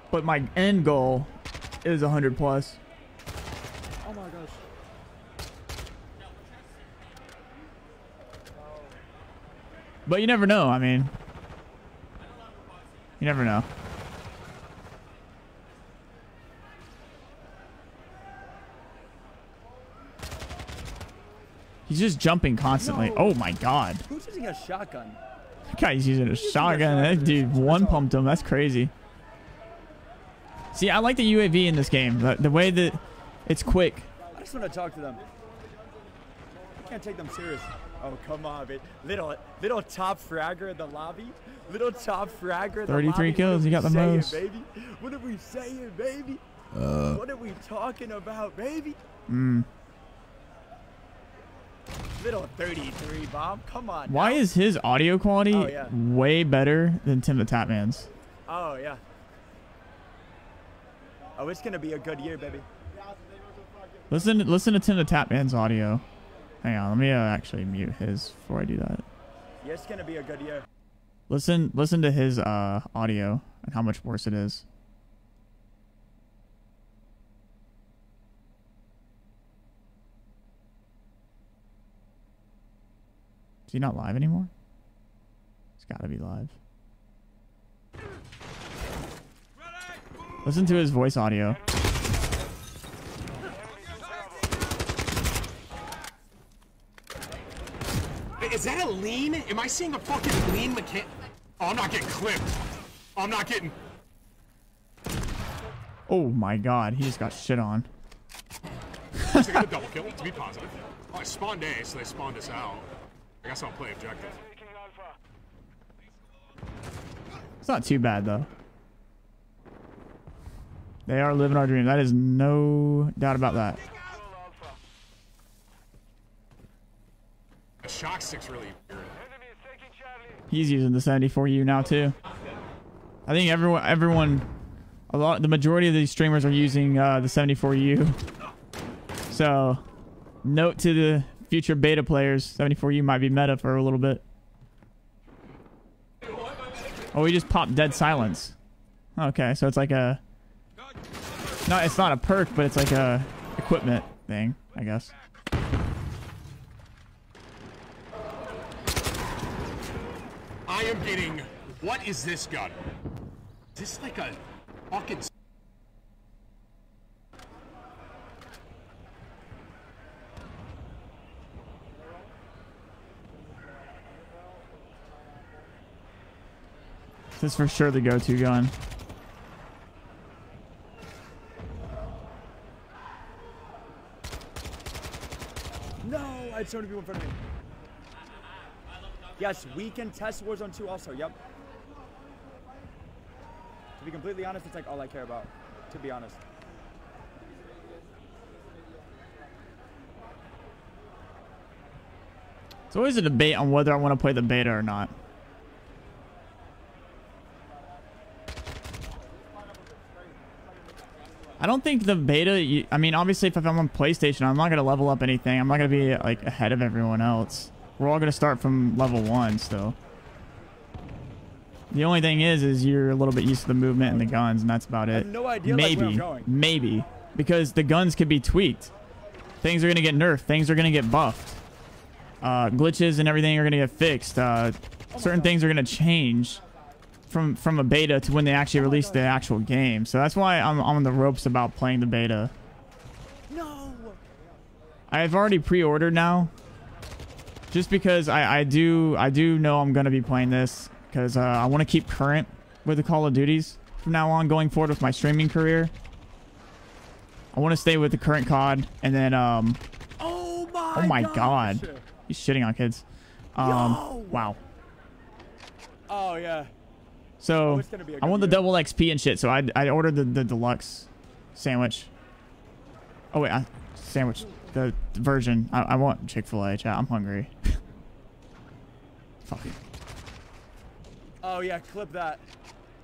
But my end goal is 100 plus. Oh my gosh. But you never know. I mean, you never know. He's just jumping constantly. Oh my god. Who's using a shotgun? That guy's using a shotgun. That dude one pumped him. That's crazy. See, I like the UAV in this game. The, the way that it's quick. I just want to talk to them. I can't take them serious. Oh come on, man. Little little top fragger in the lobby. Little top fragger. 33 lobby. kills, you got the saying, most. baby. What are we saying, baby? Uh. What are we talking about, baby? Mm. Little 33 bomb. Come on. Why now. is his audio quality Oh, yeah. way better than Tim the Tatman's? Oh yeah. Oh, it's gonna be a good year, baby. Listen, listen to Tim the Tatman's audio. Hang on, let me uh, actually mute his before I do that. Yeah, it's gonna be a good year. Listen, listen to his uh, audio and how much worse it is. Is he not live anymore? He's got to be live. Listen to his voice audio. Is that a lean? Am I seeing a fucking lean mechan? Oh, I'm not getting clipped. Oh, I'm not getting. Oh my god, he just got shit on. I got a double kill to be positive. Oh, I spawned A, so they spawned us out. I guess I'll play objective. It's not too bad though. They are living our dream. That is no doubt about that. Shock stick's really weird. He's using the 74U now too. I think everyone, everyone, a lot, the majority of these streamers are using uh, the 74U. So, note to the future beta players, 74U might be meta for a little bit. Oh, we just popped dead silence. Okay, so it's like a, no, it's not a perk, but it's like a equipment thing, I guess. I am getting. What is this gun? Is this like a fucking. This is for sure the go-to gun. No, I had so many people in front of me. Yes, we can test Warzone 2 also, yep. To be completely honest, it's like all I care about, to be honest. It's always a debate on whether I want to play the beta or not. I don't think the beta. I mean, obviously, if I'm on PlayStation, I'm not gonna level up anything. I'm not gonna be like ahead of everyone else. We're all gonna start from level one still. The only thing is, is you're a little bit used to the movement and the guns, and that's about it. no idea, like, Maybe, going. maybe because the guns could be tweaked. Things are gonna get nerfed. Things are gonna get buffed. Uh, glitches and everything are gonna get fixed. Uh, certain things are gonna change from from a beta to when they actually release the actual game. So that's why I'm I'm on the ropes about playing the beta. No. I've already pre-ordered now. Just because I, I do I do know I'm gonna be playing this because uh, I want to keep current with the Call of Duties from now on going forward with my streaming career. I want to stay with the current COD and then um Oh my. oh my gosh. god he's shitting on kids. Um wow. Oh yeah. So Oh, it's gonna be a I want the double XP and shit. So I I ordered the the deluxe sandwich. Oh wait, I, sandwich the version. I, I want Chick Fil A. Chat. I'm hungry. Fuck it. Oh yeah, clip that.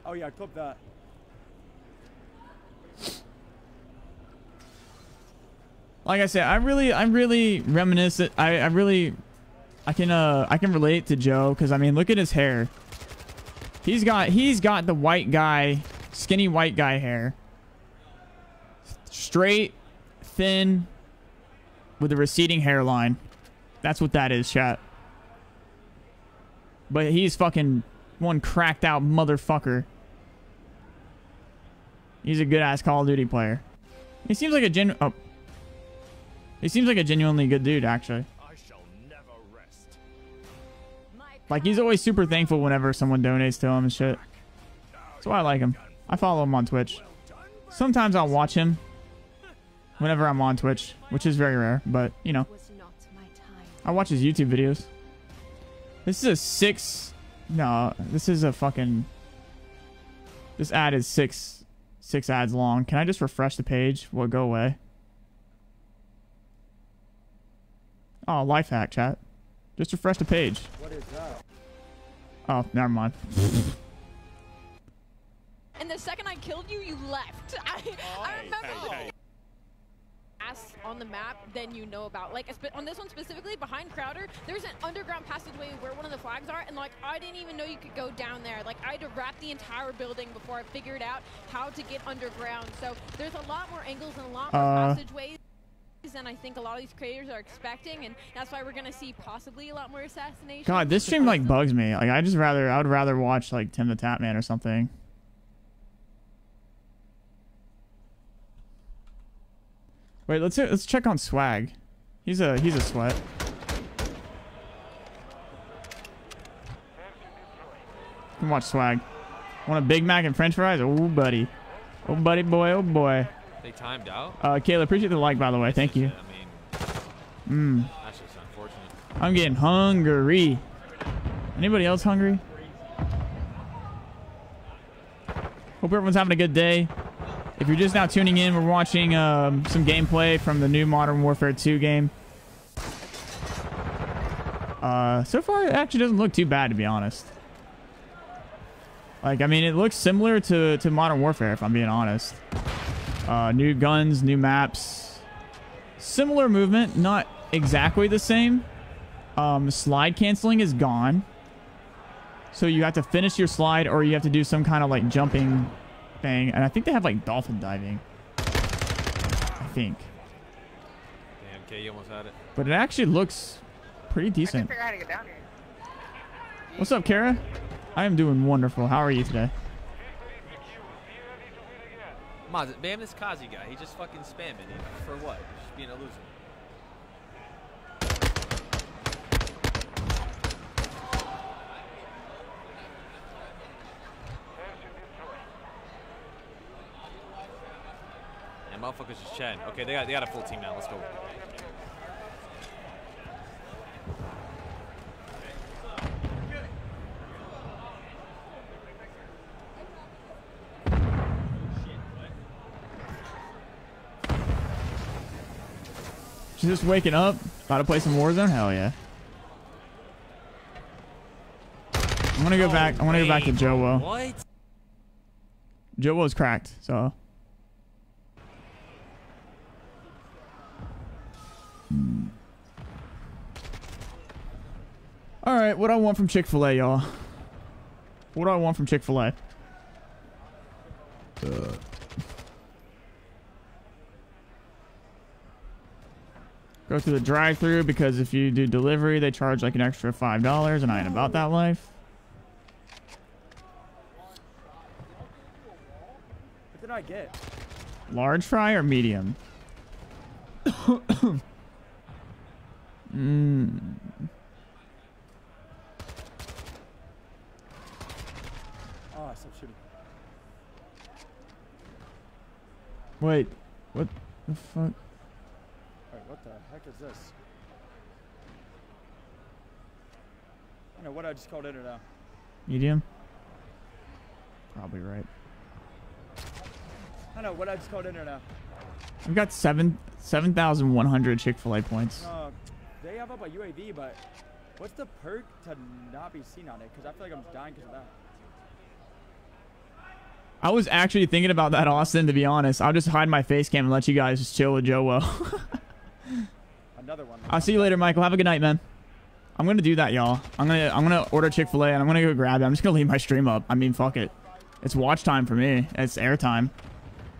Oh yeah, clip that. Like I said, I really I really reminisce. I I really I can uh I can relate to Joe because I mean look at his hair. He's got he's got the white guy, skinny white guy hair. Straight, thin, with a receding hairline. That's what that is, chat. But he's fucking one cracked out motherfucker. He's a good ass Call of Duty player. He seems like a gen. Oh. He seems like a genuinely good dude, actually. Like he's always super thankful whenever someone donates to him and shit. That's why I like him. I follow him on Twitch. Sometimes I'll watch him whenever I'm on Twitch, which is very rare, but you know. I watch his YouTube videos. This is a six. No, this is a fucking. This ad is six, six ads long. Can I just refresh the page? Will it go away? Oh, life hack chat. Just refresh the page. What is that? Oh, never mind. And the second I killed you, you left. I, I remember ass on the map than you know about. Like on this one specifically, behind Crowder, there's an underground passageway where one of the flags are, and like I didn't even know you could go down there. Like I had to wrap the entire building before I figured out how to get underground. So there's a lot more angles and a lot more Uh. passageways than I think a lot of these creators are expecting, and that's why we're gonna see possibly a lot more assassinations. God, this stream like bugs me. Like I just rather I would rather watch like Tim the Tatman or something. Wait, let's let's check on Swag. He's a he's a sweat. Come watch Swag. Want a Big Mac and French fries? Oh, buddy. Oh, buddy boy. Oh, boy. They timed out. Uh, Kayla, appreciate the like, by the way. Thank you. Mmm. That's just unfortunate. I'm getting hungry. Anybody else hungry? Hope everyone's having a good day. If you're just now tuning in, we're watching um, some gameplay from the new Modern Warfare 2 game. Uh, so far, it actually doesn't look too bad, to be honest. Like, I mean, it looks similar to, to Modern Warfare, if I'm being honest. Uh, new guns, new maps. Similar movement, not exactly the same. Um, slide canceling is gone. So you have to finish your slide or you have to do some kind of like jumping thing. And I think they have like dolphin diving. I think. Damn, K, you almost had it. But it actually looks pretty decent. figure out how to get down here. What's up, Kara? I am doing wonderful. How are you today? Maz, bam this Kazi guy. He just fucking spamming it. For what? Just being a loser. Motherfuckers just chatting. Okay, they got they got a full team now. Let's go. She's just waking up. About to play some Warzone? Hell yeah. I'm gonna go back. I want to go back to Joe. What? JoeWo's cracked, so. Hmm. All right, what do I want from Chick Fil A, y'all. What do I want from Chick Fil A? Uh. Go through the drive-through because if you do delivery, they charge like an extra five dollars, and I ain't about that life. What did I get? Large fry or medium? mm. Oh, stop shooting. Wait, what the fuck? Wait, what the heck is this? I don't know what I just called in or now. Medium? Probably right. I don't know what I just called in or now. I've got seven seven thousand one hundred Chick Fil A points. Uh, they have up a UAV, but what's the perk to not be seen on it? Because I feel like I'm dying because of that. I was actually thinking about that, Austin. To be honest, I'll just hide my face cam and let you guys just chill with Joe. Well, Another one. I'll see you later, Michael. Have a good night, man. I'm gonna do that, y'all. I'm gonna I'm gonna order Chick Fil A and I'm gonna go grab it. I'm just gonna leave my stream up. I mean, fuck it. It's watch time for me. It's air time.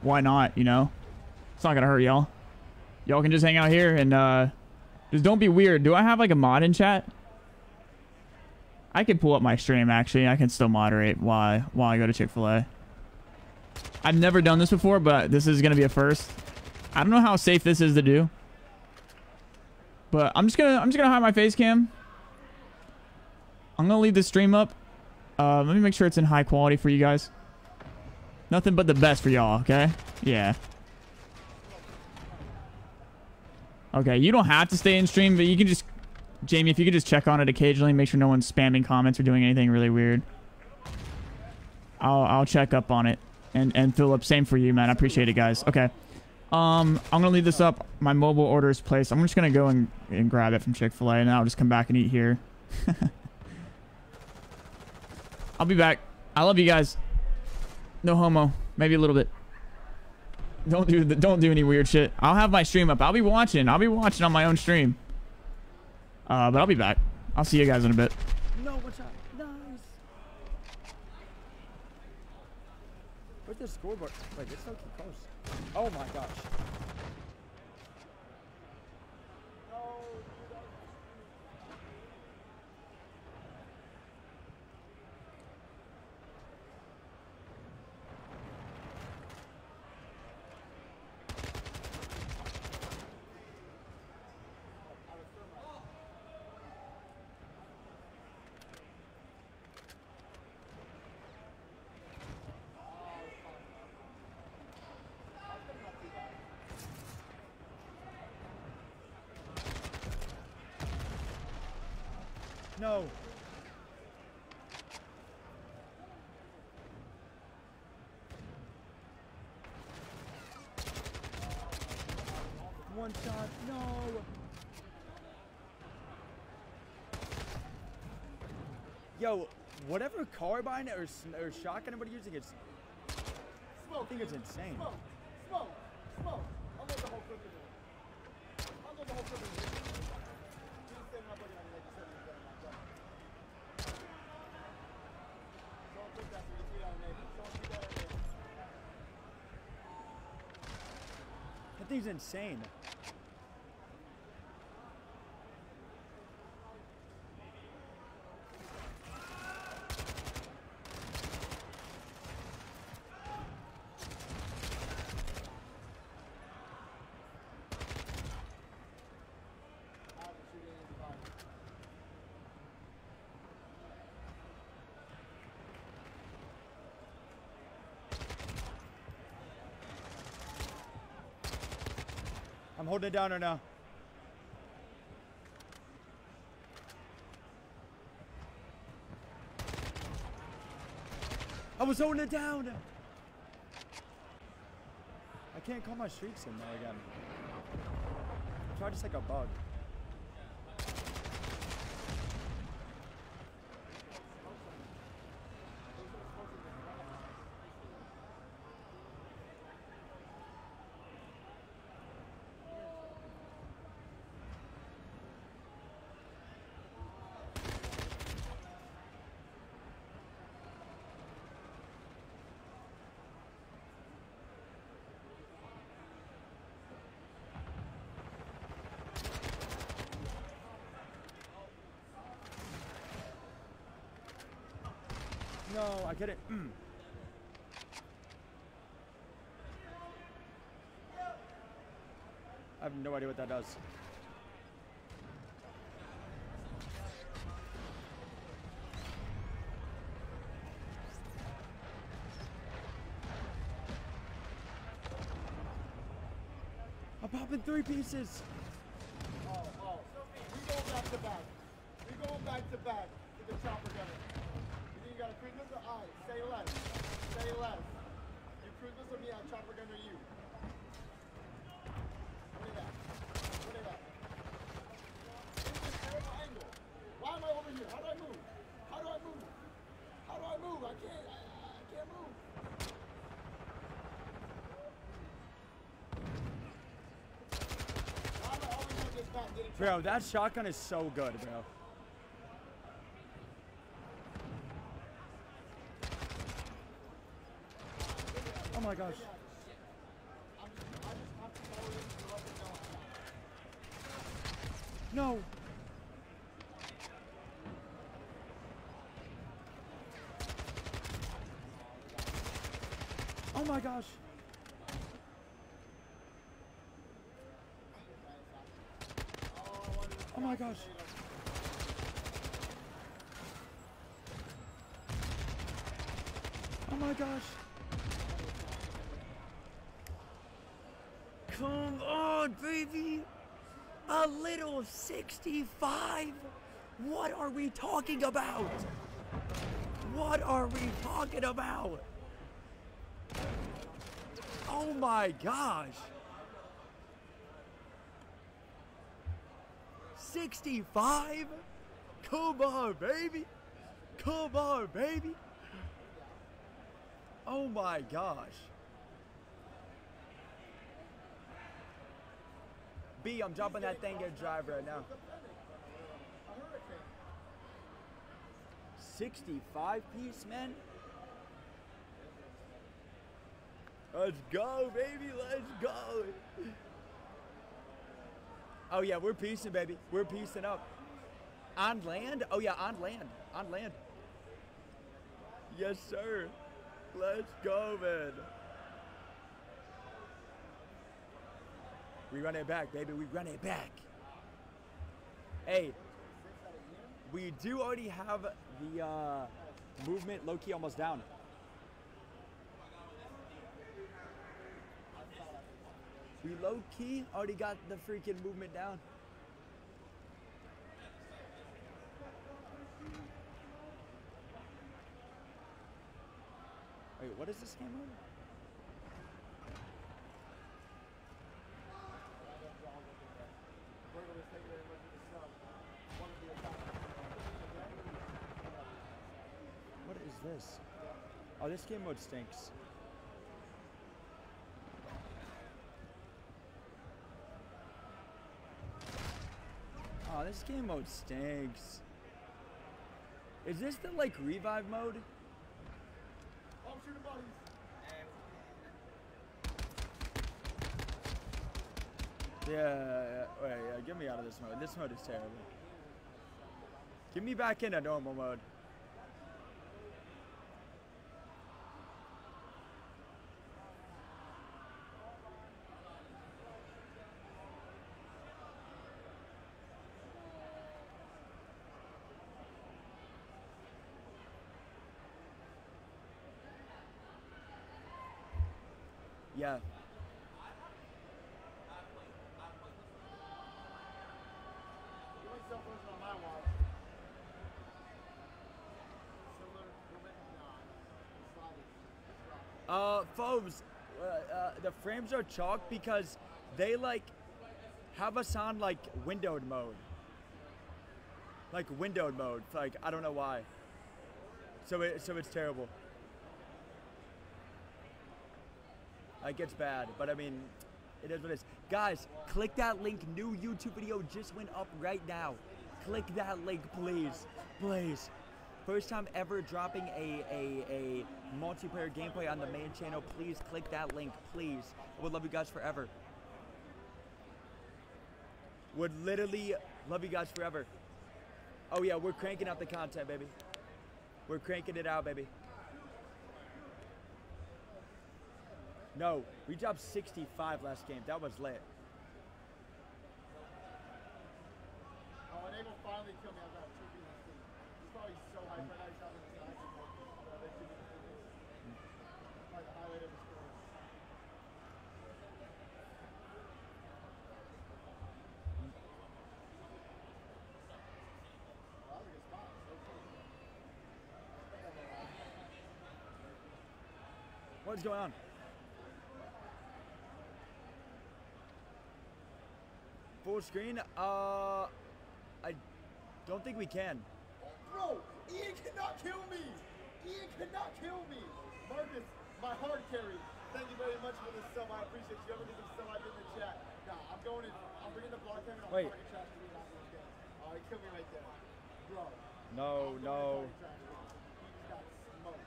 Why not? You know, it's not gonna hurt y'all. Y'all can just hang out here and uh, just don't be weird. Do I have like a mod in chat? I can pull up my stream actually. I can still moderate while while I go to Chick Fil A. I've never done this before, but this is gonna be a first. I don't know how safe this is to do. But I'm just gonna I'm just gonna hide my face cam. I'm gonna leave the stream up. Uh, let me make sure it's in high quality for you guys. Nothing but the best for y'all, okay? Yeah. Okay, you don't have to stay in stream, but you can just... Jamie, if you could just check on it occasionally, make sure no one's spamming comments or doing anything really weird. I'll, I'll check up on it. And, and Philip, same for you, man. I appreciate it, guys. Okay. Um, I'm going to leave this up. My mobile order is placed. I'm just going to go and, and grab it from Chick-fil-A, and I'll just come back and eat here. I'll be back. I love you guys. No homo. Maybe a little bit. Don't do the, don't do any weird shit. I'll have my stream up. I'll be watching. I'll be watching on my own stream. Uh, but I'll be back. I'll see you guys in a bit. No, what's up? Nice. Where's the scoreboard? Wait, it's so close. Oh my gosh. No. One shot. No. Yo, whatever carbine or, or shotgun everybody using, it's. Smoke, I think it's insane. smoke smoke That thing's insane. Holding it down right now. I was holding it down. I can't call my streaks in there again. Try just like a bug. No, I get it. Mm. I have no idea what that does. I'm popping three pieces. Oh, oh. We going back to back. We going back to back to the chopper gunner. You think you got a cruise missile? Alright, say less. Say less. You cruise missile me, I chopper gunner you. What is that? What is that? This is terrible angle. Why am I over here? How do I move? How do I move? How do I move? I can't. I, I can't move. Why am I always on this back getting Bro, that shotgun is so good, bro. Oh my gosh. No. Oh my gosh. Oh my gosh. Oh my gosh. Come on, baby. A little 65? What are we talking about? What are we talking about? Oh my gosh. 65? Come on, baby. Come on, baby. Oh my gosh. B, I'm dropping that thing in drive right now. 65 piece, man. Let's go, baby. Let's go. Oh yeah, we're piecing, baby. We're piecing up. On land? Oh yeah, on land. On land. Yes, sir. Let's go, man. We run it back, baby. We run it back. Hey, we do already have the uh, movement low key almost down. We low key already got the freaking movement down. Wait, what is this game mode? What is this? Oh, this game mode stinks. Oh, this game mode stinks. Is this the like revive mode? Yeah, yeah, wait, yeah, get me out of this mode. This mode is terrible. Get me back into normal mode. Yeah. You ain't self on my watch. Similar movement? Nah. It's sliding. Uh, Phobes, uh, uh, the frames are chalk because they like have us on like windowed mode. Like windowed mode. Like I don't know why. So it so it's terrible. Like gets bad, but I mean, it is what it is. Guys, click that link. New YouTube video just went up right now. Click that link, please, please. First time ever dropping a, a, a multiplayer gameplay on the main channel. Please click that link, please. I would love you guys forever. Would literally love you guys forever. Oh yeah, we're cranking out the content, baby. We're cranking it out, baby. No, we dropped 65 last game. That was lit. Oh, and they will finally kill me. I've got two beats. He's probably so hyped right now. He's having his eyes. Uh, they two beats. Like the highlight of his career. Well, that was a good spot. So cool. What's going on? Full screen? Uh, I don't think we can. Bro, Ian cannot kill me. Ian cannot kill me. Marcus, my hard carry. Thank you very much for the sub. I appreciate you. Ever leave a sub I did in the chat. Nah, I'm going in. I'm bringing the block cam and I'm Wait. fucking trash to this game. Oh, he killed me right there. Bro. No, no. He just got smoked.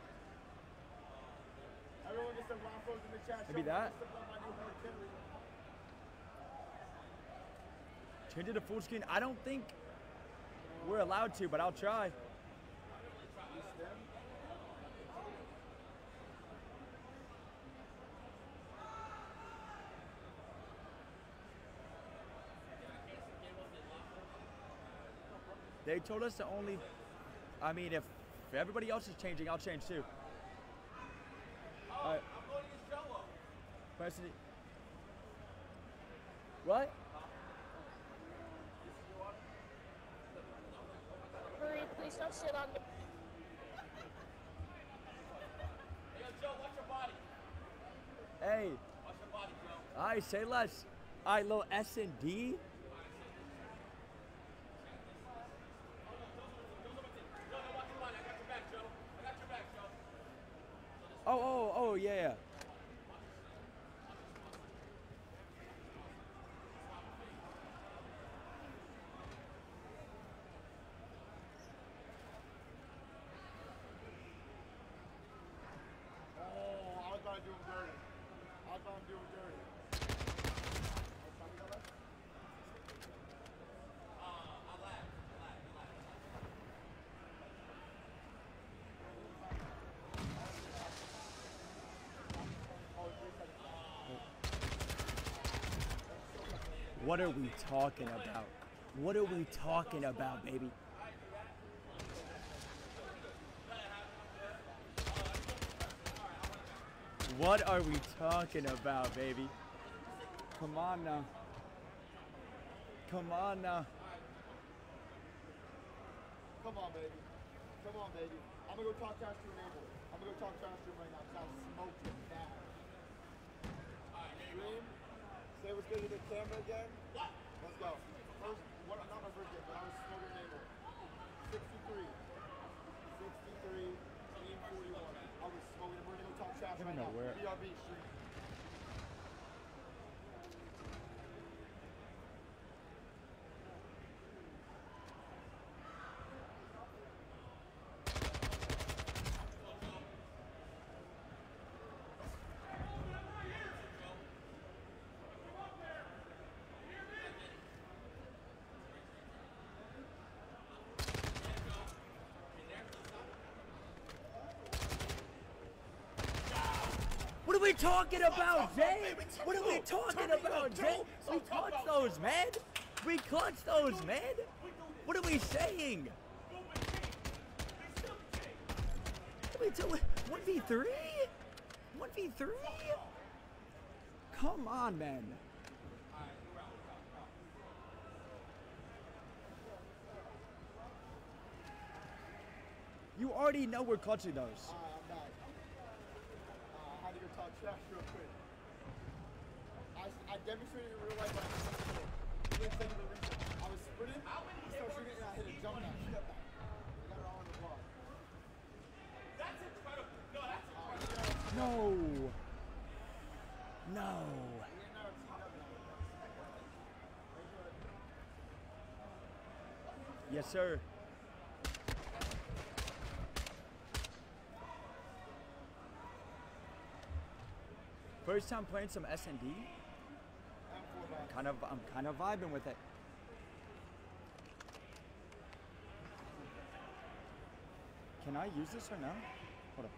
Everyone gets some Rafos in the chat. Maybe me that? what's up on my new hard carry. Change it to full screen. I don't think we're allowed to, but I'll try. They told us to only. I mean, if, if everybody else is changing, I'll change too. Alright. Press it. What? Please don't sit on me. Hey. All right, say less. All right, little S and D. Oh, oh, oh, yeah, yeah. Oh, I was about to do him dirty. I was about to do him dirty. Oh, sorry, we got left? What are we talking about? What are we talking about, baby? What are we talking about, baby? Come on now. Come on now. Come on, baby. Come on, baby. I'm gonna go talk trash to enable. I'm gonna go talk trash to him right now because I smoked him bad. Dream, say what's good to the camera again. Let's go. First, what, not my first game, but I was smoking enable. 63. 63. Team 41. I was smoking. We're gonna go talk trash don't right know now. where- BRB What are we talking about, Jay? What are we talking about, Jay? We clutched those, man. We clutched those, man. What are we saying? Wait till one v three? One v three? Come on, man. You already know we're clutching those. Uh, I'm back. Uh, I had to go talk real quick. I, demonstrated in real life I didn't think the. I was sprinting, he started shooting, and I hit a jump back. I got it all in the block. That's incredible. No, that's incredible. No. No. Yes, sir. First time playing some S and D. Kind of, I'm kind of vibing with it. Can I use this or no? Hold up.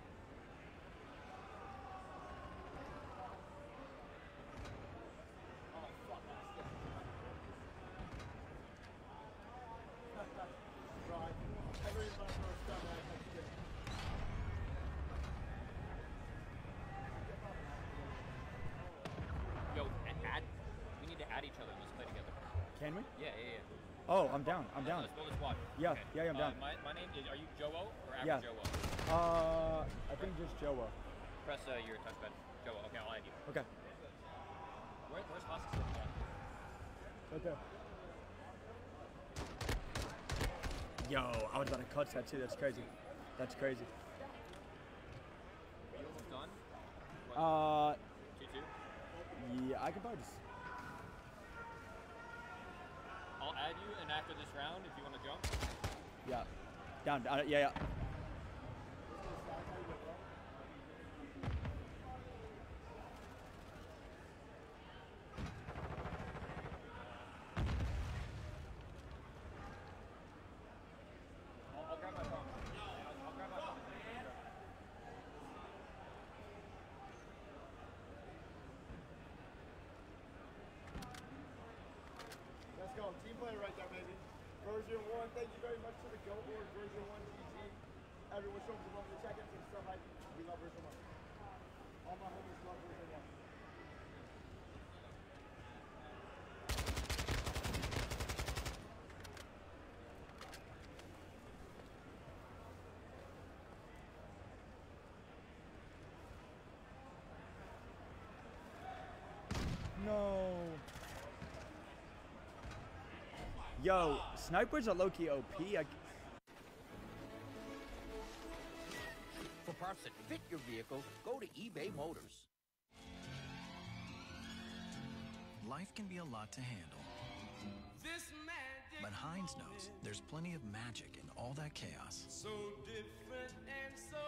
Yo, a- add. We need to add each other. Let's play together. Can we? Yeah, yeah, yeah. Oh, I'm down. I'm down. Let's build a squad. Yeah, Okay. yeah, yeah, I'm Uh, down. My, my name is. Are you Joe or Average Yeah. Joe? Uh, I think just Joe. Press uh, your touchpad. Joe. Okay, I'll add you. Okay. Where, where's Husk? Right there. Yo, I was about to cut that too. That's crazy. That's crazy. You almost done? Uh, Two two. yeah, I could probably just. And after this round, if you want to jump, Yeah. Down. down yeah, yeah. I'll, I'll grab my phone. I'll, I'll grab my phone. Let's. Team player right there, baby. Version 1, thank you very much to the Board. Version 1 GG. Everyone show them love the check-ins and stuff like We love version 1. All my homies love version 1. No. Yo, snipers are low key OP. I, For parts that fit your vehicle, go to eBay Motors. Life can be a lot to handle. But Heinz knows there's plenty of magic in all that chaos. So different and so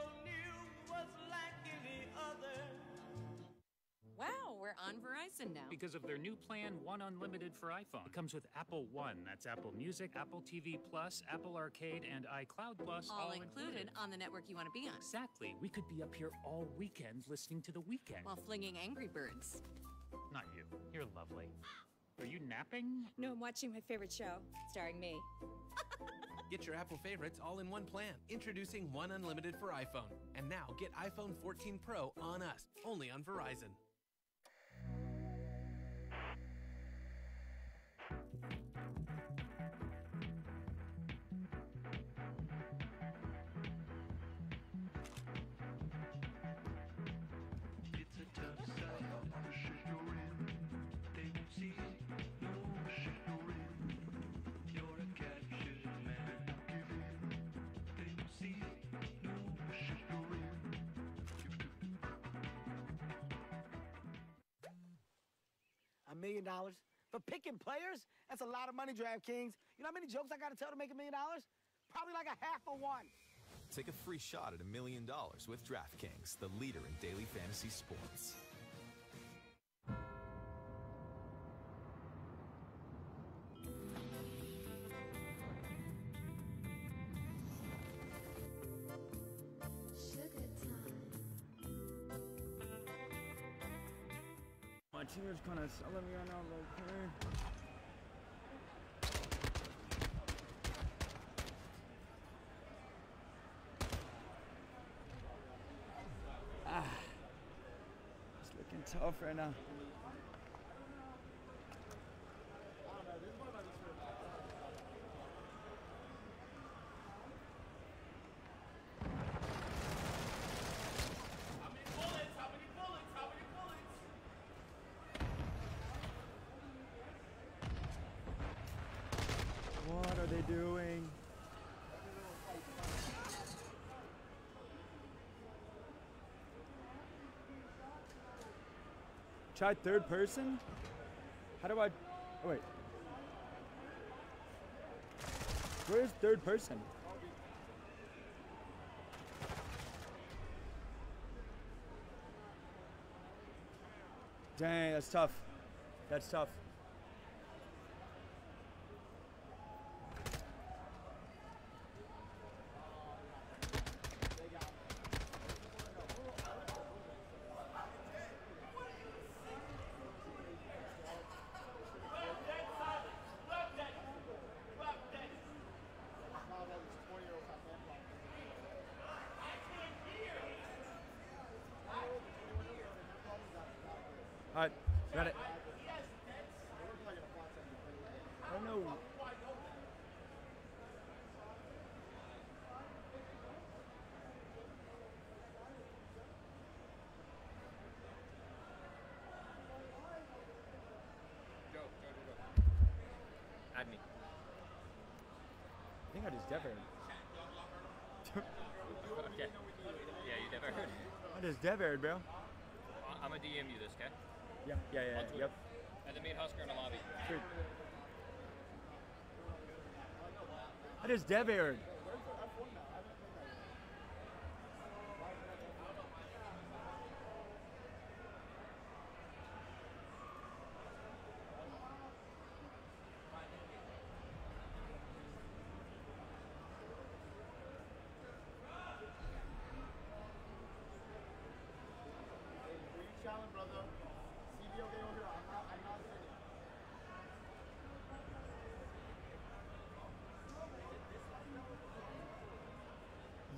we're on Verizon now. Because of their new plan, One Unlimited for iPhone. It comes with Apple One. That's Apple Music, Apple TV Plus, Apple Arcade, and iCloud Plus. all included on the network you want to be on. Exactly. We could be up here all weekend listening to the weekend. While flinging Angry Birds. Not you. You're lovely. Are you napping? No, I'm watching my favorite show, starring me. Get your Apple favorites all in one plan. Introducing One Unlimited for iPhone. And now get iPhone 14 Pro on us, only on Verizon. Million dollars for picking players? That's a lot of money, DraftKings. You know how many jokes I got to tell to make a million dollars? Probably like a half of one. Take a free shot at a million dollars with DraftKings, the leader in daily fantasy sports. Is kind of selling me right now, low key. Ah, it's looking tough right now. What are they doing? Try third person? How do I... Oh, wait. Where's third person? Dang, that's tough. That's tough. All right, got it. Oh no. Go, go, go, go. Add me. I think I just dead okay. Yeah, you never heard. I just dead bro. I'm gonna DM you this, okay? Yeah, yeah, yeah, Twitter. yep. And then meet Husker in the lobby. Sweet. I just dead Who you challenge, brother? CBO game over here. I'm not, I'm not sitting.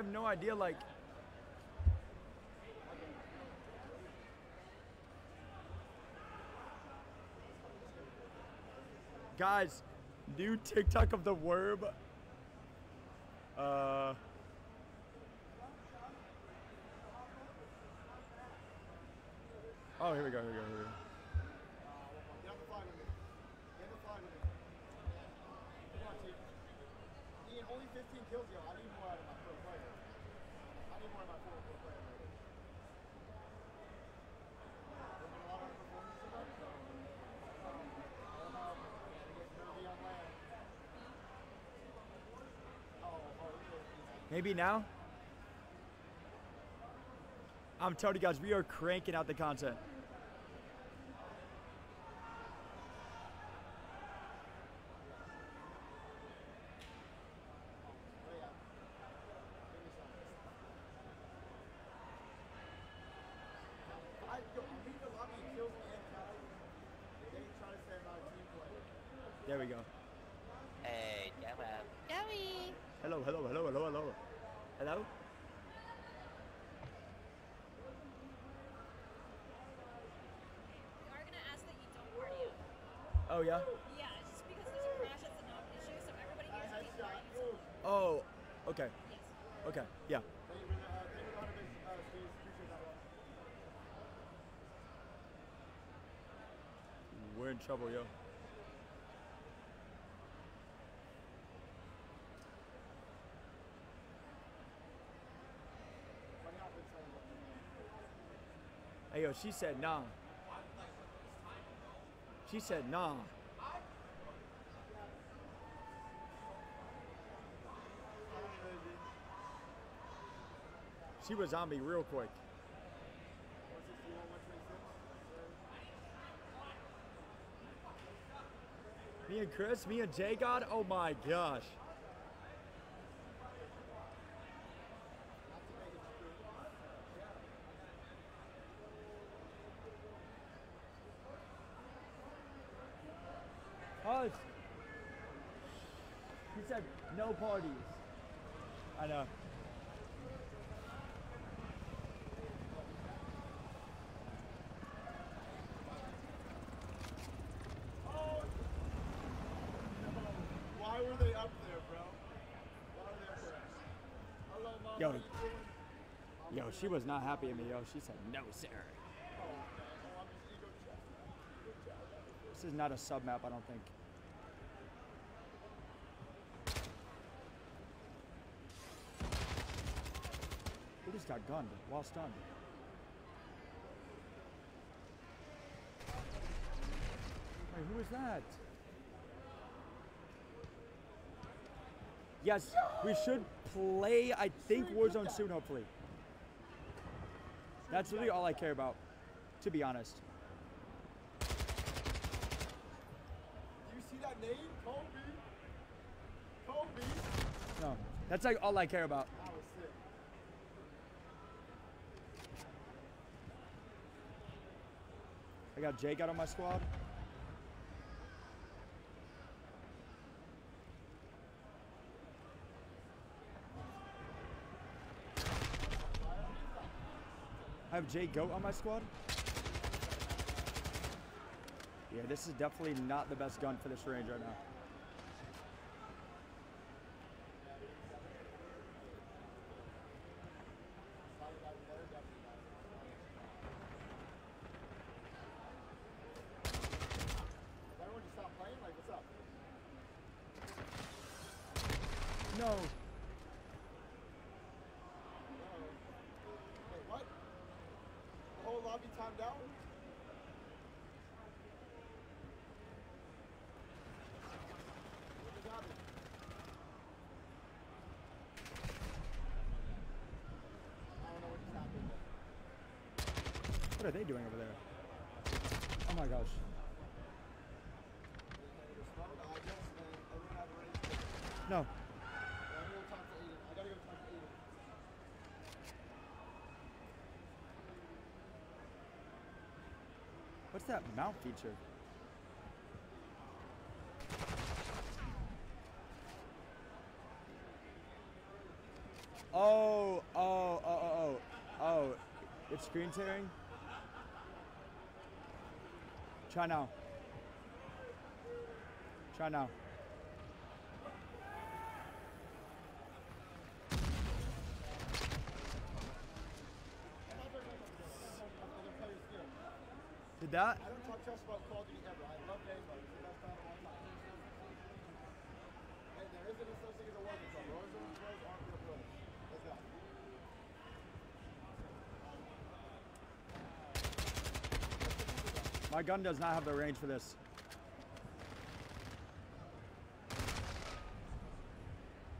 have no idea, like. Guys, new TikTok of the worm. Uh. Oh, here we go, here we go, here we go. Only 15 kills, yo. I need more out of Maybe now? I'm telling you guys, we are cranking out the content. I, yo, I beat the lobby and kills me and Cali. They try to say I'm not a team player. There we go. Hey, yeah, man. Joey. Hello, hello, hello, hello, hello. Hello? We are gonna ask that you don't party up. Oh, yeah? Yeah, just because there's a crash, it's a known issue, so everybody here is being quiet. Oh, okay. Okay, yeah. Thank you for the, thank you for the 100 bits, Steve. Appreciate that, bro. We're in trouble, yo. Hey, yo, she said nah. She said nah. She was on me real quick. Me and Chris, me and J God, oh my gosh. Hush. He said no parties. I know. Why were they up there, bro? Why were they up there? Hello, mom. Yo. How you doing? Yo, she was not happy at me, yo. She said no, sir. Oh, okay. Oh, I'm just ego check. Ego check. This is not a sub map, I don't think. Stunned. While stunned. Who is that? Yes, we should play, I think, Warzone soon, hopefully. That's really all I care about, to be honest. Do you see that name? Kobe? Kobe? No, that's like all I care about. I got Jake out on my squad. I have Jake Goat on my squad. Yeah, this is definitely not the best gun for this range right now. Why don't you stop playing? Like, what's up? No. Wait, what? The whole lobby timed out? What does that mean? I don't know what just happened. What are they doing over there? Oh my gosh. No. What's that mount feature? Oh, oh, oh, oh, oh, oh. It's screen tearing? Try now. Try now. Did that? I don't talk about Call of Duty ever. I love. It's the best of all time. There isn't a such thing as a. Warzone bros aren't real bros. Let's go. My gun does not have the range for this.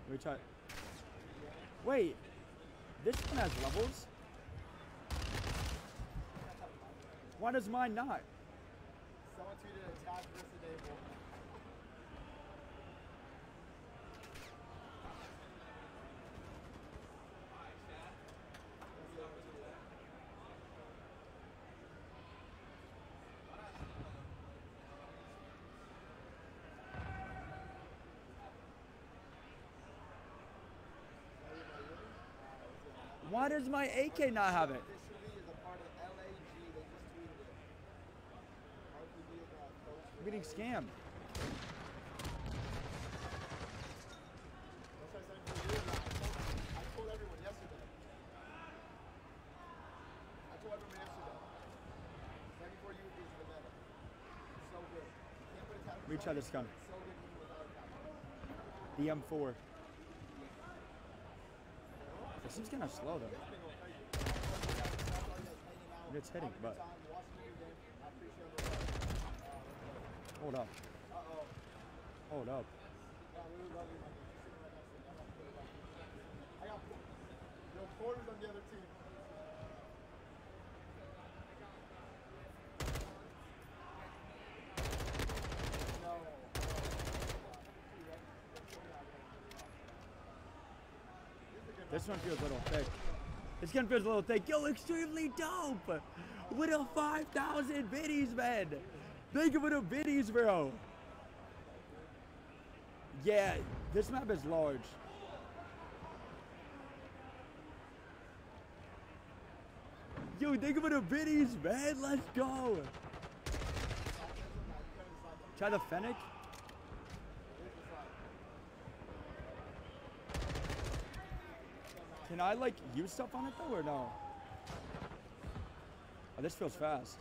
Let me try. Wait, this one has levels? Why does mine not? Someone tweeted attack versus enable. Why does my AK not have it? I'm getting scammed. Me try this gun. The M4. It seems kind of slow though. It's hitting, but hold up. Hold up. I got quarters on the other team. This one feels a little thick. This gun feels a little thick. Yo, extremely dope. With a 5,000 biddies, man. Think of it a biddies, bro. Yeah, this map is large. Yo, think of it a biddies, man. Let's go. Try the Fennec. Can I like use stuff on it though or no? Oh, this feels fast.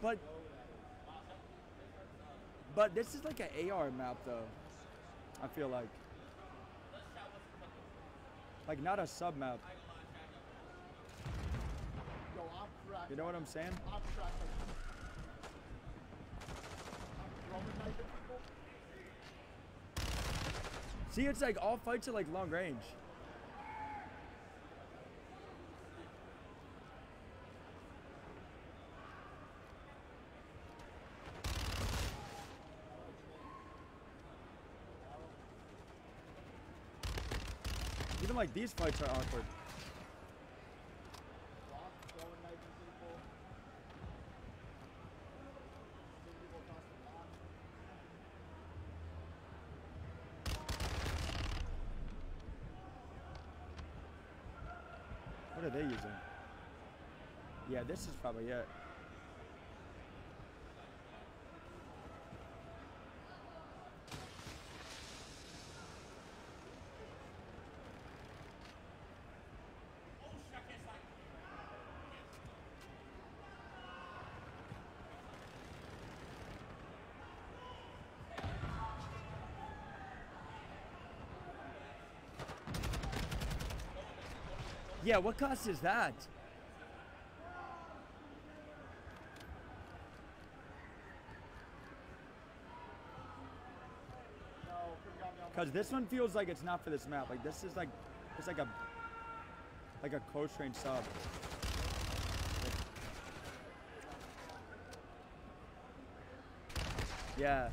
But but this is like an AR map though. I feel like. Like not a sub map. You know what I'm saying? See, it's like all fights are like long range. Even like these fights are awkward. What are they using? Yeah, this is probably it. Yeah, what cost is that? Cause this one feels like it's not for this map. Like this is like, it's like a, like a close range sub. Yeah.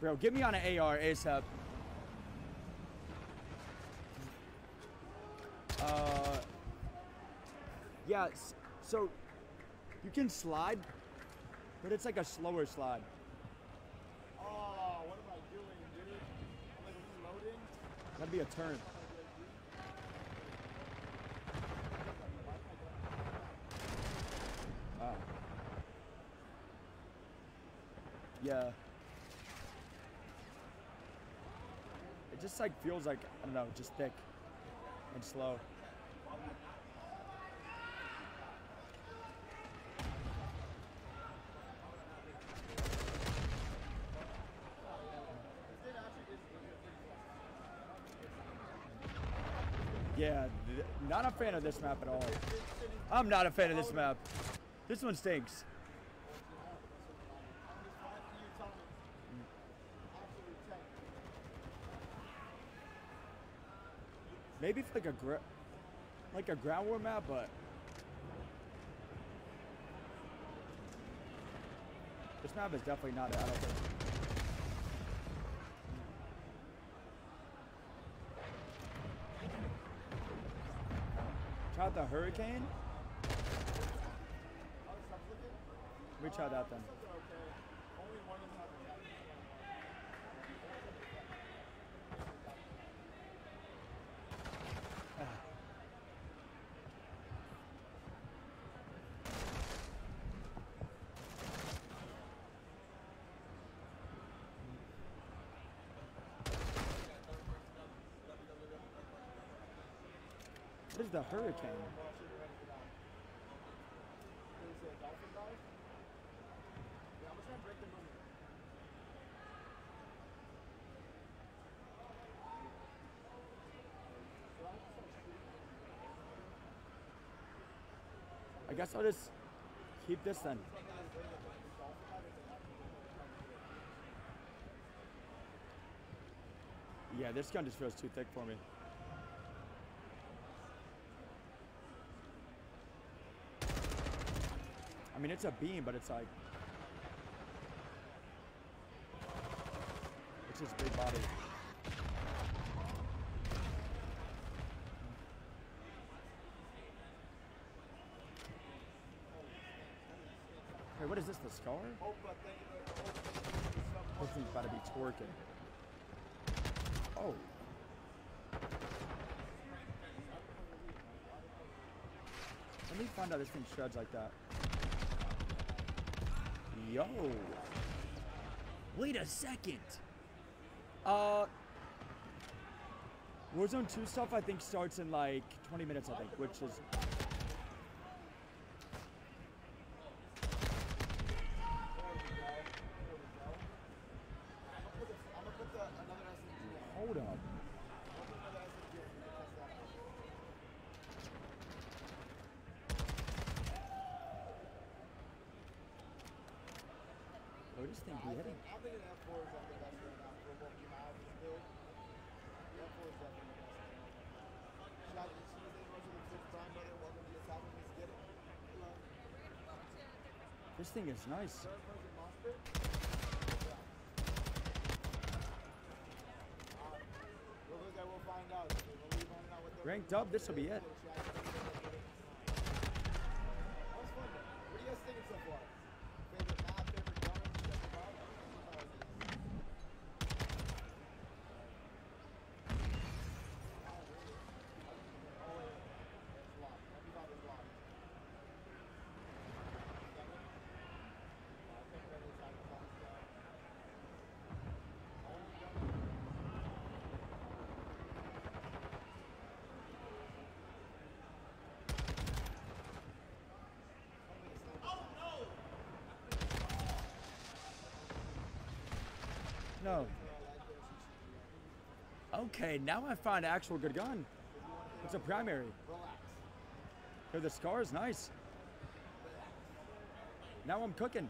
Bro, get me on an AR ASAP. Yeah, so you can slide, but it's like a slower slide. Oh, what am I doing, dude? I'm like reloading. That'd be a turn. Ah. Yeah. It just like feels like, I don't know, just thick and slow. Yeah, th- not a fan of this map at all. I'm not a fan of this map. This one stinks. Maybe for like a like a ground war map, but this map is definitely not. I don't think. Try the hurricane. Me try that then. Is the hurricane? I guess I'll just keep this then. Yeah, this gun just feels too thick for me. Mean, it's a beam, but it's like. It's just big body. Hey, what is this, the scar? This thing's about to be twerking. Oh. Let me find out this thing shreds like that. Yo. Wait a second. Uh. Warzone 2 stuff I think starts in like 20 minutes, I think, which is. can't I be hitting. think, an F4 is like the best right now for what you have in build. The F4 is definitely the best. Shout out to you, they go to the fifth brother. Welcome to the top. Get it. Hello. This thing is nice. Third person mosh pit. We'll look at, we'll find out. We'll leave on out what the Ranked up, this will be it. That was fun though. What are you guys thinking so far? Favorite map, favorite guns, favorite vibe? How is it? Oh, wait, wait. It's locked. Every vibe is locked. Got it? Uh, I think that is how it comes down. Only gun- No. Okay, now I find an actual good gun. It's a primary. Here, the scar is nice. Now I'm cooking.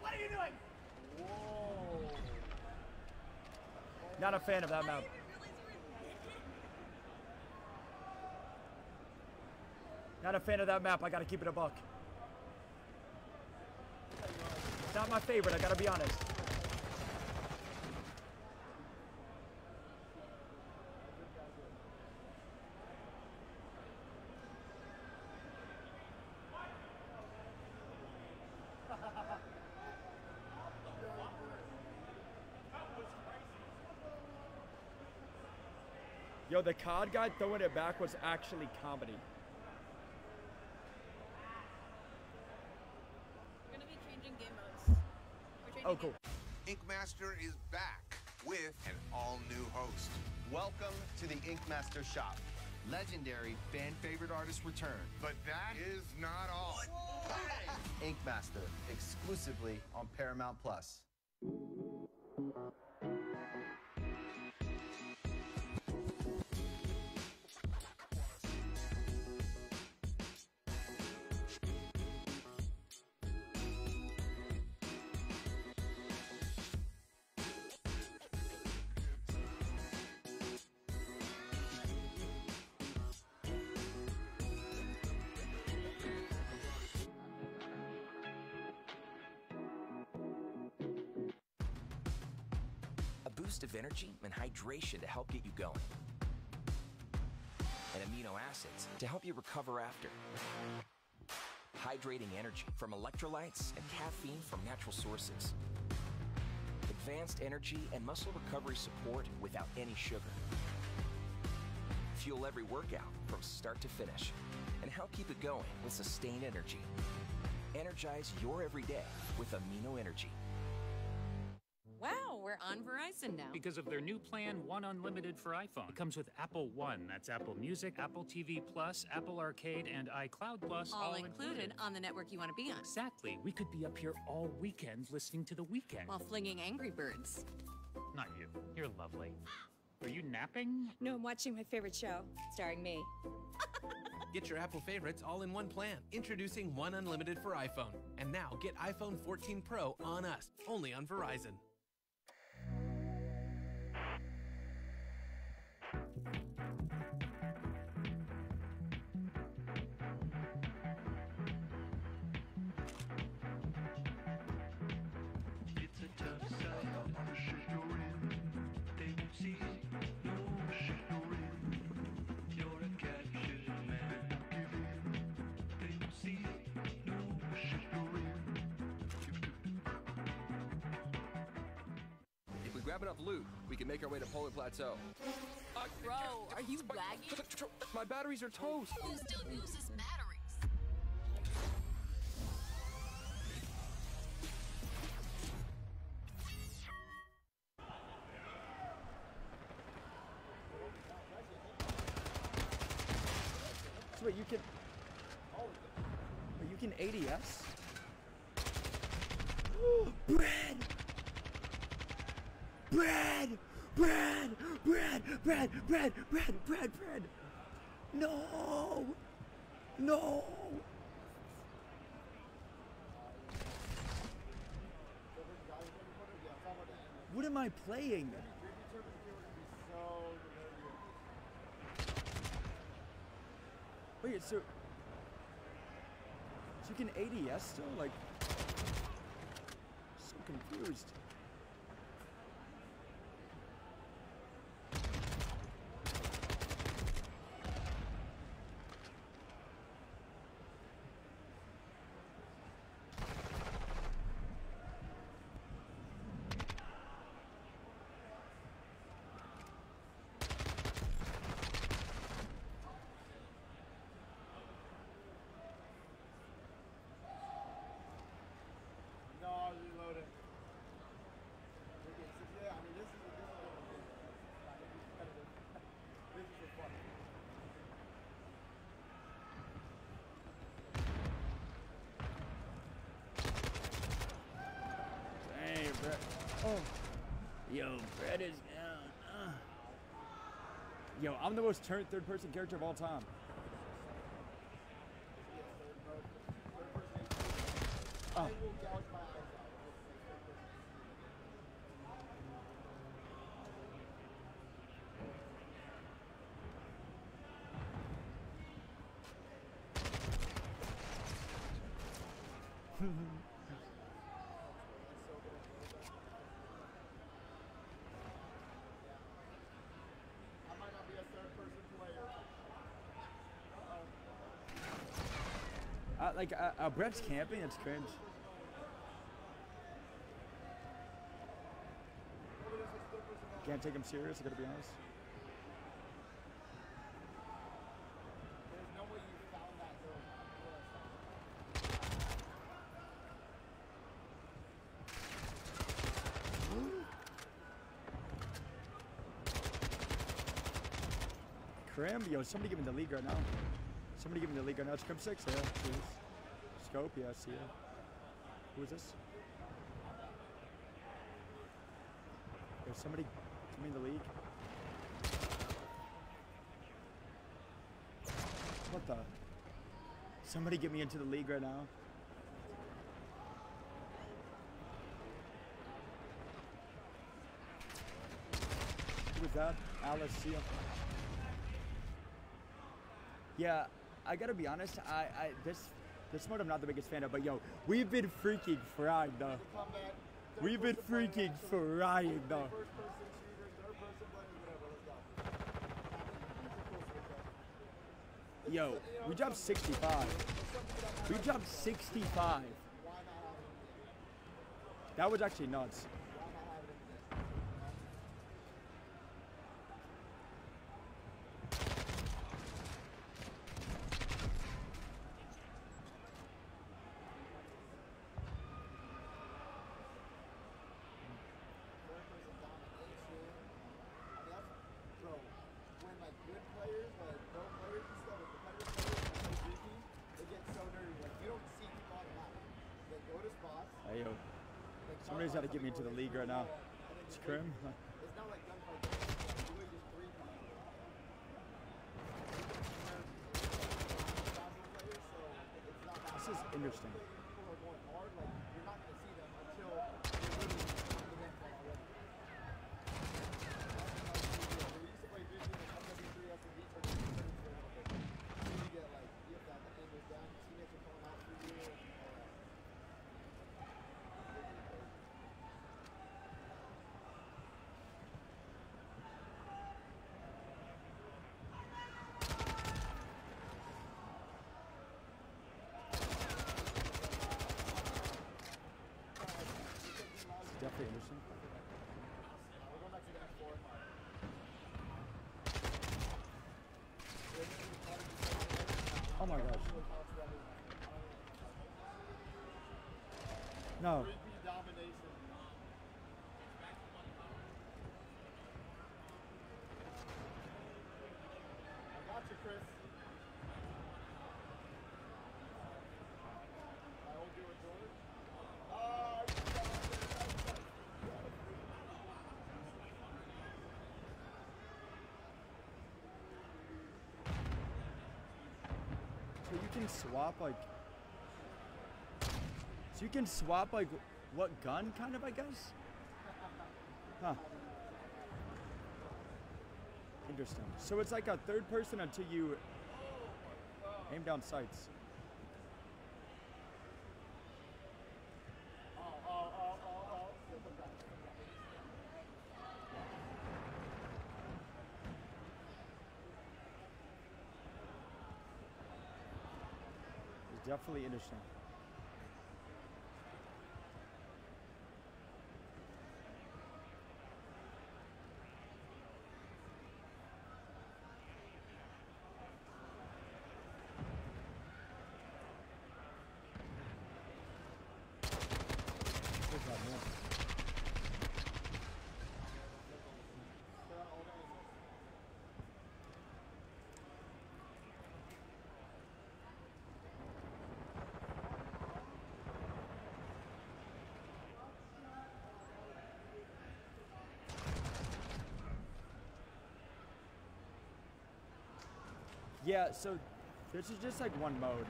What are you doing? Not a fan of that map. Not a fan of that map. I gotta keep it a buck. It's not my favorite. I gotta be honest. Yo, the COD guy throwing it back was actually comedy. We're gonna be changing game modes. Oh, cool. Ink Master is back with an all-new host. Welcome to the Ink Master shop. Legendary fan favorite artists return. But that is not all. Ink Master, exclusively on Paramount Plus. Hydration to help get you going. And amino acids to help you recover after. Hydrating energy from electrolytes and caffeine from natural sources. Advanced energy and muscle recovery support without any sugar. Fuel every workout from start to finish. And help keep it going with sustained energy. Energize your everyday with Amino Energy. Wow, we're on Verizon now. Because of their new plan, One Unlimited for iPhone. It comes with Apple One. That's Apple Music, Apple TV Plus, Apple Arcade, and iCloud Plus. all included on the network you want to be on. Exactly. We could be up here all weekend listening to the weekend. While flinging Angry Birds. Not you. You're lovely. Are you napping? No, I'm watching my favorite show, starring me. Get your Apple favorites all in one plan. Introducing One Unlimited for iPhone. And now get iPhone 14 Pro on us, only on Verizon. Grab enough loot, we can make our way to Polar Plateau. Bro, are you lagging? My batteries are toast. Who still uses batteries? Brad! No! No! What am I playing? Wait, so. So you can ADS still? Like. So confused. No, I reloaded. Okay, so yeah, I mean, this is a, this is a, this is competitive. This is a fun. Hey, Brett. Oh. Yo, Brett is down. Uh. Yo, I'm the most turned third person character of all time. Like, uh, uh, Brett's camping, it's cringe. Can't take him serious, I gotta be honest. Crim, yo, somebody give me the league right now. Somebody give me the league right now. It's Crim 6, yeah. Please. Scope, yeah, I see it. Who is this? Yo, somebody give me the league. What the? Somebody get me into the league right now. Who was that? Alice Seal. Yeah, I gotta be honest. I, I this this mode I'm not the biggest fan of, but yo, we've been freaking frying though. We've been freaking frying though. Yo, we dropped 65. We dropped 65. That was actually nuts. to the league right now. It's Krim. This is interesting. Jeffrey Anderson. Oh my gosh. No. Can swap like. So you can swap like what gun, kind of, I guess. Huh. Interesting. So it's like a third person until you aim down sights. Definitely interesting. Good job, man. Yeah, so this is just like one mode.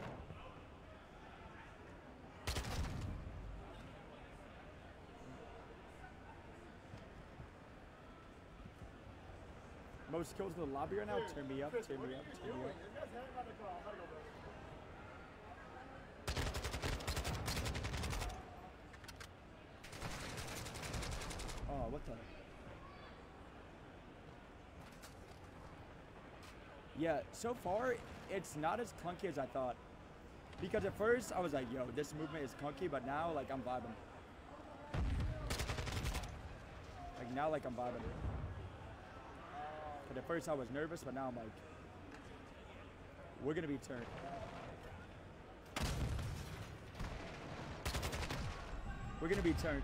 Most kills in the lobby right now. Turn me up, turn me up, turn me up. Oh, what the? Yeah, so far it's not as clunky as I thought. Because at first I was like, yo, this movement is clunky, but now like I'm vibing. Like now like I'm vibing. But at first I was nervous, but now I'm like, we're gonna be turned. We're gonna be turned.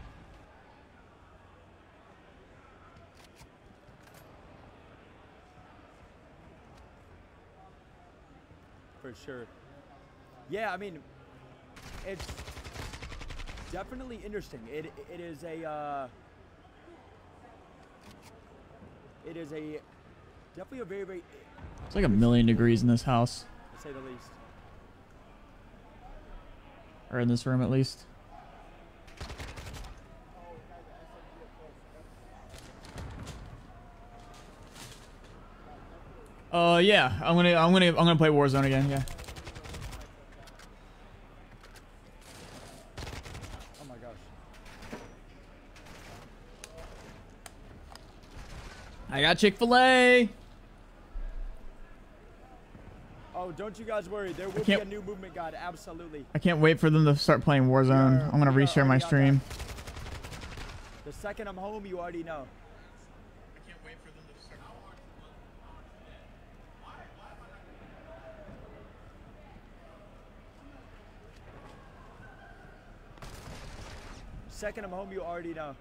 For sure. Yeah, I mean, it's definitely interesting. It it is a uh, it is a definitely a very very It's like a million degrees in this house, to say the least. or in this room at least. Uh, yeah, I'm gonna, I'm gonna, I'm gonna play Warzone again. Yeah. Oh my gosh. I got Chick Fil A. Oh, don't you guys worry. There will be a new movement guide. Absolutely. I can't wait for them to start playing Warzone. I'm gonna reshare my stream. The second I'm home, you already know. Second I'm home, you already know.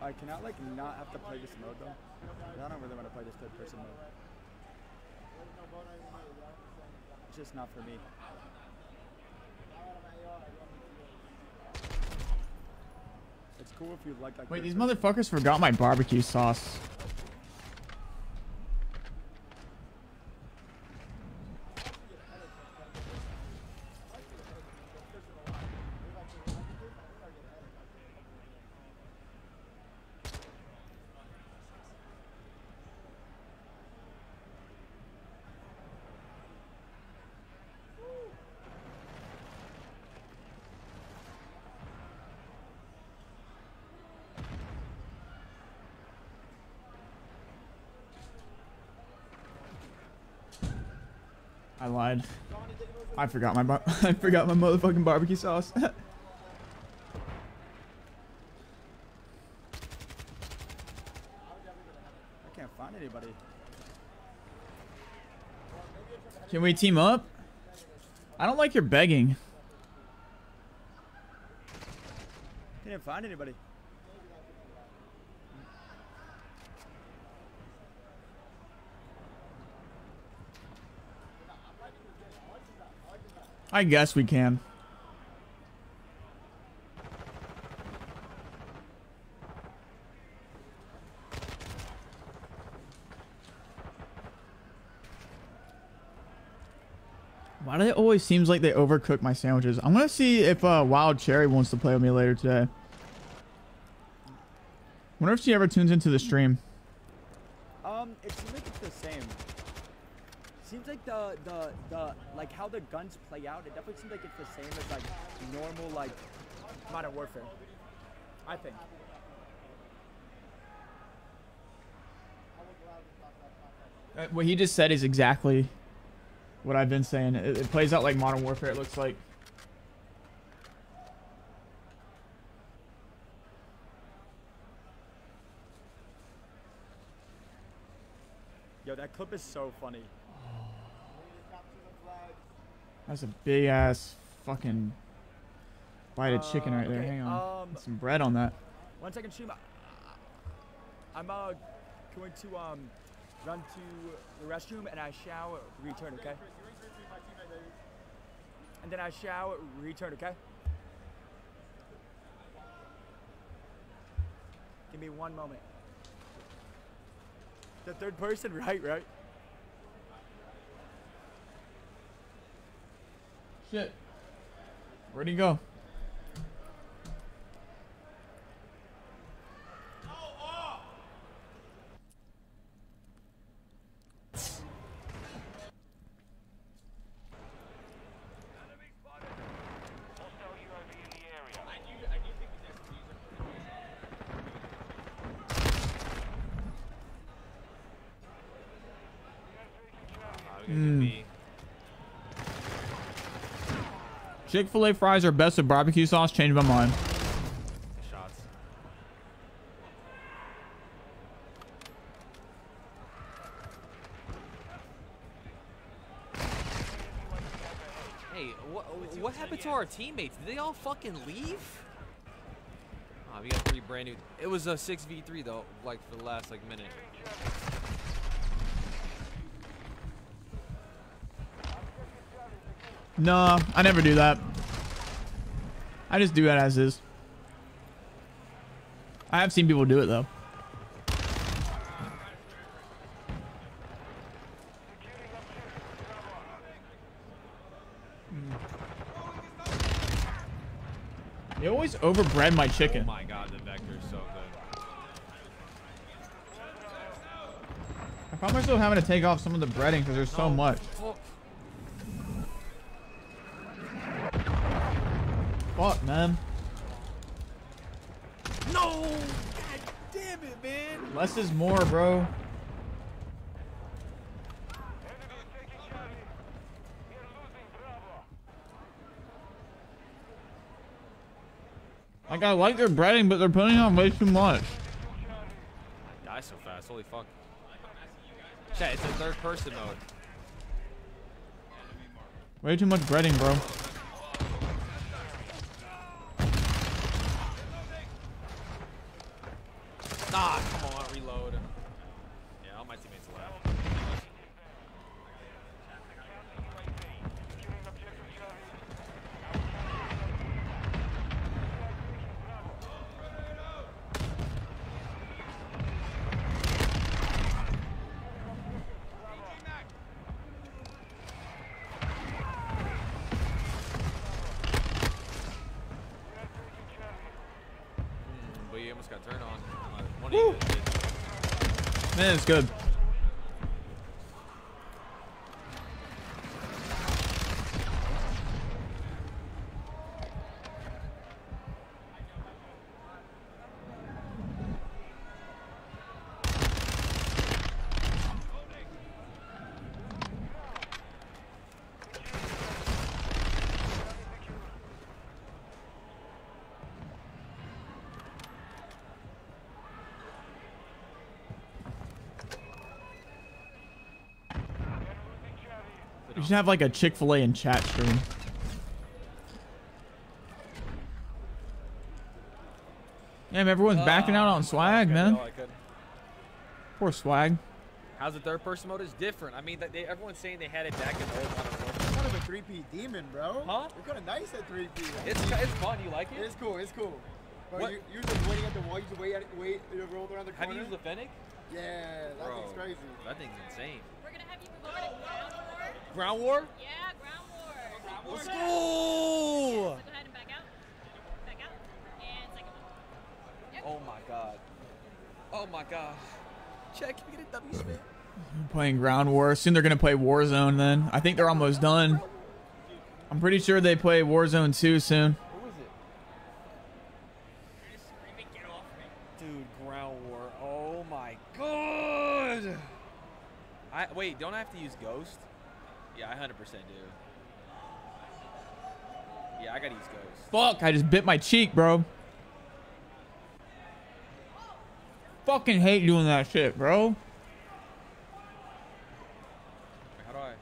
I cannot like not have to play this mode though. I don't really want to play this third person mode. It's just not for me. It's cool if you like like Wait, these person. motherfuckers forgot my barbecue sauce. I. Forgot my I forgot my motherfucking barbecue sauce. I can't find anybody. Can we team up? I don't like your begging. Can't find anybody. I guess we can. Why do it always seems like they overcook my sandwiches? I'm gonna see if uh, Wild Cherry wants to play with me later today. Wonder if she ever tunes into the stream. Like how the guns play out. It definitely seems like it's the same as like normal like Modern Warfare. I think. Uh, What he just said is exactly what I've been saying. It, it plays out like Modern Warfare. It looks like. Yo, that clip is so funny. That's a big ass fucking bite of chicken Uh, right there. Hang on. um, Some bread on that. One second, stream. I'm uh going to um run to the restroom and I shall return. Okay. And then I shall return. Okay. Give me one moment. The third person, right? Right. Shit. Where'd he go? Chick fil A fries are best with barbecue sauce. Changed my mind. Shots. Hey, what what happened to our teammates? Did they all fucking leave? Ah, we got three brand new. It was a six v three though, like for the last like minute. No, I never do that. I just do it as is. I have seen people do it though. They always overbread my chicken. Oh my god, the vector's so good. I found myself having to take off some of the breading because there's so oh, much. Oh, Fuck, man. No! God damn it, man! Less is more, bro. Like, I like their breading, but they're putting on way too much. I Die so fast, holy fuck. Chat, it's a third person mode. Way too much breading, bro. Ah, come on, reload. Yeah, all my teammates left. Mm, but you almost got turned on. One of you It's good. You should have like a Chick fil A in chat stream. Damn, everyone's uh, backing out on swag, man. all I. Poor swag. How's the third person mode is different? I mean, that they, everyone's saying they had it back in the old Modern Warfare. kind of a 3P demon, bro. Huh? You're kind of nice at 3P. It's it's fun. You like it? It's cool. It's cool. Bro, What? you, you're just waiting at the wall. You just wait, at, wait, you roll around the corner. Have you used the Fennec? Yeah, that Bro, thing's crazy. That thing's insane. We're gonna have you move over to Ground War. Ground War? Yeah, Ground War. Let's go! Go ahead and back out. Back out. And second one. Oh my god. Oh my god. Check, can we get a W spin? Playing Ground War. Soon they're gonna play Warzone. Then I think they're almost done. I'm pretty sure they play Warzone 2 soon. Who is it? Dude, ground war. Oh my god. I wait, don't I have to use ghost? Yeah, I 100% do. Yeah, I gotta use ghost. Fuck! I just bit my cheek, bro. Fucking hate doing that shit, bro. How do I?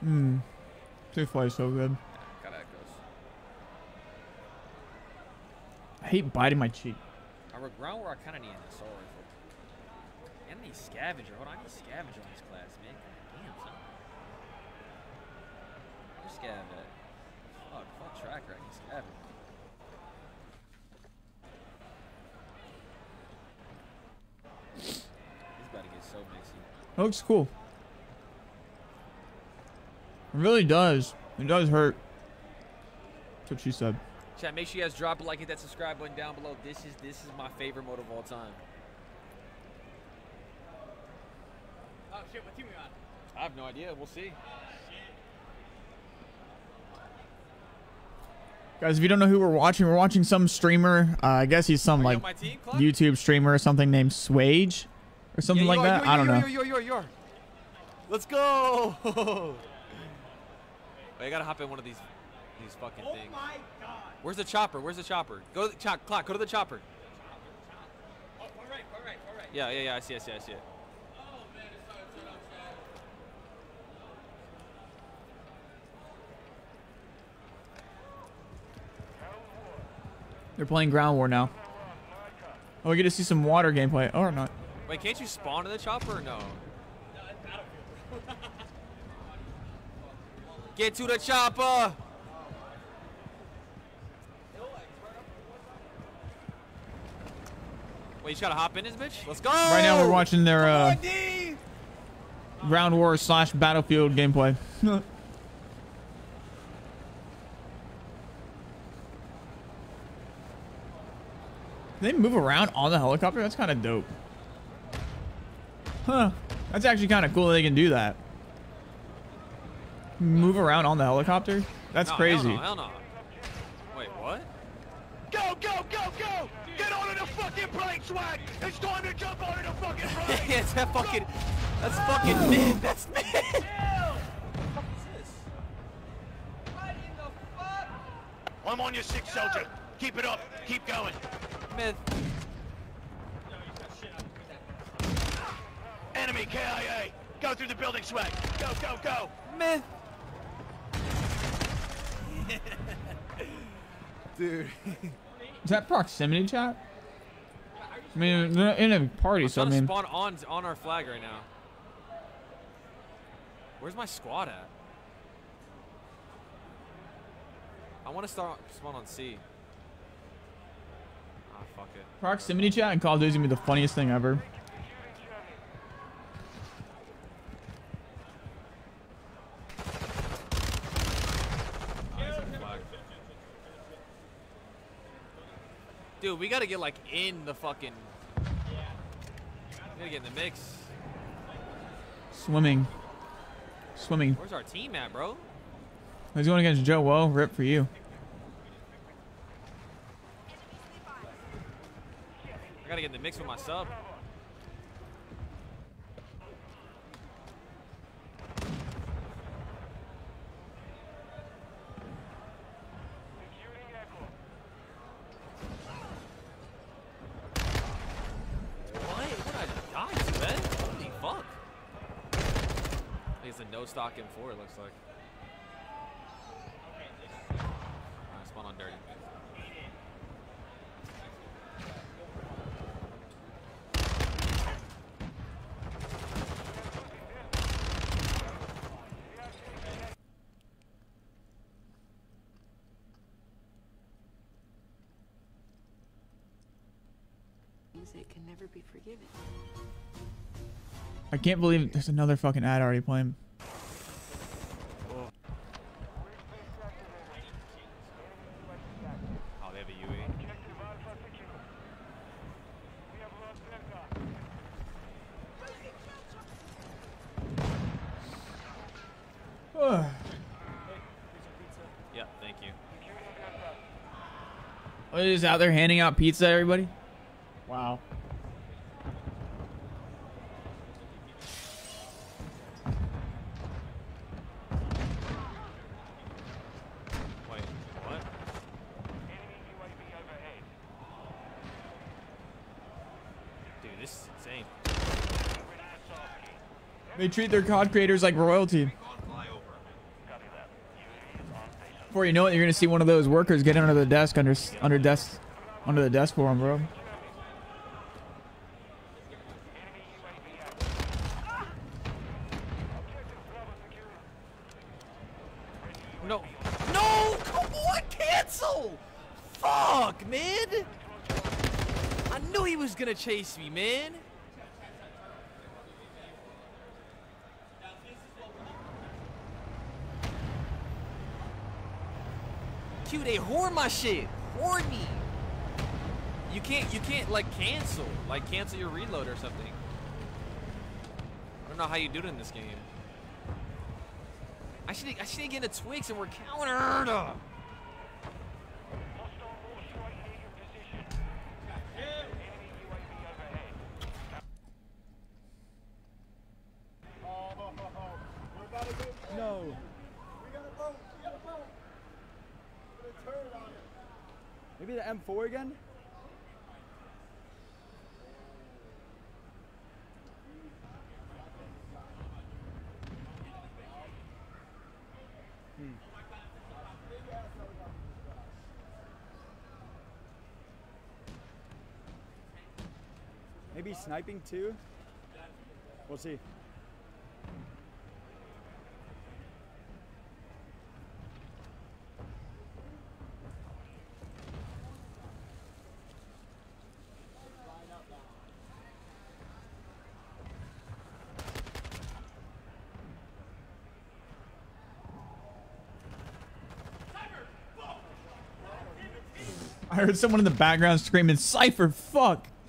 Hmm. Two flies so good. Gotta have ghost. I hate biting my cheek. I re- ground war. I kind of need an assault rifle. And I need scavenger. Hold on, I need scavenger on this class, man. Damn, son. Where's scav at? Fuck, fuck tracker. I need scavenger. He's about to get so mixy. Looks cool. It really does. It does hurt. That's what she said. Chat, make sure you guys drop a like, hit that subscribe button down below. This is this is my favorite mode of all time. Oh shit, what team we on? I have no idea. We'll see. Guys, if you don't know who we're watching, we're watching some streamer. Uh, I guess he's some Are like on team, YouTube streamer or something named Swage or something Yeah, like are, that. you are, I don't you are, know. You are, you are, you are. Let's go. Wait, I gotta hop in one of these these fucking Oh things. my god. Where's the chopper? Where's the chopper? Go to the chop clock. Go to the chopper. Oh, all right, all right, all right. Yeah, yeah, yeah. I see, I see, I see it. They're playing Ground War now. Oh, we get to see some water gameplay. Or not. Wait, can't you spawn in the chopper or no? Get to the chopper. Wait, you gotta hop in this bitch? Let's go. Right now we're watching their uh, Ground War slash Battlefield gameplay. they move around on the helicopter? That's kind of dope. Huh. That's actually kind of cool they can do that. Move around on the helicopter? That's No, crazy. Hell no, hell no. Wait, what? Go, go, go, go! Get on the fucking plane, swag! It's time to jump on the fucking plane! yeah, it's that fucking. That's fucking mid. That's mid. I'm on your six, soldier. Keep it up. Keep going. Myth. Enemy KIA. Go through the building, swag. Go, go, go. Myth. Dude. Is that proximity chat? I mean, they're in a party, so I I'm trying mean, spawn on on our flag right now. Where's my squad at? I want to start spawn on C. Fuck it. proximity chat in Call of Duty is gonna be the funniest thing ever. Dude, we gotta get like in the fucking. We gotta get in the mix. Swimming. Swimming. Where's our team at, bro? He's going against JoeWo. Rip for you. I gotta get in the mix with my sub. Stock M4, it looks like. Alright, spawn on dirty. music can never be forgiven. I can't believe there's another fucking ad already playing. yeah, thank you. What is out there handing out pizza, everybody? They treat their COD creators like royalty. Before you know it, you're gonna see one of those workers get under the desk, under under desk, under the desk for him, bro. No. No! Come on, cancel! Fuck, man! I knew he was gonna chase me, man. Q, they horn my shit. Horn me. You can't, you can't like cancel, like cancel your reload or something. I don't know how you do it in this game. I should, I should get into Twigs and we're countered. No. We got a boat. We got a boat. Put a turret on it. Maybe the M4 again? Hmm. Maybe sniping too? We'll see. I heard someone in the background screaming, "Cipher, fuck!"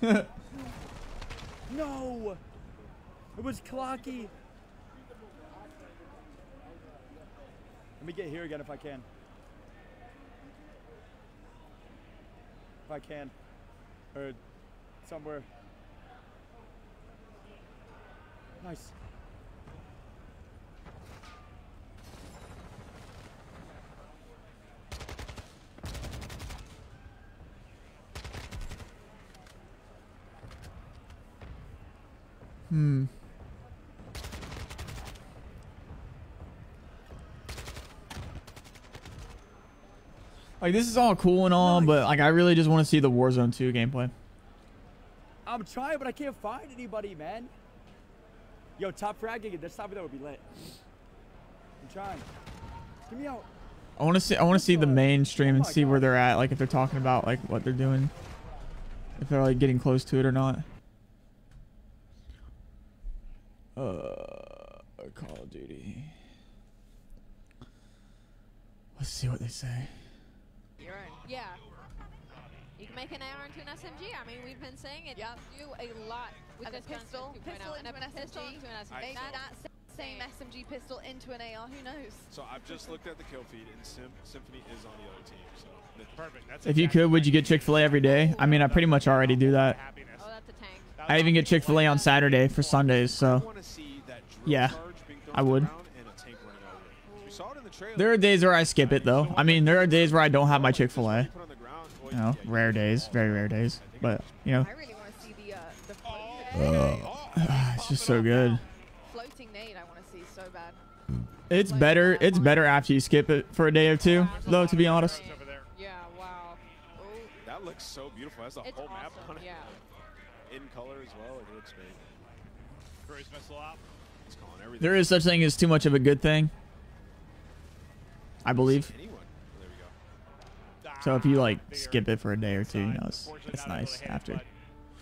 No! It was Cloakzy. Let me get here again if I can. If I can. Or somewhere. Nice. Hmm. Like this is all cool and all, but like I really just want to see the Warzone 2 gameplay. I'm trying, but I can't find anybody, man. Yo, top fragging this time that would be lit. I'm trying. Give me out. I want to see I want to see the mainstream and see where they're at, like if they're talking about like what they're doing, if they're like getting close to it or not. Uh, Call of Duty. Let's see what they say. Your own. Yeah. You can make an AR into an SMG. I mean, we've been saying it. Yeah. Do a lot with And a this gun pistol, system 2.0, pistol and a an pistol SMG. into an SMG. Maybe That- that same SMG pistol into an AR. Who knows? So I've just looked at the kill feed, and Sim- Symfuhny is on the other team. So perfect. That's If you could, would you get Chick Fil A every day? I mean, I pretty much already do that. Oh, that's a tank. I even get Chick Fil A on Saturday for Sundays, so yeah, I would. There are days where I skip it though. I mean, there are days where I don't have my Chick Fil A. You know, rare days, very rare days. But you know, I really want to see the uh, the floating, uh, it's just so good. floating nade. I want to see so bad. It's better. It's better after you skip it for a day or two, though. To be honest. Yeah, wow. that looks so beautiful. It has the It's whole map on it. yeah. In color as well. It looks great. Cruise missile out. It's calling everything. There is such thing as too much of a good thing. I believe. Anyone. There we go. So if you like skip it for a day or two, you know, it's, it's nice after.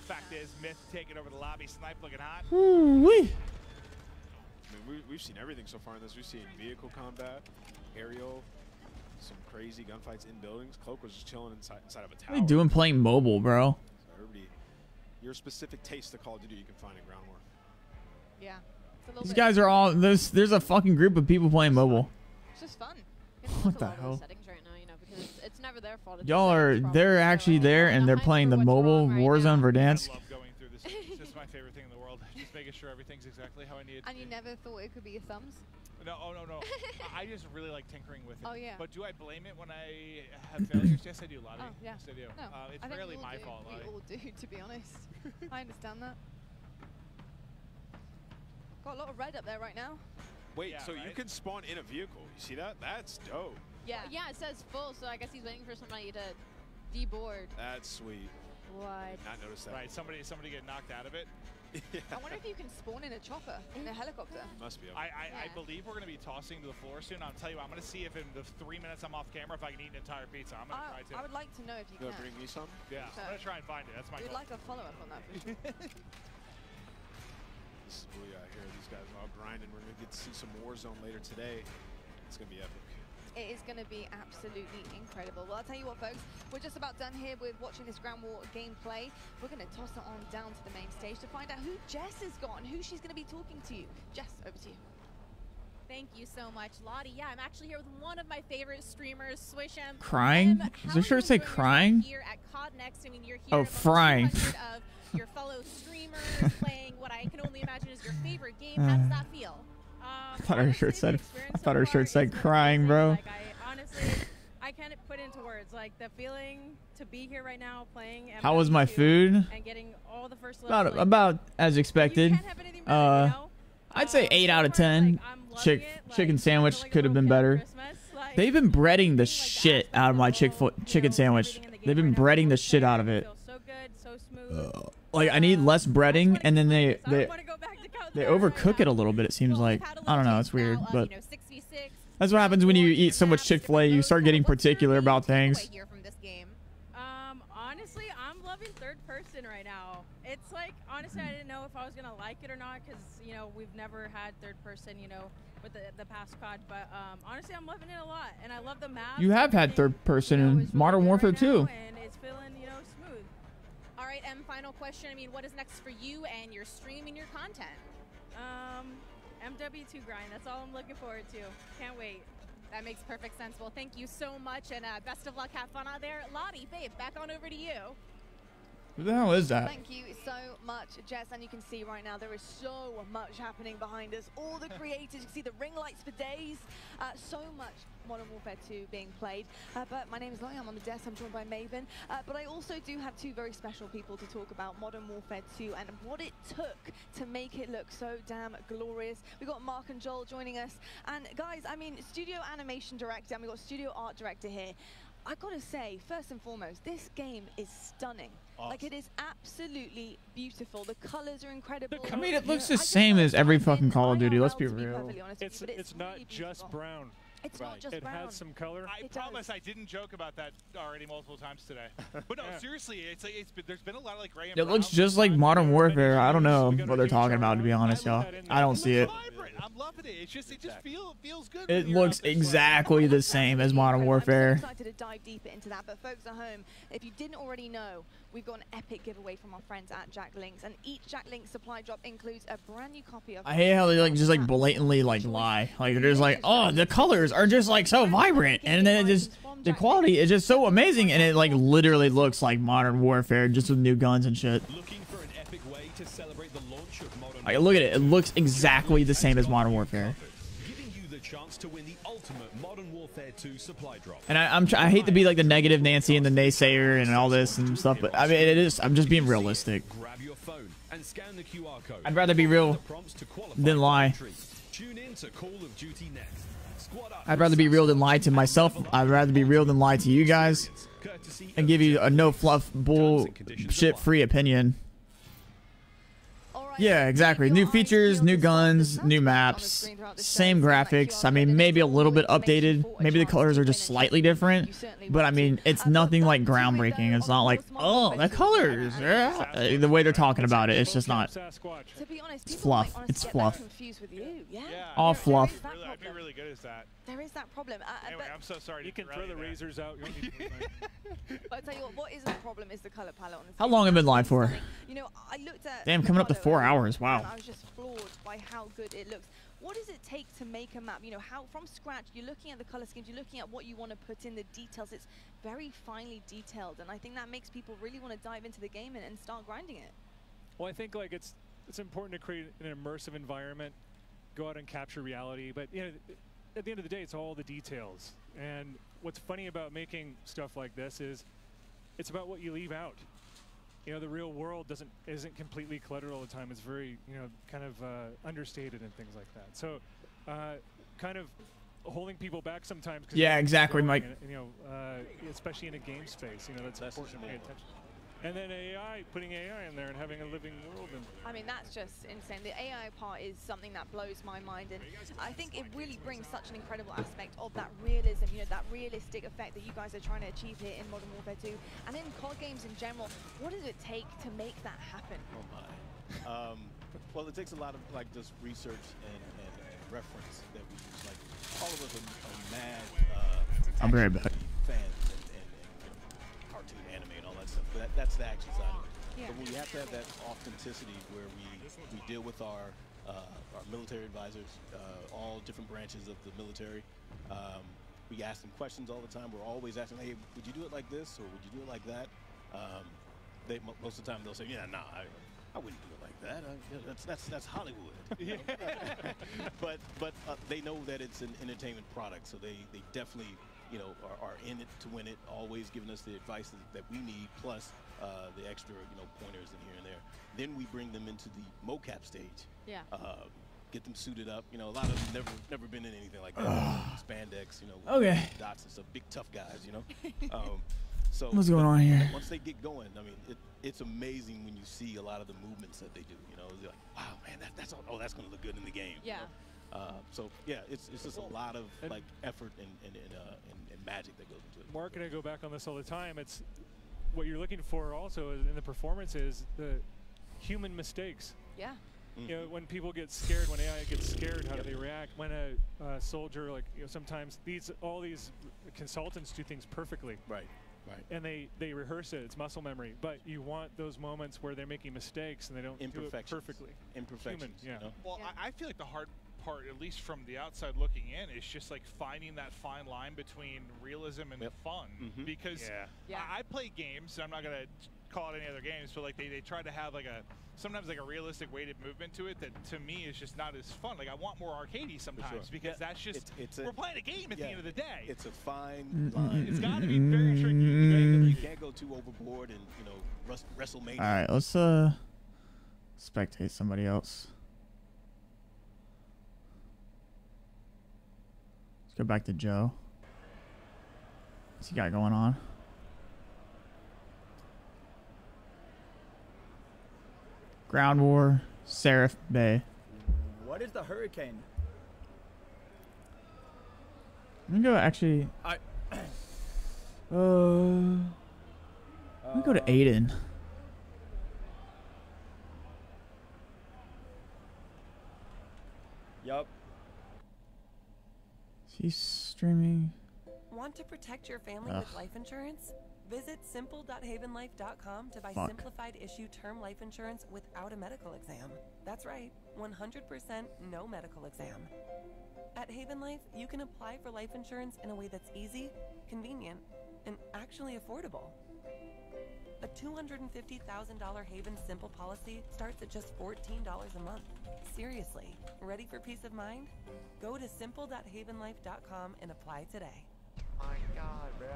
Fact is, Myth taking over the lobby. Snipe looking hot. Ooh-wee. I mean, we, we've seen everything so far in this. We've seen vehicle combat, aerial, some crazy gunfights in buildings. Cloak was just chilling inside, inside of a tower. What are you doing playing mobile, bro? So everybody, your specific taste to Call of Duty you can find in Ground War. Yeah. It's a little These bit- guys are all there's there's a fucking group of people playing mobile. It's just fun. What the hell? settings right now, you know, because it's, it's never their fault. It's Y'all are they're actually there and they're playing the mobile Warzone Verdansk. It's just my favorite thing in the world. Just making sure everything's exactly how I need it And you never thought it could be your thumbs? No, oh no, no. I I just really like tinkering with it. Oh, yeah. But do I blame it when I have failures? yes, I do, Lottie. Oh, yeah. Yes, I do. No, uh, it's I rarely my do. fault, We all do, to be honest. I understand that. Got a lot of red up there right now. Wait, Yeah, so you can spawn in a vehicle. You see that? That's dope. Yeah. Yeah, it says full, so I guess he's waiting for somebody to deboard. That's sweet. What? Not notice that. Right, somebody somebody get knocked out of it. I wonder if you can spawn in a chopper, in a helicopter. Must be. I, I, I believe we're going to be tossing to the floor soon. I'll tell you, what, I'm going to see if in the three minutes I'm off camera, if I can eat an entire pizza. I'm going to try to. I would like to know if you You can. gonna bring me some? Yeah, So- I'm going to try and find it. That's my We'd goal. like a follow up on that. for sure. This is what we got here. These guys are all grinding. We're gonna get to see some Warzone later today. It's gonna be epic. It is going to be absolutely incredible. Well, I'll tell you what, folks, we're just about done here with watching this Ground War gameplay. We're going to toss it on down to the main stage to find out who Jess has got and who she's going to be talking to. Jess, over to you. Thank you so much, Lottie. Yeah, I'm actually here with one of my favorite streamers, Swisham. Crying? Em, Does how it sure are you say crying? Here at Next, I mean, you're here Oh, amongst frying. 200 of your fellow streamers playing what I can only imagine is your favorite game. How does that feel? Um, I thought her shirt said I thought her shirt said crying, bro. Like I honestly, I can't put into words like the feeling to be here right now playing. How was my MW2 food? And getting all the first looks, About like, about as expected. Uh, I'd say eight out of ten. Chick chicken sandwich could have been better. They've been breading the shit out of my chick fo- chicken sandwich. They've been breading the shit out of it. so good, so smooth. Like I need less breading, and then they they they overcook it a little bit. It seems like I don't know. It's weird, but that's what happens when you eat so much Chick Fil A. You start getting particular about things. Here from this game. Um, honestly, I'm loving third person right now. It's like honestly, I didn't know if I was gonna like it or not because you know we've never had third person, you know, with the the past COD. But um, honestly, I'm loving it a lot, and I love the map. You have had third person in Modern Warfare 2. and it's feeling you know smooth. All right, M. Final question. I mean, what is next for you and your stream and your content? Um, MW2 grind. That's all I'm looking forward to. Can't wait. That makes perfect sense. Well, thank you so much, and uh, best of luck. Have fun out there, Lottie. Babe, back on over to you. Who the hell is that? Thank you so much, Jess. And you can see right now there is so much happening behind us. All the creators, you can see the ring lights for days. Uh, so much Modern Warfare 2 being played. Uh, but my name is Lottie, I'm on the desk, I'm joined by Maven. Uh, but I also do have two very special people to talk about Modern Warfare 2 and what it took to make it look so damn glorious. We've got Mark and Joel joining us. And guys, I mean, studio animation director, and we've got studio art director here. I gotta say, first and foremost, this game is stunning. Like it is absolutely beautiful. The colors are incredible. I mean, it looks the same as every fucking Call of Duty. Let's be real. perfectly honest It's, you, but it's, not just brown. It's not just it brown. has some color. I It promise does. I didn't joke about that already multiple times today. But no, seriously, it's like it's been, there's been a lot of like gray and It brown. looks just like Modern Warfare. I don't know what they're talking about, to be honest, y'all. I don't see it. I'm loving it. It's just it just feel feels good. It looks exactly the same as Modern Warfare. I'm excited to dive deeper into that. But folks at home, if you didn't already know, we've got an epic giveaway from our friends at Jack Links, and each Jack Links supply drop includes a brand new copy of. I hate how they like just like blatantly like lie. Like they're just like, oh, the colors are just like so vibrant, and then it just the quality is just so amazing, and it like literally looks like Modern Warfare just with new guns and shit. Looking for an epic way to celebrate the launch of Modern Like look at it, it looks exactly the same as Modern Warfare. And I, I'm tr- I hate to be like the negative Nancy and the naysayer and all this and stuff, but I mean it is. I'm just being realistic. Grab your phone and scan the QR code. I'd rather be real Prompts to qualify than lie. Tune in to Call of Duty next. Squad up. I'd rather be real than lie to myself. I'd rather be real than lie to you guys, and give you a no fluff bull shit free opinion. Yeah, exactly. New features, new guns, new maps, same graphics. I mean, maybe a little bit updated. Maybe the colors are just slightly different. But I mean, it's nothing like groundbreaking. It's not like, oh, the colors. yeah." The way they're talking about it, it's just not. To be honest, It's fluff. It's fluff. confused with you. Yeah. All fluff. There is that Really, I'd be problem. really good as that. There is that problem. Uh, Anyway, I'm so sorry. You can throw the there. razors out. You don't need to put them but I tell you what, what is the problem is the color palette on this. How long have I been live for? You know, I looked at. Damn, coming up to four hours. Wow. I was just floored by how good it looks. What does it take to make a map? You know, how from scratch, you're looking at the color schemes, you're looking at what you want to put in, the details. It's very finely detailed, and I think that makes people really want to dive into the game and, and start grinding it. Well, I think like it's it's important to create an immersive environment, go out and capture reality. But you know, at the end of the day, it's all the details. And what's funny about making stuff like this is, it's about what you leave out. You know, the real world doesn't isn't completely cluttered all the time. It's very you know kind of uh, understated and things like that. So, uh, kind of holding people back sometimes. 'cause Yeah, exactly, Mike. and, you know, uh, especially in a game space. You know, that's important to pay attention. And then AI, putting AI in there and having a living world. And I mean, that's just insane. The AI part is something that blows my mind, and I think it really brings such an incredible aspect of that realism, you know, that realistic effect that you guys are trying to achieve here in Modern Warfare 2, and in COD games in general. What does it take to make that happen? Oh my. Um, well, it takes a lot of like just research and, and, and reference that we use. Like all of us are, are mad. Uh, I'll be right that stuff. But that, that's the action side of it. Yeah. But we have to have that authenticity where we we deal with our uh, our military advisors, uh, all different branches of the military. Um, we ask them questions all the time. We're always asking, "Hey, would you do it like this, or would you do it like that?" Um, they most of the time they'll say, "Yeah, nah, I, I wouldn't do it like that. I, that's that's that's Hollywood." but but uh, they know that it's an entertainment product, so they they definitely you know are, are in it to win it. Always giving us the advice that, that we need, plus uh, the extra you know pointers in here and there. Then we bring them into the mocap stage. Yeah. Uh, get them suited up. You know, a lot of them never never been in anything like that. Spandex, you know, Okay. dots and stuff. Big tough guys, you know. Um, so What's going on here? Once they get going, I mean, it, it's amazing when you see a lot of the movements that they do. You know, you're like, wow, man, that, that's all, oh, that's going to look good in the game. you Yeah. know? Uh, so yeah, it's, it's just a lot of like effort and and, and, uh, and, and magic that goes into it. Mark and I go back on this all the time. It's what you're looking for also in the performance is the human mistakes. Yeah. You know, when people get scared, when AI gets scared, how do they react? When a uh, soldier, like you know, sometimes these all these consultants do things perfectly. Right. Right. And they they rehearse it. It's muscle memory. But you want those moments where they're making mistakes and they don't do it perfectly. Imperfections, Human, yeah. you know? Well, I, I feel like the hard part, at least from the outside looking in, is just like finding that fine line between realism and fun. Mhm. Because Yeah. I, I play games, I'm not gonna call it any other games, but like they, they try to have like a sometimes like a realistic weighted movement to it that to me is just not as fun. Like I want more arcadey sometimes because that's just It's- it's a- we're playing a game at yeah, the end of the day. It's a fine Mm, line. It's gotta be very tricky. You can't, go, you can't go too overboard and you know Rus- WrestleMania. All right, let's uh spectate somebody else. Go back to Joe. What's he got going on? Ground War, Sariff Bay. What is the hurricane? I'm gonna go actually. I. Uh, I'm gonna go to Aydan. She's streaming. Want to protect your family Ugh. with life insurance? Visit simple.havenlife.com to buy Fuck. simplified issue term life insurance without a medical exam. That's right, 100% no medical exam. At Haven Life, you can apply for life insurance in a way that's easy, convenient, and actually affordable. A $250,000 Haven Simple policy starts at just $14 a month. Seriously, ready for peace of mind? Go to simple.havenlife.com and apply today. My God, bro.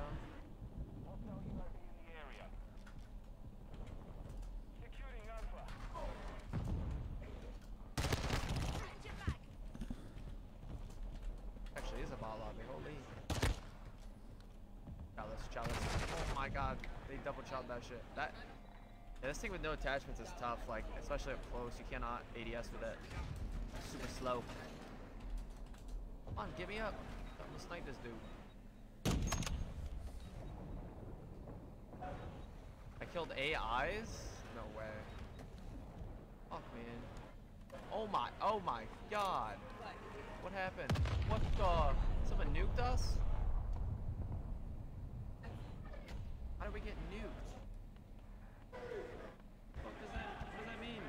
Actually, is a bot lobby. Holy. Chalice, chalice. Oh my God, they double chopped that shit. That. Yeah, this thing with no attachments is tough. Like, especially up close, you cannot ADS with it. It's super slow. Come on, give me up. I'm gonna snipe this dude. I killed AIs? No way. Fuck, man. Oh my, oh my god. What happened? What the? Someone nuked us? Did we get nuked? What does that, what does that mean?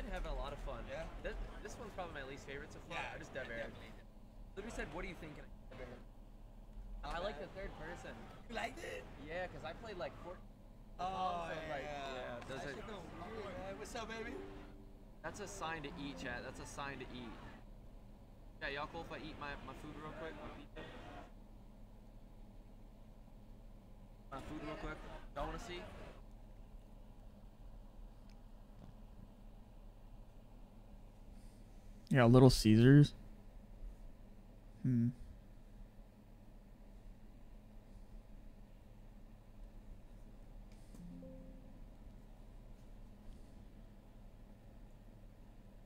Been having a lot of fun. Yeah. This, this one's probably my least favorite so far. I just dead air. Libby said, "What do you think?" And I dead. I like the third person. You liked it? Yeah, because I played like four. Oh, so, like, yeah. yeah. Those are. shit weird. What's up, baby? That's a sign to eat, chat. That's a sign to eat. Yeah, y'all cool if I eat my, my food real quick? My pizza? My food real quick. Y'all want to see? Yeah, Little Caesars. Hmm.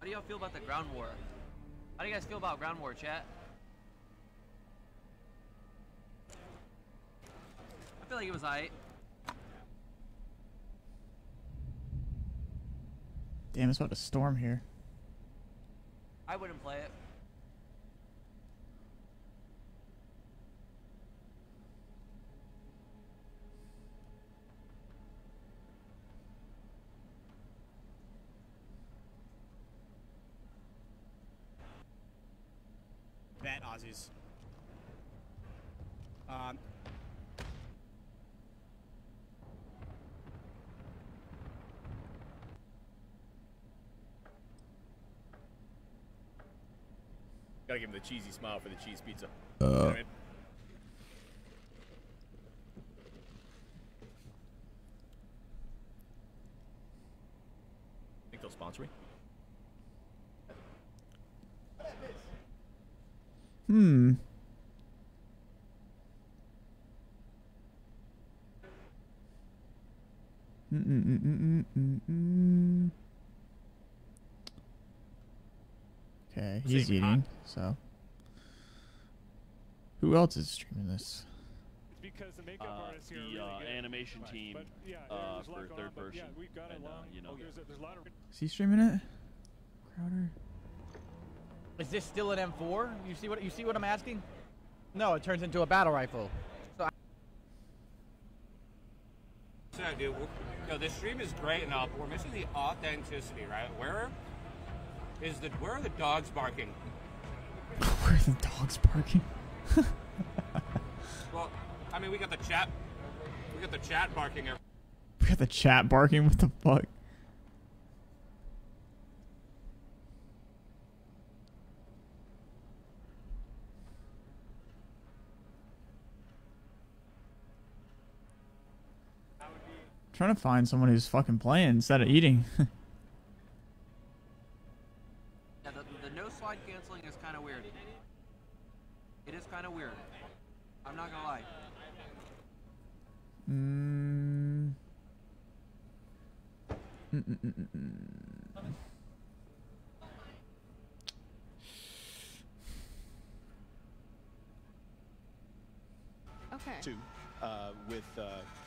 How do y'all feel about the ground war? How do you guys feel about ground war, chat? I feel like it was alright. Damn, it's about to storm here. I wouldn't play it. Bet Aussies. Um, Gotta give him the cheesy smile for the cheese pizza. Uh. You know what I mean? Think they'll sponsor me? Hmm. Mm-mm-mm-mm-mm-mm. Okay, he's Same eating, so. Who else is streaming this? It's because the makeup Uh, artists here are the really uh, good. animation Right, team but yeah, uh, a for third on, but person. Yeah, we've got and, along. uh, you know, there's, a, there's a lot of Is he streaming it? Crowder? Is this still an M4? You see what you see what I'm asking? No, it turns into a battle rifle. So I- So, dude, we're- yo, this stream is great and all, but we're missing the authenticity, right? Where is the where are the dogs barking? Where are the dogs barking? Well, I mean, we got the chat, we got the chat barking. every- We got the chat barking. What the fuck? Trying to find someone who's fucking playing instead of eating. Yeah, the, the no slide canceling is kind of weird. It is kind of weird. I'm not gonna lie. mm. Mm-mm-mm-mm. Okay. Two, uh, with uh,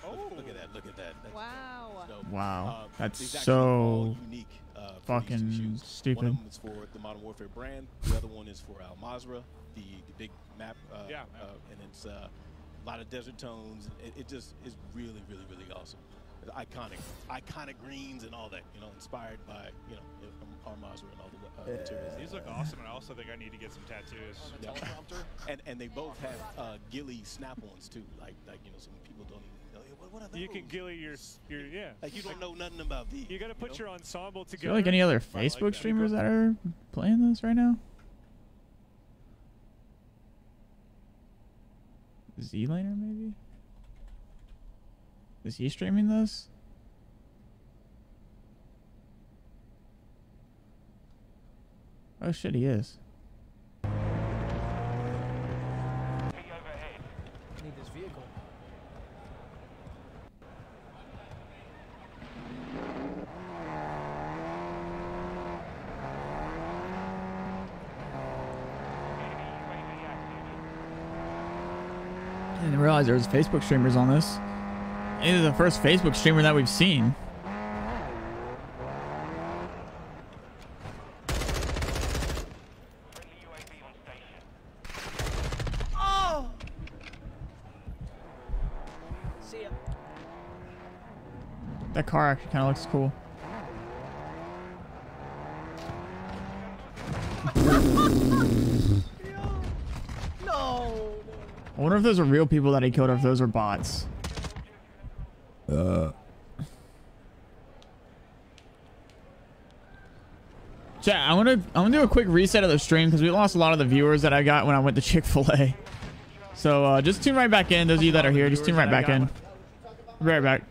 look, look at that, look at that. That's Wow. dope. Wow, Uh, that's these actually all so unique. Uh, for these two fucking shoes. One stupid. of them is for the Modern Warfare brand. The other one is for Al Mazrah, the, the big map. Uh, Yeah. Uh, and it's uh, a lot of desert tones. It, it just is really, really, really awesome. It's iconic, iconic greens and all that. You know, inspired by you know Al Mazrah and all the uh, materials. These look awesome, and I also think I need to get some tattoos. Yeah. and and they both have uh, ghillie snap-ons too. Like like you know some people don't even You can ghillie your, your yeah. Like you don't know nothing about these. You got to put know? your ensemble Is there together. like any other I like Facebook that. streamers that are playing this right now? ZLaner maybe? Is he streaming this? Oh shit, he is. Realize there was Facebook streamers on this. This is the first Facebook streamer that we've seen. Oh! See ya. That car actually kind of looks cool. Wonder if those are real people that he killed or if those are bots. Uh. Chat, I want to I want to do a quick reset of the stream because we lost a lot of the viewers that I got when I went to Chick-fil-A. So uh, just tune right back in. Those of you that are here, just tune right back in. Right back.